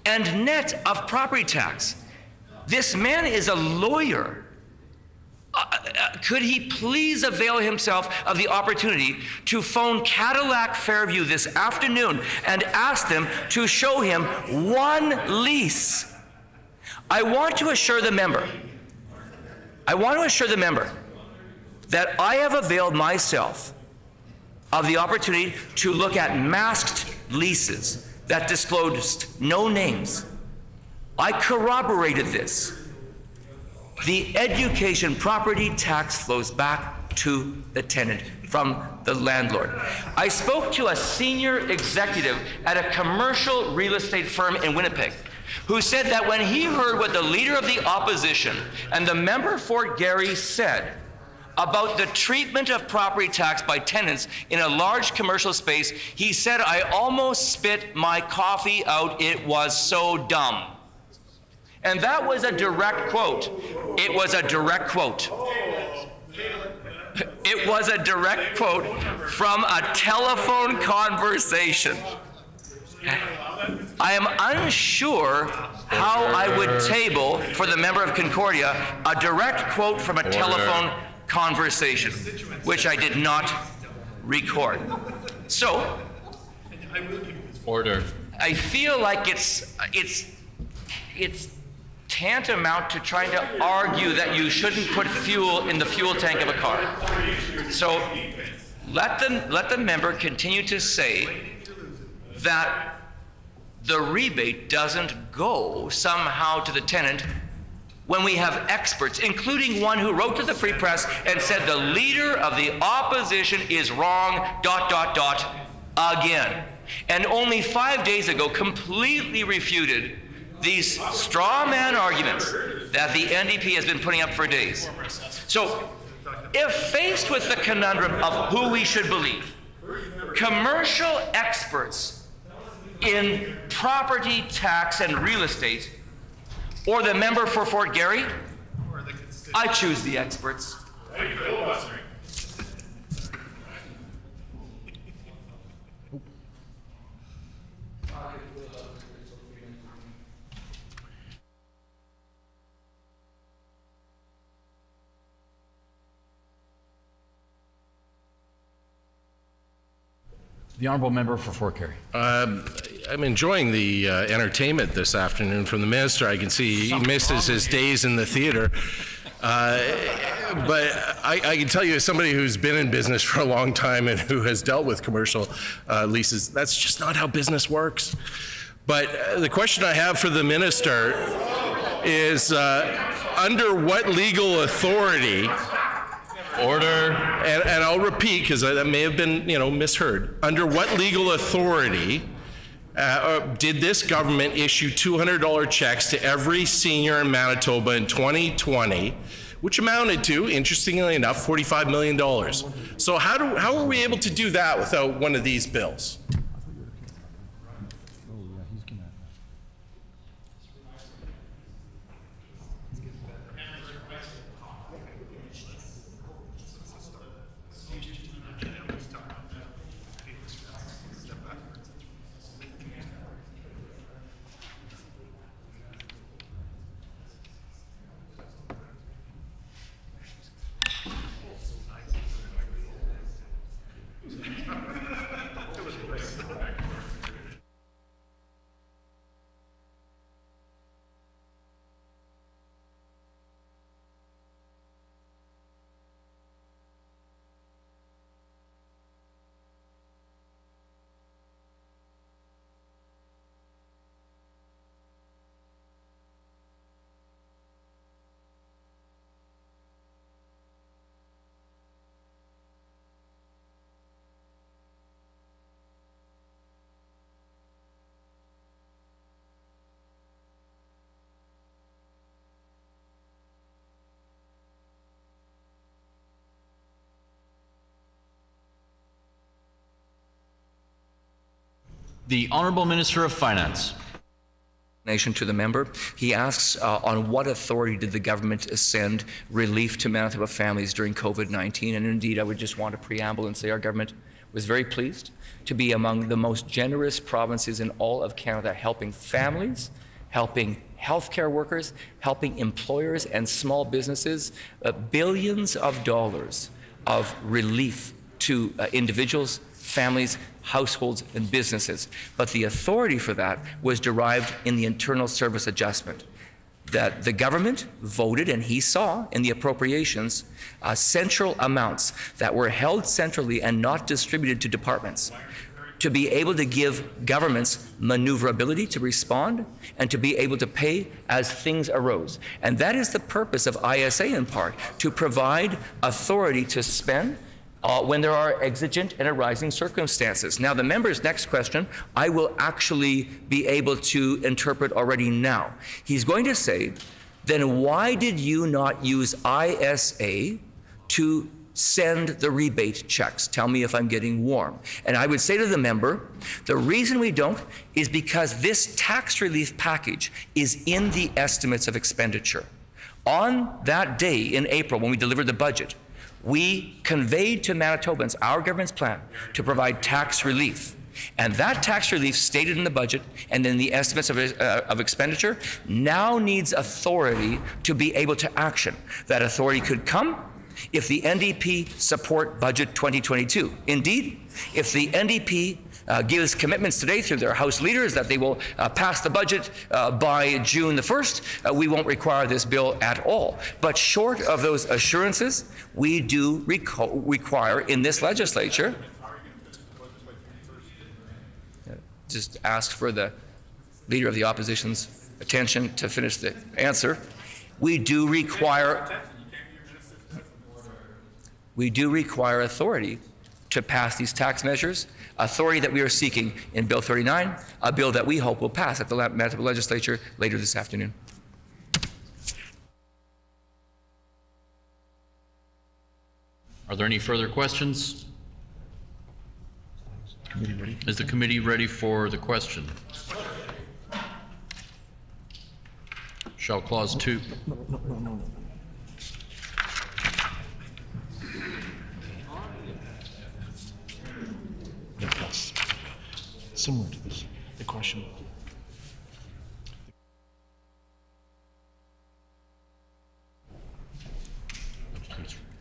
and net of property tax. This man is a lawyer. Uh, uh, could he please avail himself of the opportunity to phone Cadillac Fairview this afternoon and ask them to show him one lease? I want to assure the member, I want to assure the member that I have availed myself of the opportunity to look at masked leases that disclosed no names. I corroborated this. The education property tax flows back to the tenant from the landlord. I spoke to a senior executive at a commercial real estate firm in Winnipeg who said that when he heard what the leader of the opposition and the member for Garry said about the treatment of property tax by tenants in a large commercial space, he said, I almost spit my coffee out. It was so dumb. And that was a direct quote. It was a direct quote. It was a direct quote from a telephone conversation. I am unsure how I would table for the member of Concordia a direct quote from a telephone conversation, which I did not record. So, Order. I feel like it's it's it's tantamount to trying to argue that you shouldn't put fuel in the fuel tank of a car. So let the let the member continue to say that the rebate doesn't go somehow to the tenant when we have experts, including one who wrote to the Free Press and said the leader of the opposition is wrong, dot, dot, dot, again. And only five days ago completely refuted these straw man arguments that the NDP has been putting up for days. So, if faced with the conundrum of who we should believe, commercial experts in property tax and real estate, or the member for Fort Garry, I choose the experts. The honourable member for Fort Garry. Um, I'm enjoying the uh, entertainment this afternoon from the minister. I can see he misses his days in the theater. Uh, but I, I, can tell you, as somebody who's been in business for a long time and who has dealt with commercial uh, leases, that's just not how business works. But uh, the question I have for the minister is uh, under what legal authority Order. And, and I'll repeat because that may have been, you know, misheard. Under what legal authority uh, uh did this government issue $200 checks to every senior in Manitoba in 2020, which amounted to, interestingly enough, $45 million? So how do how are we able to do that without one of these bills? The Honourable Minister of Finance. Nation to the member. He asks uh, on what authority did the government send relief to Manitoba families during COVID 19? And indeed, I would just want to preamble and say our government was very pleased to be among the most generous provinces in all of Canada, helping families, helping healthcare workers, helping employers and small businesses, uh, billions of dollars of relief to uh, individuals, families, households, and businesses. But the authority for that was derived in the internal service adjustment. That the government voted, and he saw in the appropriations uh, central amounts that were held centrally and not distributed to departments to be able to give governments maneuverability to respond and to be able to pay as things arose. And that is the purpose of ISA in part, to provide authority to spend uh, when there are exigent and arising circumstances. Now, the member's next question, I will actually be able to interpret already now. He's going to say, then why did you not use ISA to send the rebate checks. Tell me if I'm getting warm. And I would say to the member, the reason we don't is because this tax relief package is in the estimates of expenditure. On that day in April, when we delivered the budget, we conveyed to Manitobans our government's plan to provide tax relief. And that tax relief stated in the budget and in the estimates of, uh, of, expenditure now needs authority to be able to action. That authority could come if the NDP support budget 2022. Indeed, if the NDP uh, gives commitments today through their House leaders that they will uh, pass the budget uh, by June the 1st, uh, we won't require this bill at all. But short of those assurances, we do require in this legislature. Just ask for the leader of the opposition's attention to finish the answer. We do require we do require authority to pass these tax measures, authority that we are seeking in Bill 39, a bill that we hope will pass at the Manitoba Legislature later this afternoon. Are there any further questions? Is the committee ready for the question? Shall clause two? No, no, no, no. that's similar to this. The question.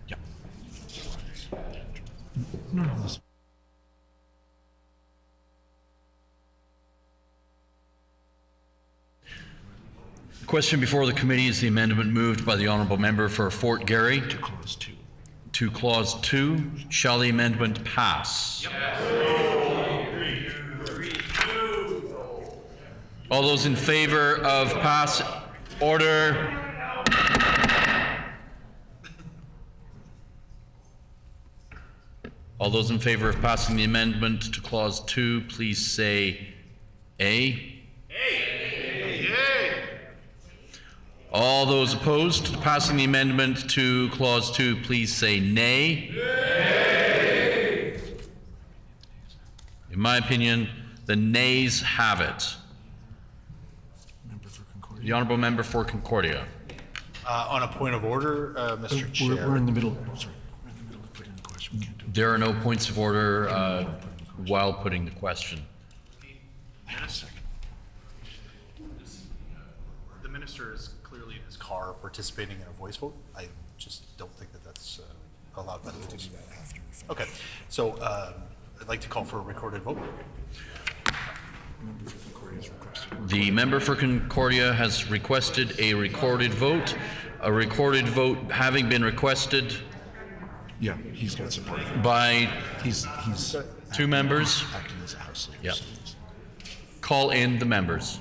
Yeah. No, no, this. The question before the committee is the amendment moved by the honourable member for Fort Garry. To clause two. To clause two. Shall the amendment pass? All those in favor of pass order. All those in favor of passing the amendment to clause two, please say A. All those opposed to passing the amendment to clause two, please say nay. nay. In my opinion, the nays have it. The honourable member for Concordia. Uh, on a point of order, uh, Mr. We're, Chair. we're in the middle. Oh, sorry. We're in the middle of putting the question. We can't do There are no points of order uh, while putting the question. that. A second. The minister is clearly in his car participating in a voice vote. I just don't think that that's uh, allowed by the rules. Okay, so um, I'd like to call for a recorded vote. Member for Concordia has requested. The member for Concordia has requested a recorded vote. A recorded vote having been requested Yeah, he's got support. by He's he's two members. acting as a house leader. Yeah. Call in the members.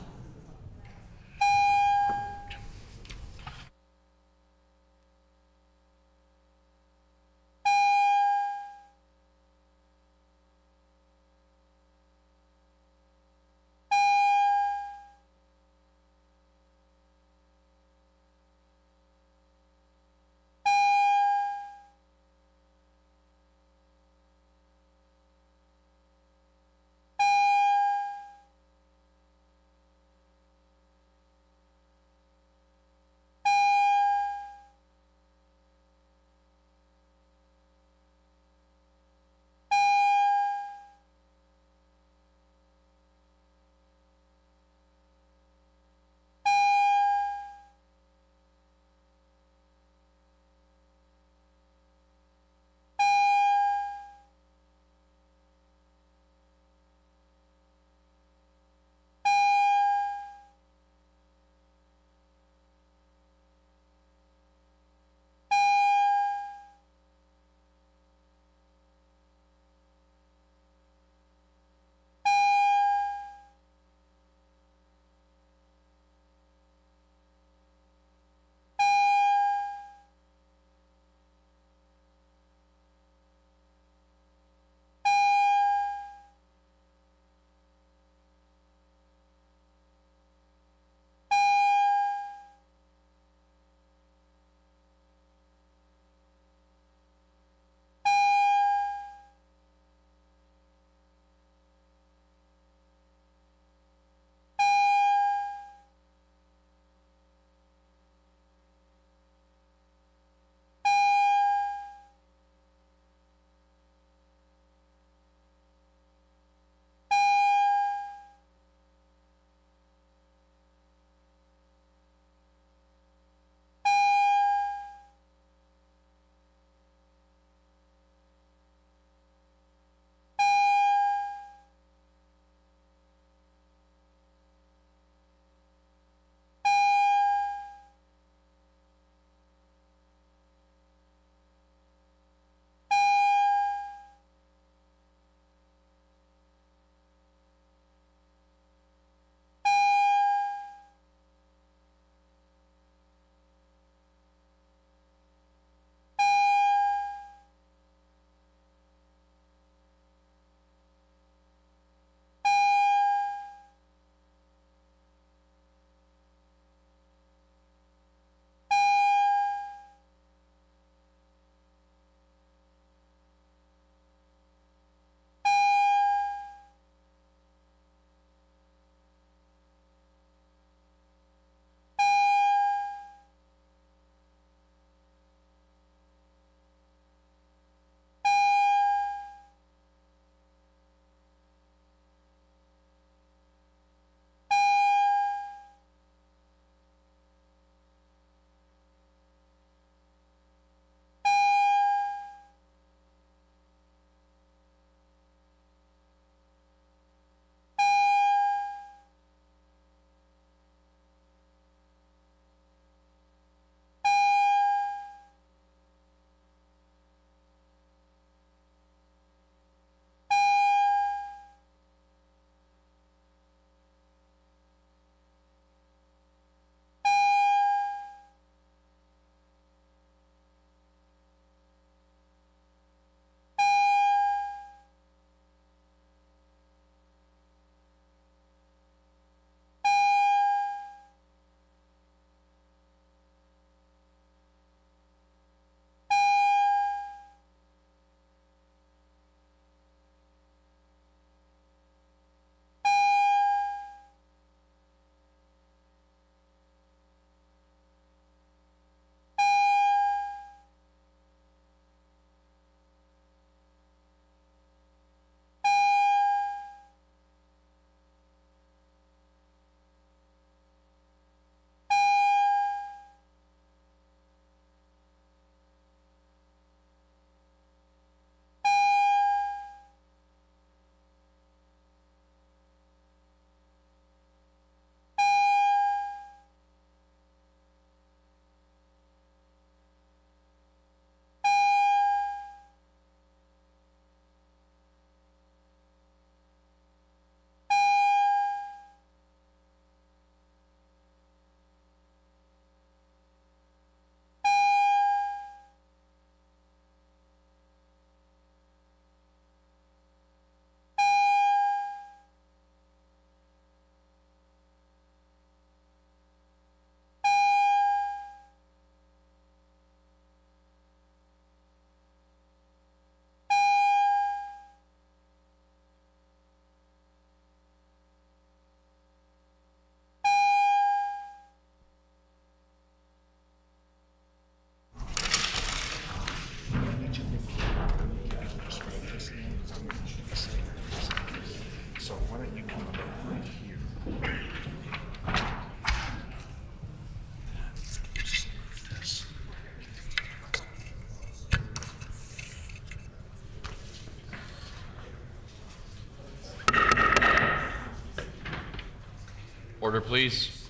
Order, please.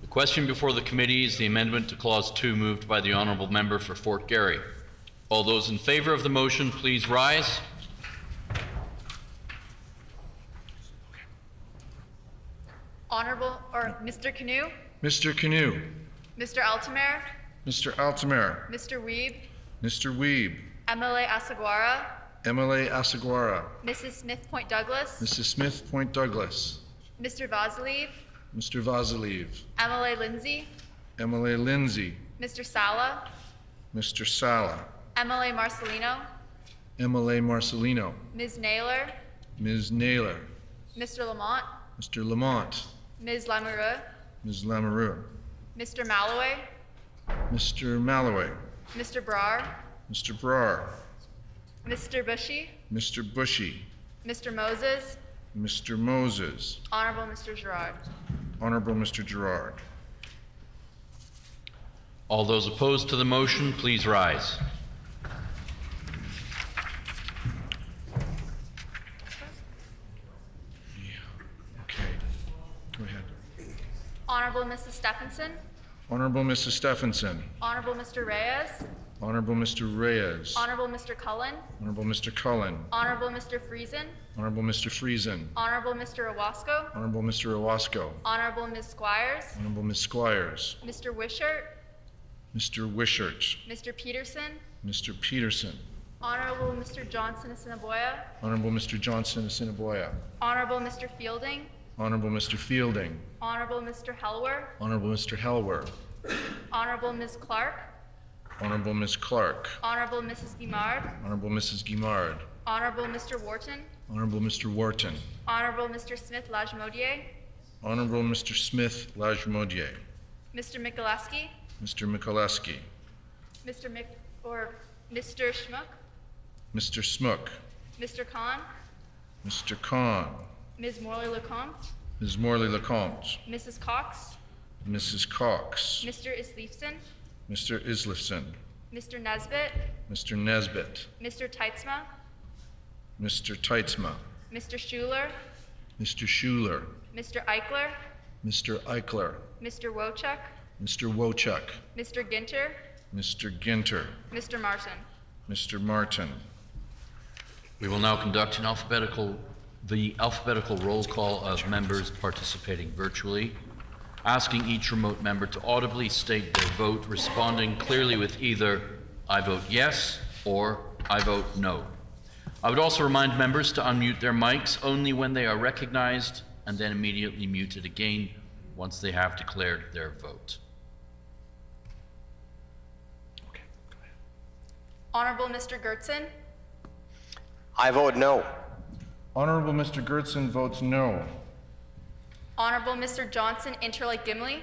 The question before the committee is the amendment to Clause 2 moved by the honourable member for Fort Garry. All those in favour of the motion, please rise. Honorable, or Mr. Kinew, Mr. Kinew, Mr. Altemeyer? Mr. Altemeyer, Mr. Wiebe, Mr. Wiebe, MLA Asagwara, MLA Asagwara, Mrs. Smith Point Douglas, Mrs. Smith Point Douglas, Mr. Wasyliw, Mr. Wasyliw, MLA Lindsey, MLA Lindsey, Mr. Sala, Mr. Sala, MLA Marcelino, MLA Marcelino, Ms. Naylor, Ms. Naylor, Mr. Lamont, Mr. Lamont, Ms. Lamoureux, Ms. Lamoureux, Mr. Maloway, Mr. Maloway, Mr. Brar, Mr. Brar, Mr. Bushie, Mr. Bushie, Mr. Moses, Mr. Moses, Honorable Mr. Gerrard. Honorable Mr. Gerrard. All those opposed to the motion, please rise. Go ahead. Honorable Mrs. Stefanson, Honorable Mrs. Stefanson, Honorable Mr. Reyes, Honorable Mr. Reyes, Honorable Mr. Cullen, Honorable Mr. Cullen, Honorable Mr. Friesen, Honorable Mr. Friesen, Honorable Mr. Ewasko, Honorable Mr. Ewasko, Honorable Ms. Squires, Honorable Ms. Squires, Mr. Wishart, Mr. Wishart, Mr. Pedersen, Mr. Pedersen, Honorable Mr. Johnston Assiniboia, Honorable Mr. Johnston Assiniboia, Honorable Mr. Fielding, Honorable Mr. Fielding, Honorable Mr. Helwer, Honorable Mr. Helwer, Honorable Ms. Clarke, Honorable Ms. Clarke, Honorable Mrs. Guillemard, Honorable Mrs. Guillemard, Honorable Mr. Wharton, Honorable Mr. Wharton, Honorable Mr. Smith Lagimodière, Honorable Mr. Smith Lagimodière, Mr. Michaleski, Mr. Michaleski, Mr. Mc, or Mr. Schmuck, Mr. Smook, Mr. Khan, Mr. Khan, Ms. Morley Lecomte, Ms. Morley Lecomte, Mrs. Cox, Mrs. Cox, Mr. Isleifson, Mr. Isleifson, Mr. Nesbitt, Mr. Nesbitt, Mr. Teitsma, Mr. Teitsma, Mr. Schuler, Mr. Schuler, Mr. Eichler, Mr. Eichler, Mr. Wowchuk, Mr. Wowchuk, Mr. Guenter, Mr. Guenter, Mr. Martin. Mr. Martin. We will now conduct an alphabetical, the alphabetical roll call of members participating virtually, asking each remote member to audibly state their vote, responding clearly with either I vote yes or I vote no. I would also remind members to unmute their mics only when they are recognized and then immediately mute it again once they have declared their vote. Honorable Mr. Goertzen, I vote no. Honorable Mr. Goertzen votes no. Honorable Mr. Johnson Interlake Gimli,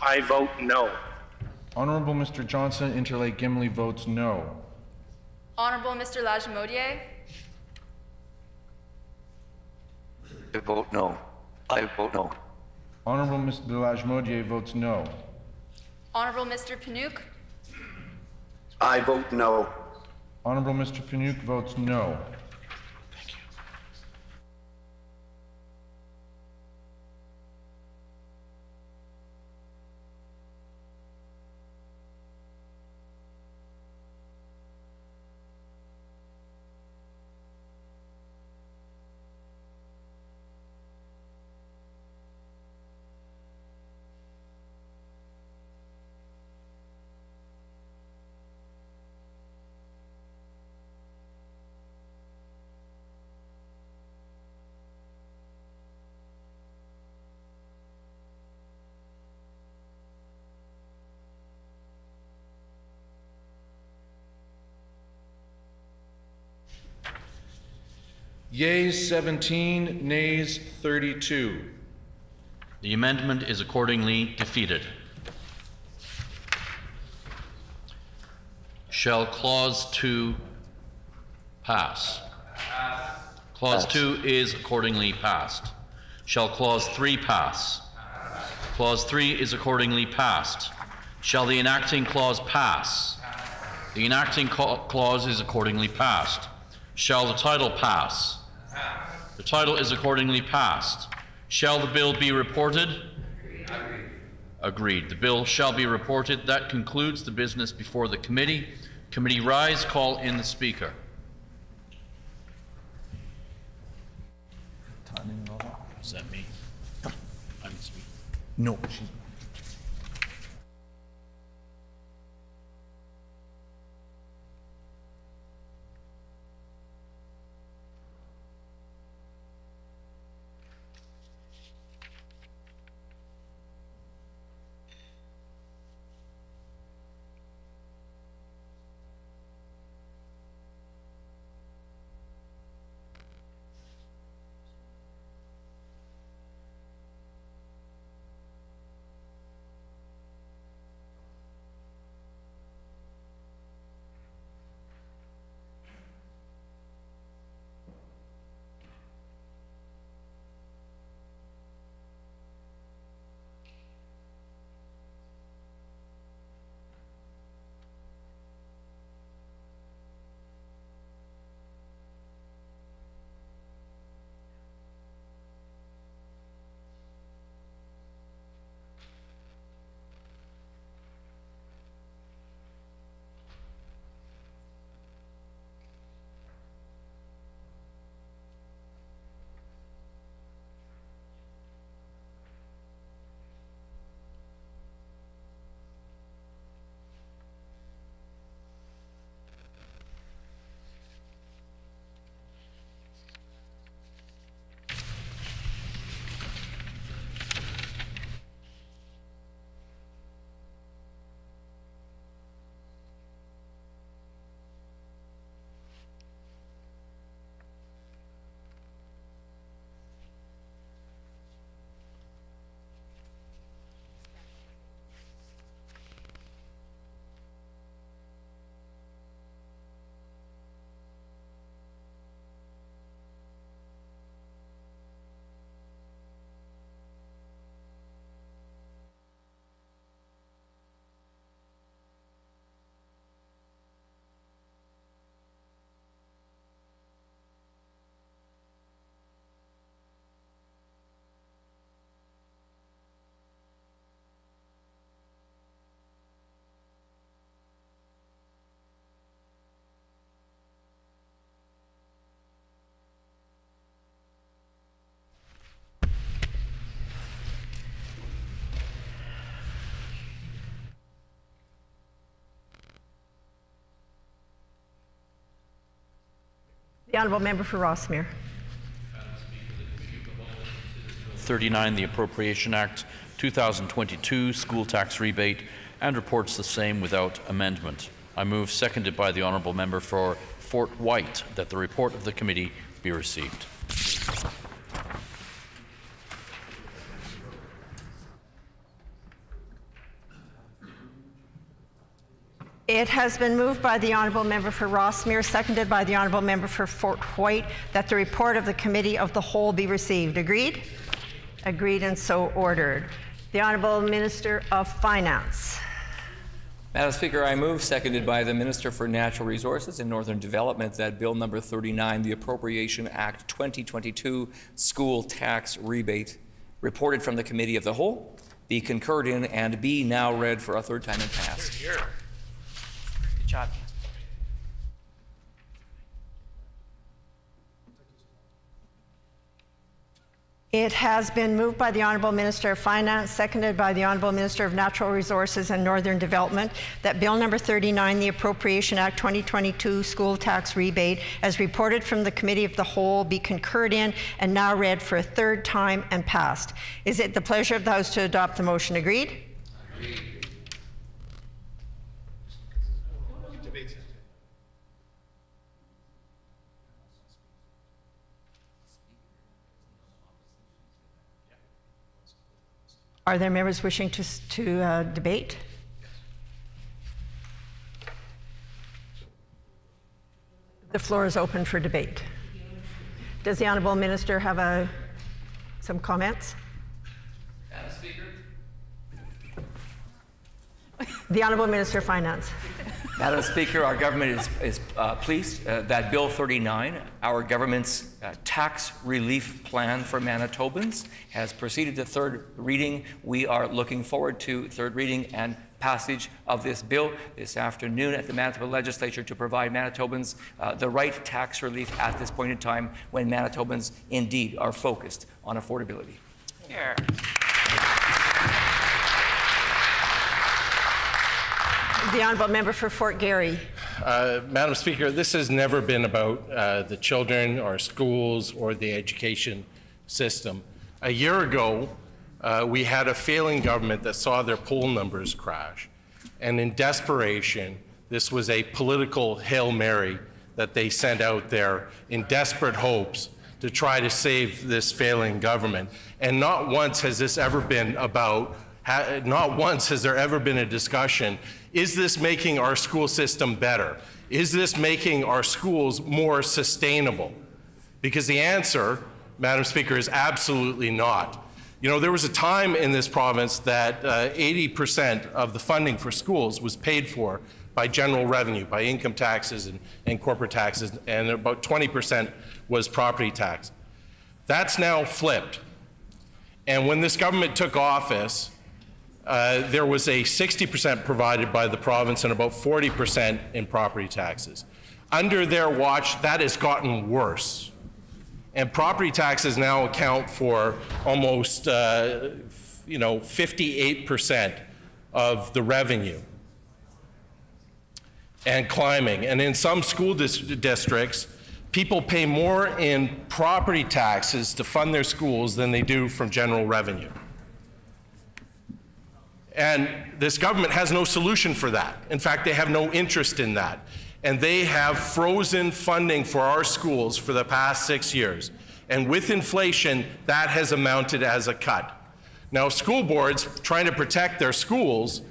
I vote no. Honorable Mr. Johnson Interlake Gimli votes no. Honorable Mr. Lagimodière, I vote no. I vote no. Honorable Mr. Lagimodière votes no. Honorable Mr. Piwniuk, I vote no. Honorable Mr. Piwniuk votes no. Yeas 17, nays 32. The amendment is accordingly defeated. Shall Clause 2 pass? Clause 2 is accordingly passed. Shall Clause 3 pass? Clause 3 is accordingly passed. Shall the enacting clause pass? The enacting clause is accordingly passed. Shall the title pass? The title is accordingly passed. Shall the bill be reported? Agreed. The bill shall be reported. That concludes the business before the committee. Committee rise, call in the speaker. Is that me? I'm the speaker. No. The Honourable Member for Rossmere. 39, the Appropriation Act 2022 School Tax Rebate, and reports the same without amendment. I move, seconded by the Honourable Member for Fort Whyte, that the report of the committee be received. It has been moved by the Honourable Member for Rossmere, seconded by the Honourable Member for Fort Whyte, that the report of the Committee of the Whole be received. Agreed? Agreed and so ordered. The Honourable Minister of Finance. Madam Speaker, I move, seconded by the Minister for Natural Resources and Northern Development, that Bill number 39, the Appropriation Act 2022 School Tax Rebate, reported from the Committee of the Whole, be concurred in and be now read for a third time and passed. Good job. It has been moved by the Honourable Minister of Finance, seconded by the Honourable Minister of Natural Resources and Northern Development, that Bill number 39, the Appropriation Act 2022 School Tax Rebate, as reported from the Committee of the Whole, be concurred in and now read for a third time and passed. Is it the pleasure of the House to adopt the motion? Agreed? Are there members wishing to, to uh, debate? The floor is open for debate. Does the Honourable Minister have a, some comments? Madam Speaker? The Honourable Minister of Finance. Madam Speaker, our government is, is uh, pleased uh, that Bill 39, our government's uh, tax relief plan for Manitobans, has proceeded to third reading. We are looking forward to third reading and passage of this bill this afternoon at the Manitoba Legislature to provide Manitobans uh, the right tax relief at this point in time when Manitobans indeed are focused on affordability. Here. The honourable member for Fort Garry. Uh, Madam Speaker, this has never been about uh, the children or schools or the education system. A year ago, uh, we had a failing government that saw their poll numbers crash. And in desperation, this was a political Hail Mary that they sent out there in desperate hopes to try to save this failing government. And not once has this ever been about, not once has there ever been a discussion is this making our school system better? Is this making our schools more sustainable? Because the answer, Madam Speaker, is absolutely not. You know, there was a time in this province that 80% uh, of the funding for schools was paid for by general revenue, by income taxes and, and corporate taxes, and about 20% was property tax. That's now flipped. And when this government took office, uh, there was a 60% provided by the province and about 40% in property taxes. Under their watch, that has gotten worse. And property taxes now account for almost, uh, you know, 58% of the revenue and climbing. And in some school dis districts, people pay more in property taxes to fund their schools than they do from general revenue. And this government has no solution for that. In fact, they have no interest in that. And they have frozen funding for our schools for the past six years. And with inflation, that has amounted as a cut. Now, school boards trying to protect their schools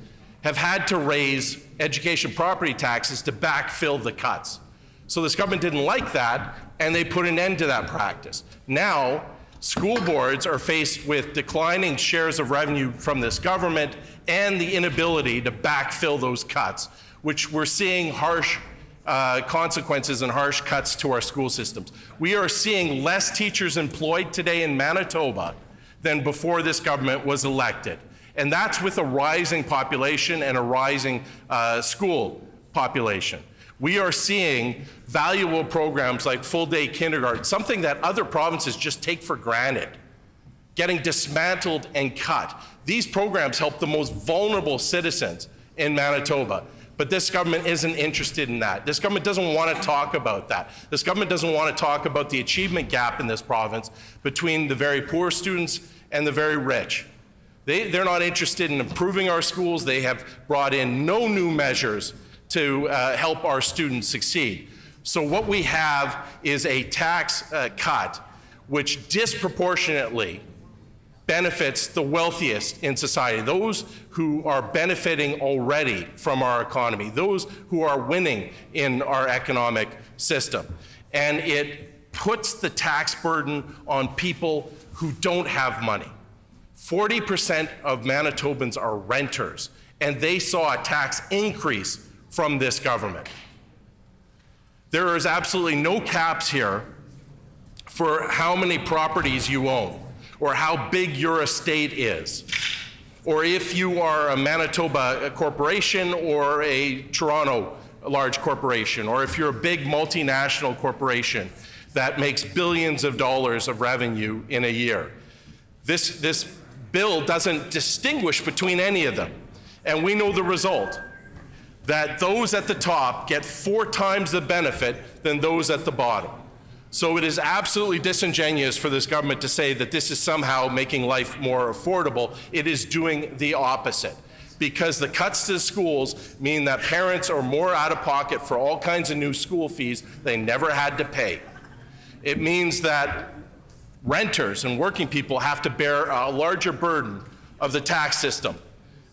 have had to raise education property taxes to backfill the cuts. So this government didn't like that, and they put an end to that practice. Now, school boards are faced with declining shares of revenue from this government and the inability to backfill those cuts, which we're seeing harsh uh, consequences and harsh cuts to our school systems. We are seeing less teachers employed today in Manitoba than before this government was elected. And that's with a rising population and a rising uh, school population. We are seeing valuable programs like full day kindergarten, something that other provinces just take for granted, getting dismantled and cut. These programs help the most vulnerable citizens in Manitoba. But this government isn't interested in that. This government doesn't want to talk about that. This government doesn't want to talk about the achievement gap in this province between the very poor students and the very rich. They, they're not interested in improving our schools. They have brought in no new measures to uh, help our students succeed. So what we have is a tax uh, cut which disproportionately benefits the wealthiest in society, those who are benefiting already from our economy, those who are winning in our economic system. And it puts the tax burden on people who don't have money. 40% of Manitobans are renters, and they saw a tax increase from this government. There is absolutely no caps here for how many properties you own or how big your estate is, or if you are a Manitoba corporation or a Toronto large corporation, or if you're a big multinational corporation that makes billions of dollars of revenue in a year. This, this bill doesn't distinguish between any of them. And we know the result that those at the top get four times the benefit than those at the bottom. So it is absolutely disingenuous for this government to say that this is somehow making life more affordable. It is doing the opposite. Because the cuts to schools mean that parents are more out of pocket for all kinds of new school fees they never had to pay. It means that renters and working people have to bear a larger burden of the tax system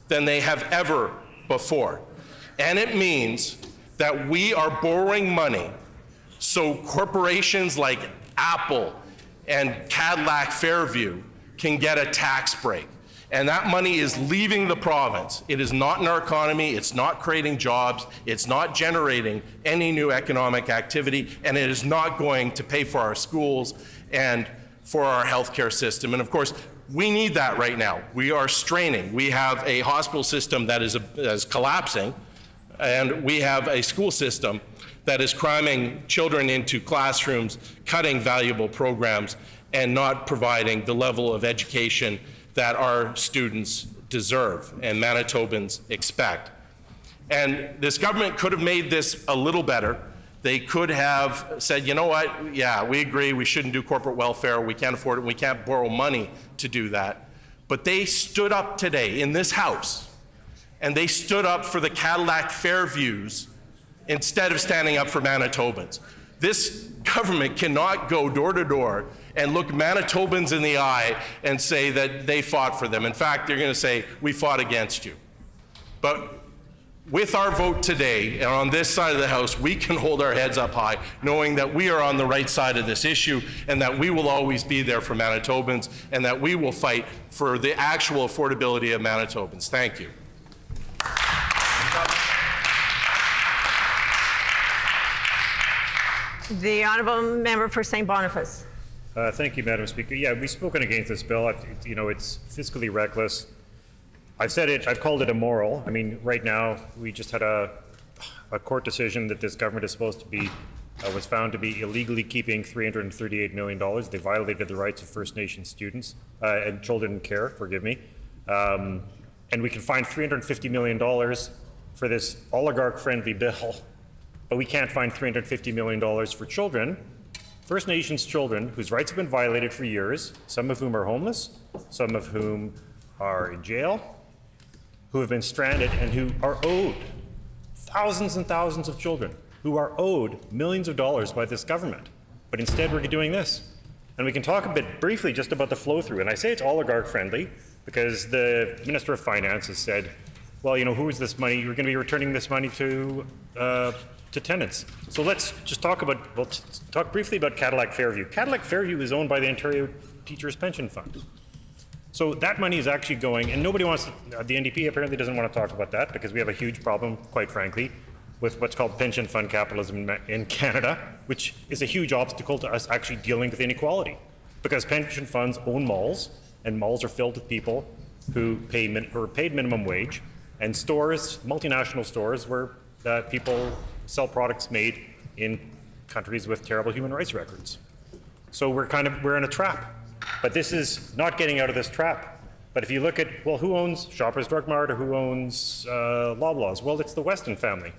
than they have ever before. And it means that we are borrowing money so corporations like Apple and Cadillac Fairview can get a tax break. And that money is leaving the province. It is not in our economy, it's not creating jobs, it's not generating any new economic activity, and it is not going to pay for our schools and for our healthcare system. And of course, we need that right now. We are straining. We have a hospital system that is, that is collapsing, and we have a school system that is cramming children into classrooms, cutting valuable programs, and not providing the level of education that our students deserve and Manitobans expect. And this government could have made this a little better. They could have said, you know what, yeah, we agree, we shouldn't do corporate welfare, we can't afford it, we can't borrow money to do that. But they stood up today in this House and they stood up for the Cadillac Fairviews instead of standing up for Manitobans. This government cannot go door to door and look Manitobans in the eye and say that they fought for them. In fact, they're going to say, we fought against you. But with our vote today and on this side of the House, we can hold our heads up high, knowing that we are on the right side of this issue and that we will always be there for Manitobans and that we will fight for the actual affordability of Manitobans. Thank you. The honourable member for St. Boniface. Uh, thank you, Madam Speaker. Yeah, we've spoken against this bill. It, you know, it's fiscally reckless. I've said it, I've called it immoral. I mean, right now, we just had a, a court decision that this government is supposed to be, uh, was found to be illegally keeping $338 million. They violated the rights of First Nation students uh, and children in care, forgive me. Um, and we can find $350 million for this oligarch-friendly bill, but we can't find $350 million for children First Nations children whose rights have been violated for years, some of whom are homeless, some of whom are in jail, who have been stranded and who are owed thousands and thousands of children who are owed millions of dollars by this government. But instead, we're doing this. And we can talk a bit briefly just about the flow through. And I say it's oligarch friendly because the Minister of Finance has said, well, you know, who is this money? You're going to be returning this money to uh, to tenants. So let's just talk about, well, talk briefly about Cadillac Fairview. Cadillac Fairview is owned by the Ontario Teachers Pension Fund. So that money is actually going, and nobody wants, to, uh, the NDP apparently doesn't want to talk about that because we have a huge problem, quite frankly, with what's called pension fund capitalism in Canada, which is a huge obstacle to us actually dealing with inequality. Because pension funds own malls, and malls are filled with people who pay min- or paid minimum wage, and stores, multinational stores, where uh, people sell products made in countries with terrible human rights records. So we're kind of we're in a trap. But this is not getting out of this trap. But if you look at well, who owns Shoppers Drug Mart or who owns uh, Loblaws? Well, it's the Weston family.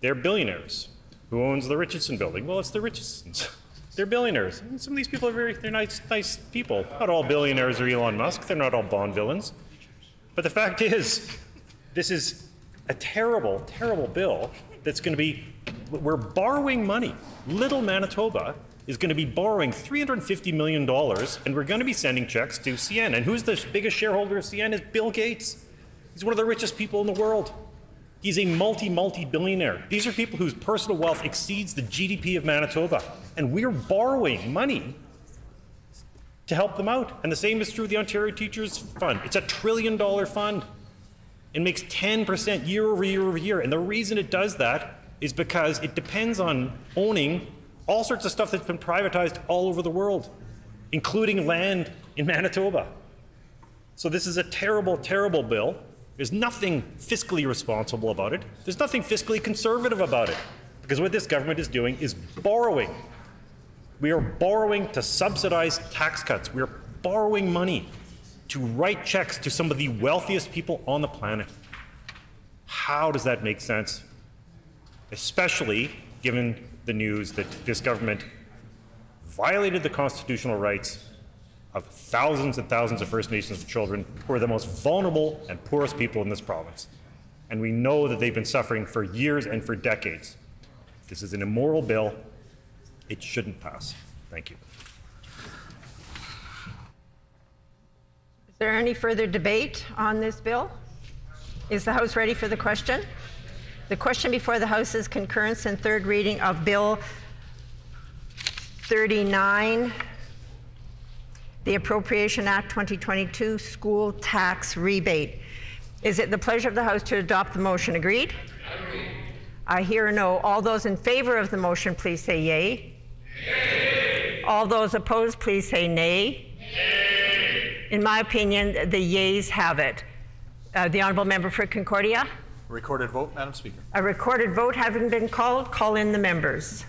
They're billionaires. Who owns the Richardson Building? Well, it's the Richardsons. They're billionaires. And some of these people are very they're nice nice people. Not all billionaires are Elon Musk. They're not all Bond villains. But the fact is, this is a terrible, terrible bill that's going to be, we're borrowing money. Little Manitoba is going to be borrowing $350 million, and we're going to be sending checks to CN. And who's the biggest shareholder of CN is Bill Gates. He's one of the richest people in the world. He's a multi, multi billionaire. These are people whose personal wealth exceeds the GDP of Manitoba. And we're borrowing money to help them out. And the same is true of the Ontario Teachers Fund. It's a trillion dollar fund. It makes 10% year over year over year. And the reason it does that is because it depends on owning all sorts of stuff that's been privatized all over the world, including land in Manitoba. So this is a terrible, terrible bill. There's nothing fiscally responsible about it. There's nothing fiscally conservative about it. Because what this government is doing is borrowing. We are borrowing to subsidize tax cuts. We are borrowing money to write checks to some of the wealthiest people on the planet. How does that make sense? Especially given the news that this government violated the constitutional rights of thousands and thousands of First Nations children who are the most vulnerable and poorest people in this province. And we know that they've been suffering for years and for decades. This is an immoral bill. It shouldn't pass. Thank you. There any further debate on this bill? Is the House ready for the question? The question before the House is concurrence and third reading of Bill 39 the Appropriation Act 2022 school tax rebate. Is it the pleasure of the House to adopt the motion? Agreed? I hear no. All those in favor of the motion, please say yay. All those opposed, please say nay. In my opinion, the yeas have it. Uh, the honourable member for Concordia. Recorded vote, Madam Speaker. A recorded vote having been called, call in the members.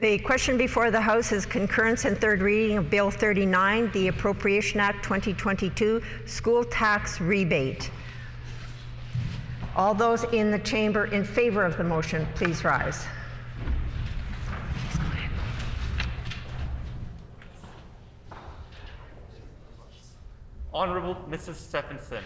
The question before the House is concurrence and third reading of Bill 39, the Appropriation Act 2022 School Tax Rebate. All those in the chamber in favor of the motion, please rise. Honorable Mrs. Stefanson.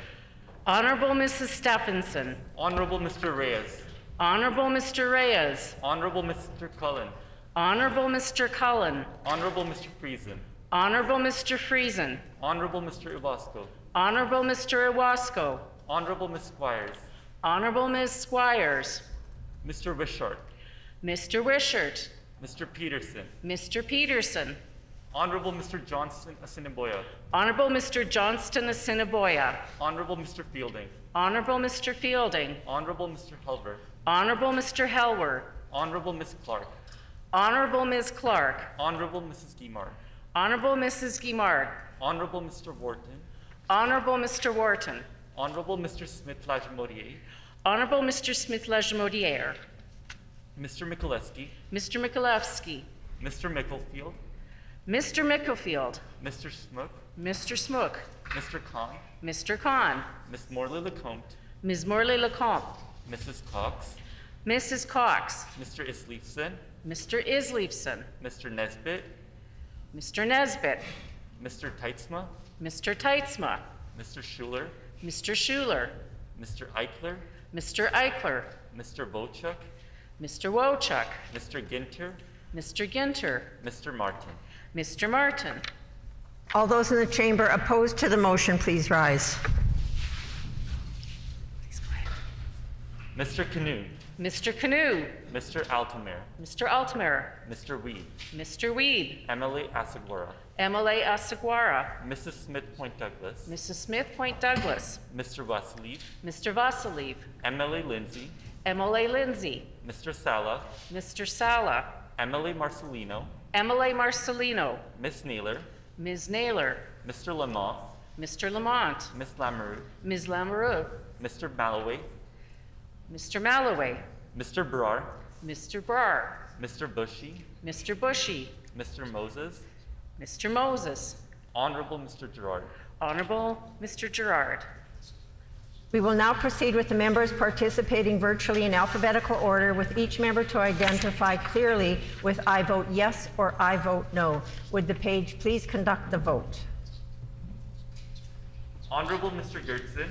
Honorable Mrs. Stefanson. Honorable Mr. Reyes. Honorable Mr. Reyes. Honorable Mr. Cullen. Honorable Mr. Cullen. Honorable Mr. Friesen. Honorable Mr. Friesen. Honorable Mr. Ewasko. Honorable Mr. Ewasko. Honorable Ms. Squires. Honorable Ms. Squires. Mr. Wishart. Mr. Wishart. Mr. Pedersen. Mr. Pedersen. Honorable Mr. Johnston Assiniboia. Honorable Mr. Johnston Assiniboia. Honorable Mr. Fielding. Honorable Mr. Fielding. Honorable Mr. Helwer. Honorable Mr. Helwer. Honorable Ms. Clarke. Honorable Ms. Clarke. Honorable Mrs. Guillemard. Honorable Mrs. Guillemard. Honorable Mr. Wharton. Honorable Mr. Wharton. Honorable Mr. Smith Lagimodière. Honorable Mr. Smith Lagimodière. Mr. Michaleski. Mr. Michaleski. Mr. Micklefield. Mr. Micklefield. Mr. Smook. Mr. Smook. Mr. Khan. Mr. Khan. Ms. Morley Lecomte. Ms. Morley Lecomte. Mrs. Cox. Mrs. Cox. Mr. Isleifson. Mr. Isleifson. Mr. Nesbitt. Mr. Nesbitt. Mr. Teitsma. Mr. Teitsma. Mr. Schuler. Mr. Schuler. Mr. Eichler. Mr. Eichler. Mr. Wowchuk. Mr. Wowchuk. Mr. Guenter. Mr. Guenter. Mr. Martin. Mr. Martin. All those in the chamber opposed to the motion, please rise. Please Mr. Kinew. Mr. Kinew. Mr. Altemeyer. Mr. Altemeyer. Mr. Wiebe. Mr. Wiebe. Emily Asagwara. Emily Asagwara. Mrs. Smith Point Douglas. Mrs. Smith Point Douglas. Mr. Wasyliw. Mr. Wasyliw. Emily Lindsey. Emily Lindsey. Mr. Sala. Mr. Sala. Emily Marcelino. Emily Marcelino. Miss Naylor. Ms. Naylor. Mr. Lamont. Mr. Lamont. Miss Lamoureux. Ms. Lamoureux. Mr. Maloway. Mr. Maloway. Mr. Brar. Mr. Brar. Mr. Bushie. Mr. Bushie. Mr. Moses. Mr. Moses. Honorable Mr. Gerrard. Honorable Mr. Gerrard. We will now proceed with the members participating virtually in alphabetical order, with each member to identify clearly with I vote yes or I vote no. Would the page please conduct the vote? Honorable Mr. Goertzen.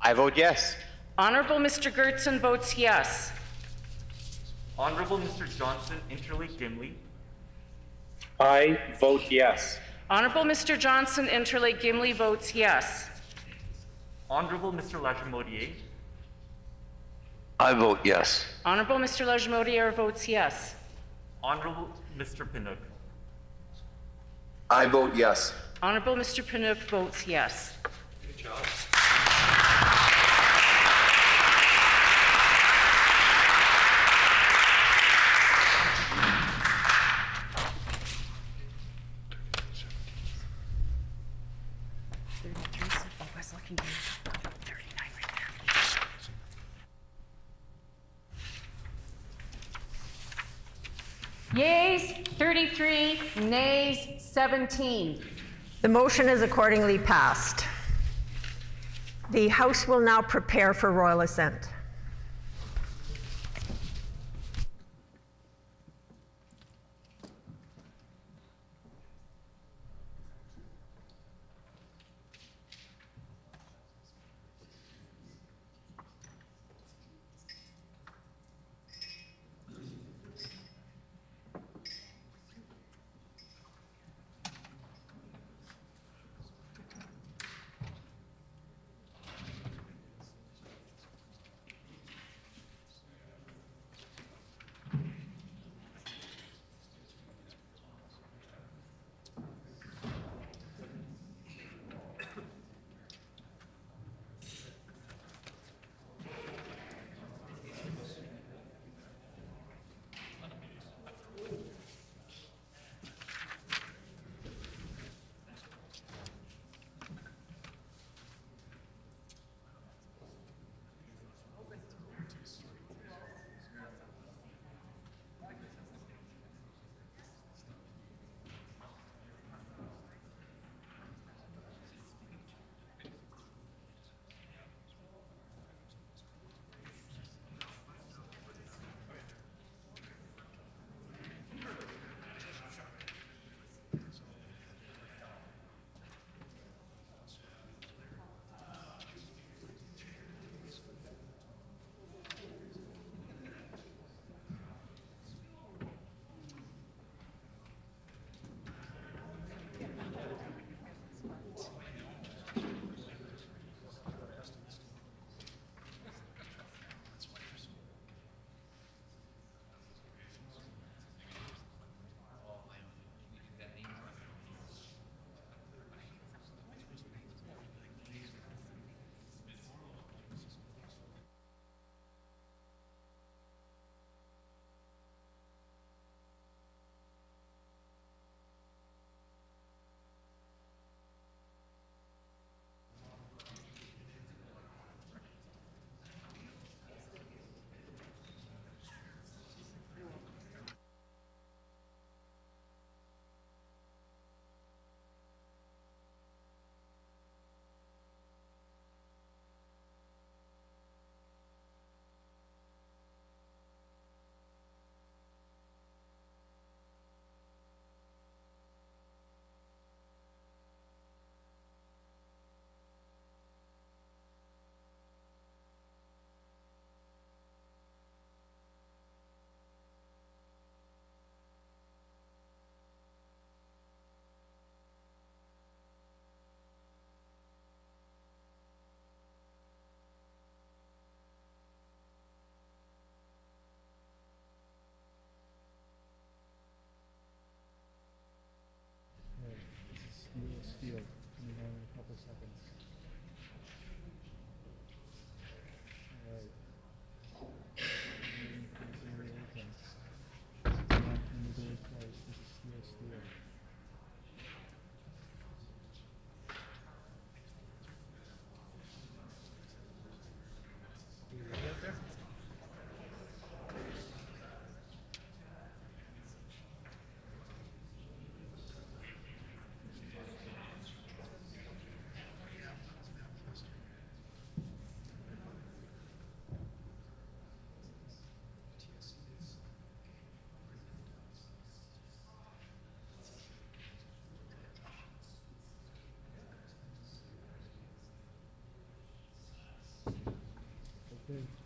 I vote yes. Honorable Mr. Goertzen votes yes. Honorable Mr. Johnson Interlake Gimli. I vote yes. Honorable Mr. Johnson Interlake Gimli votes yes. Honorable Mr. Lagimodière. I vote yes. Honorable Mr. Lagimodière votes yes. Honorable Mr. Piwniuk. I vote yes. Honorable Mr. Piwniuk votes yes. Good job. Yeas 33, nays 17. The motion is accordingly passed. The House will now prepare for royal assent.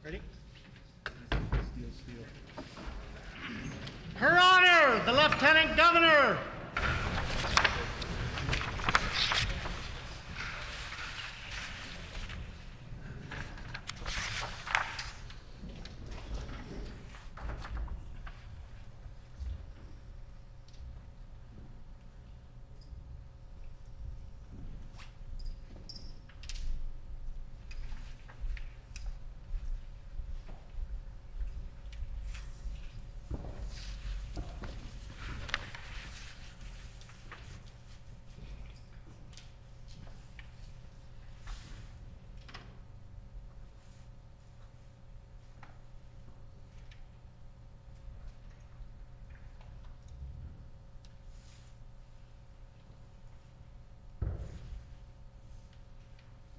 Ready? Her Honor, the Lieutenant Governor.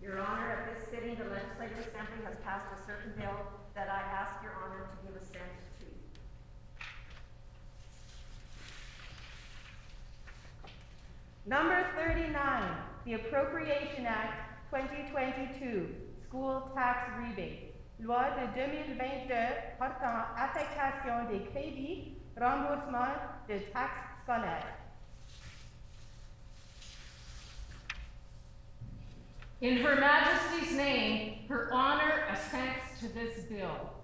Your Honor, at this sitting, the Legislative Assembly has passed a certain bill that I ask Your Honor to give assent to. Number 39, the Appropriation Act 2022, School Tax Rebate. Loi de 2022 portant affectation des crédits, remboursement de taxes scolaires. In Her Majesty's name, Her Honor assents to this bill.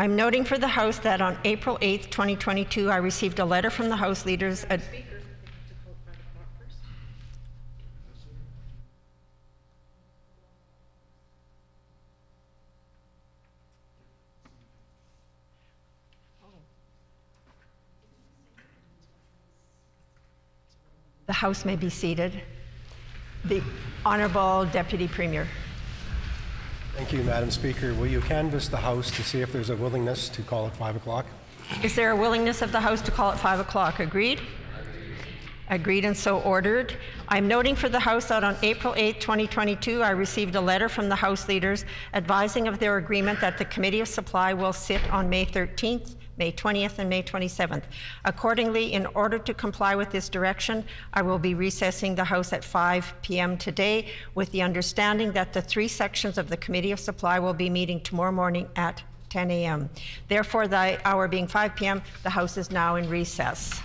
I'm noting for the House that on April 8th, 2022, I received a letter from the House leaders. ad- The House may be seated. The Honorable Deputy Premier. Thank you, Madam Speaker. Will you canvass the House to see if there's a willingness to call at 5 o'clock? Is there a willingness of the House to call at 5 o'clock? Agreed? Agreed and so ordered. I'm noting for the House that on April 8, 2022, I received a letter from the House leaders advising of their agreement that the Committee of Supply will sit on May 13th, May 20th, and May 27th. Accordingly, in order to comply with this direction, I will be recessing the House at 5 p.m. today with the understanding that the three sections of the Committee of Supply will be meeting tomorrow morning at 10 a.m. Therefore, the hour being 5 p.m., the House is now in recess.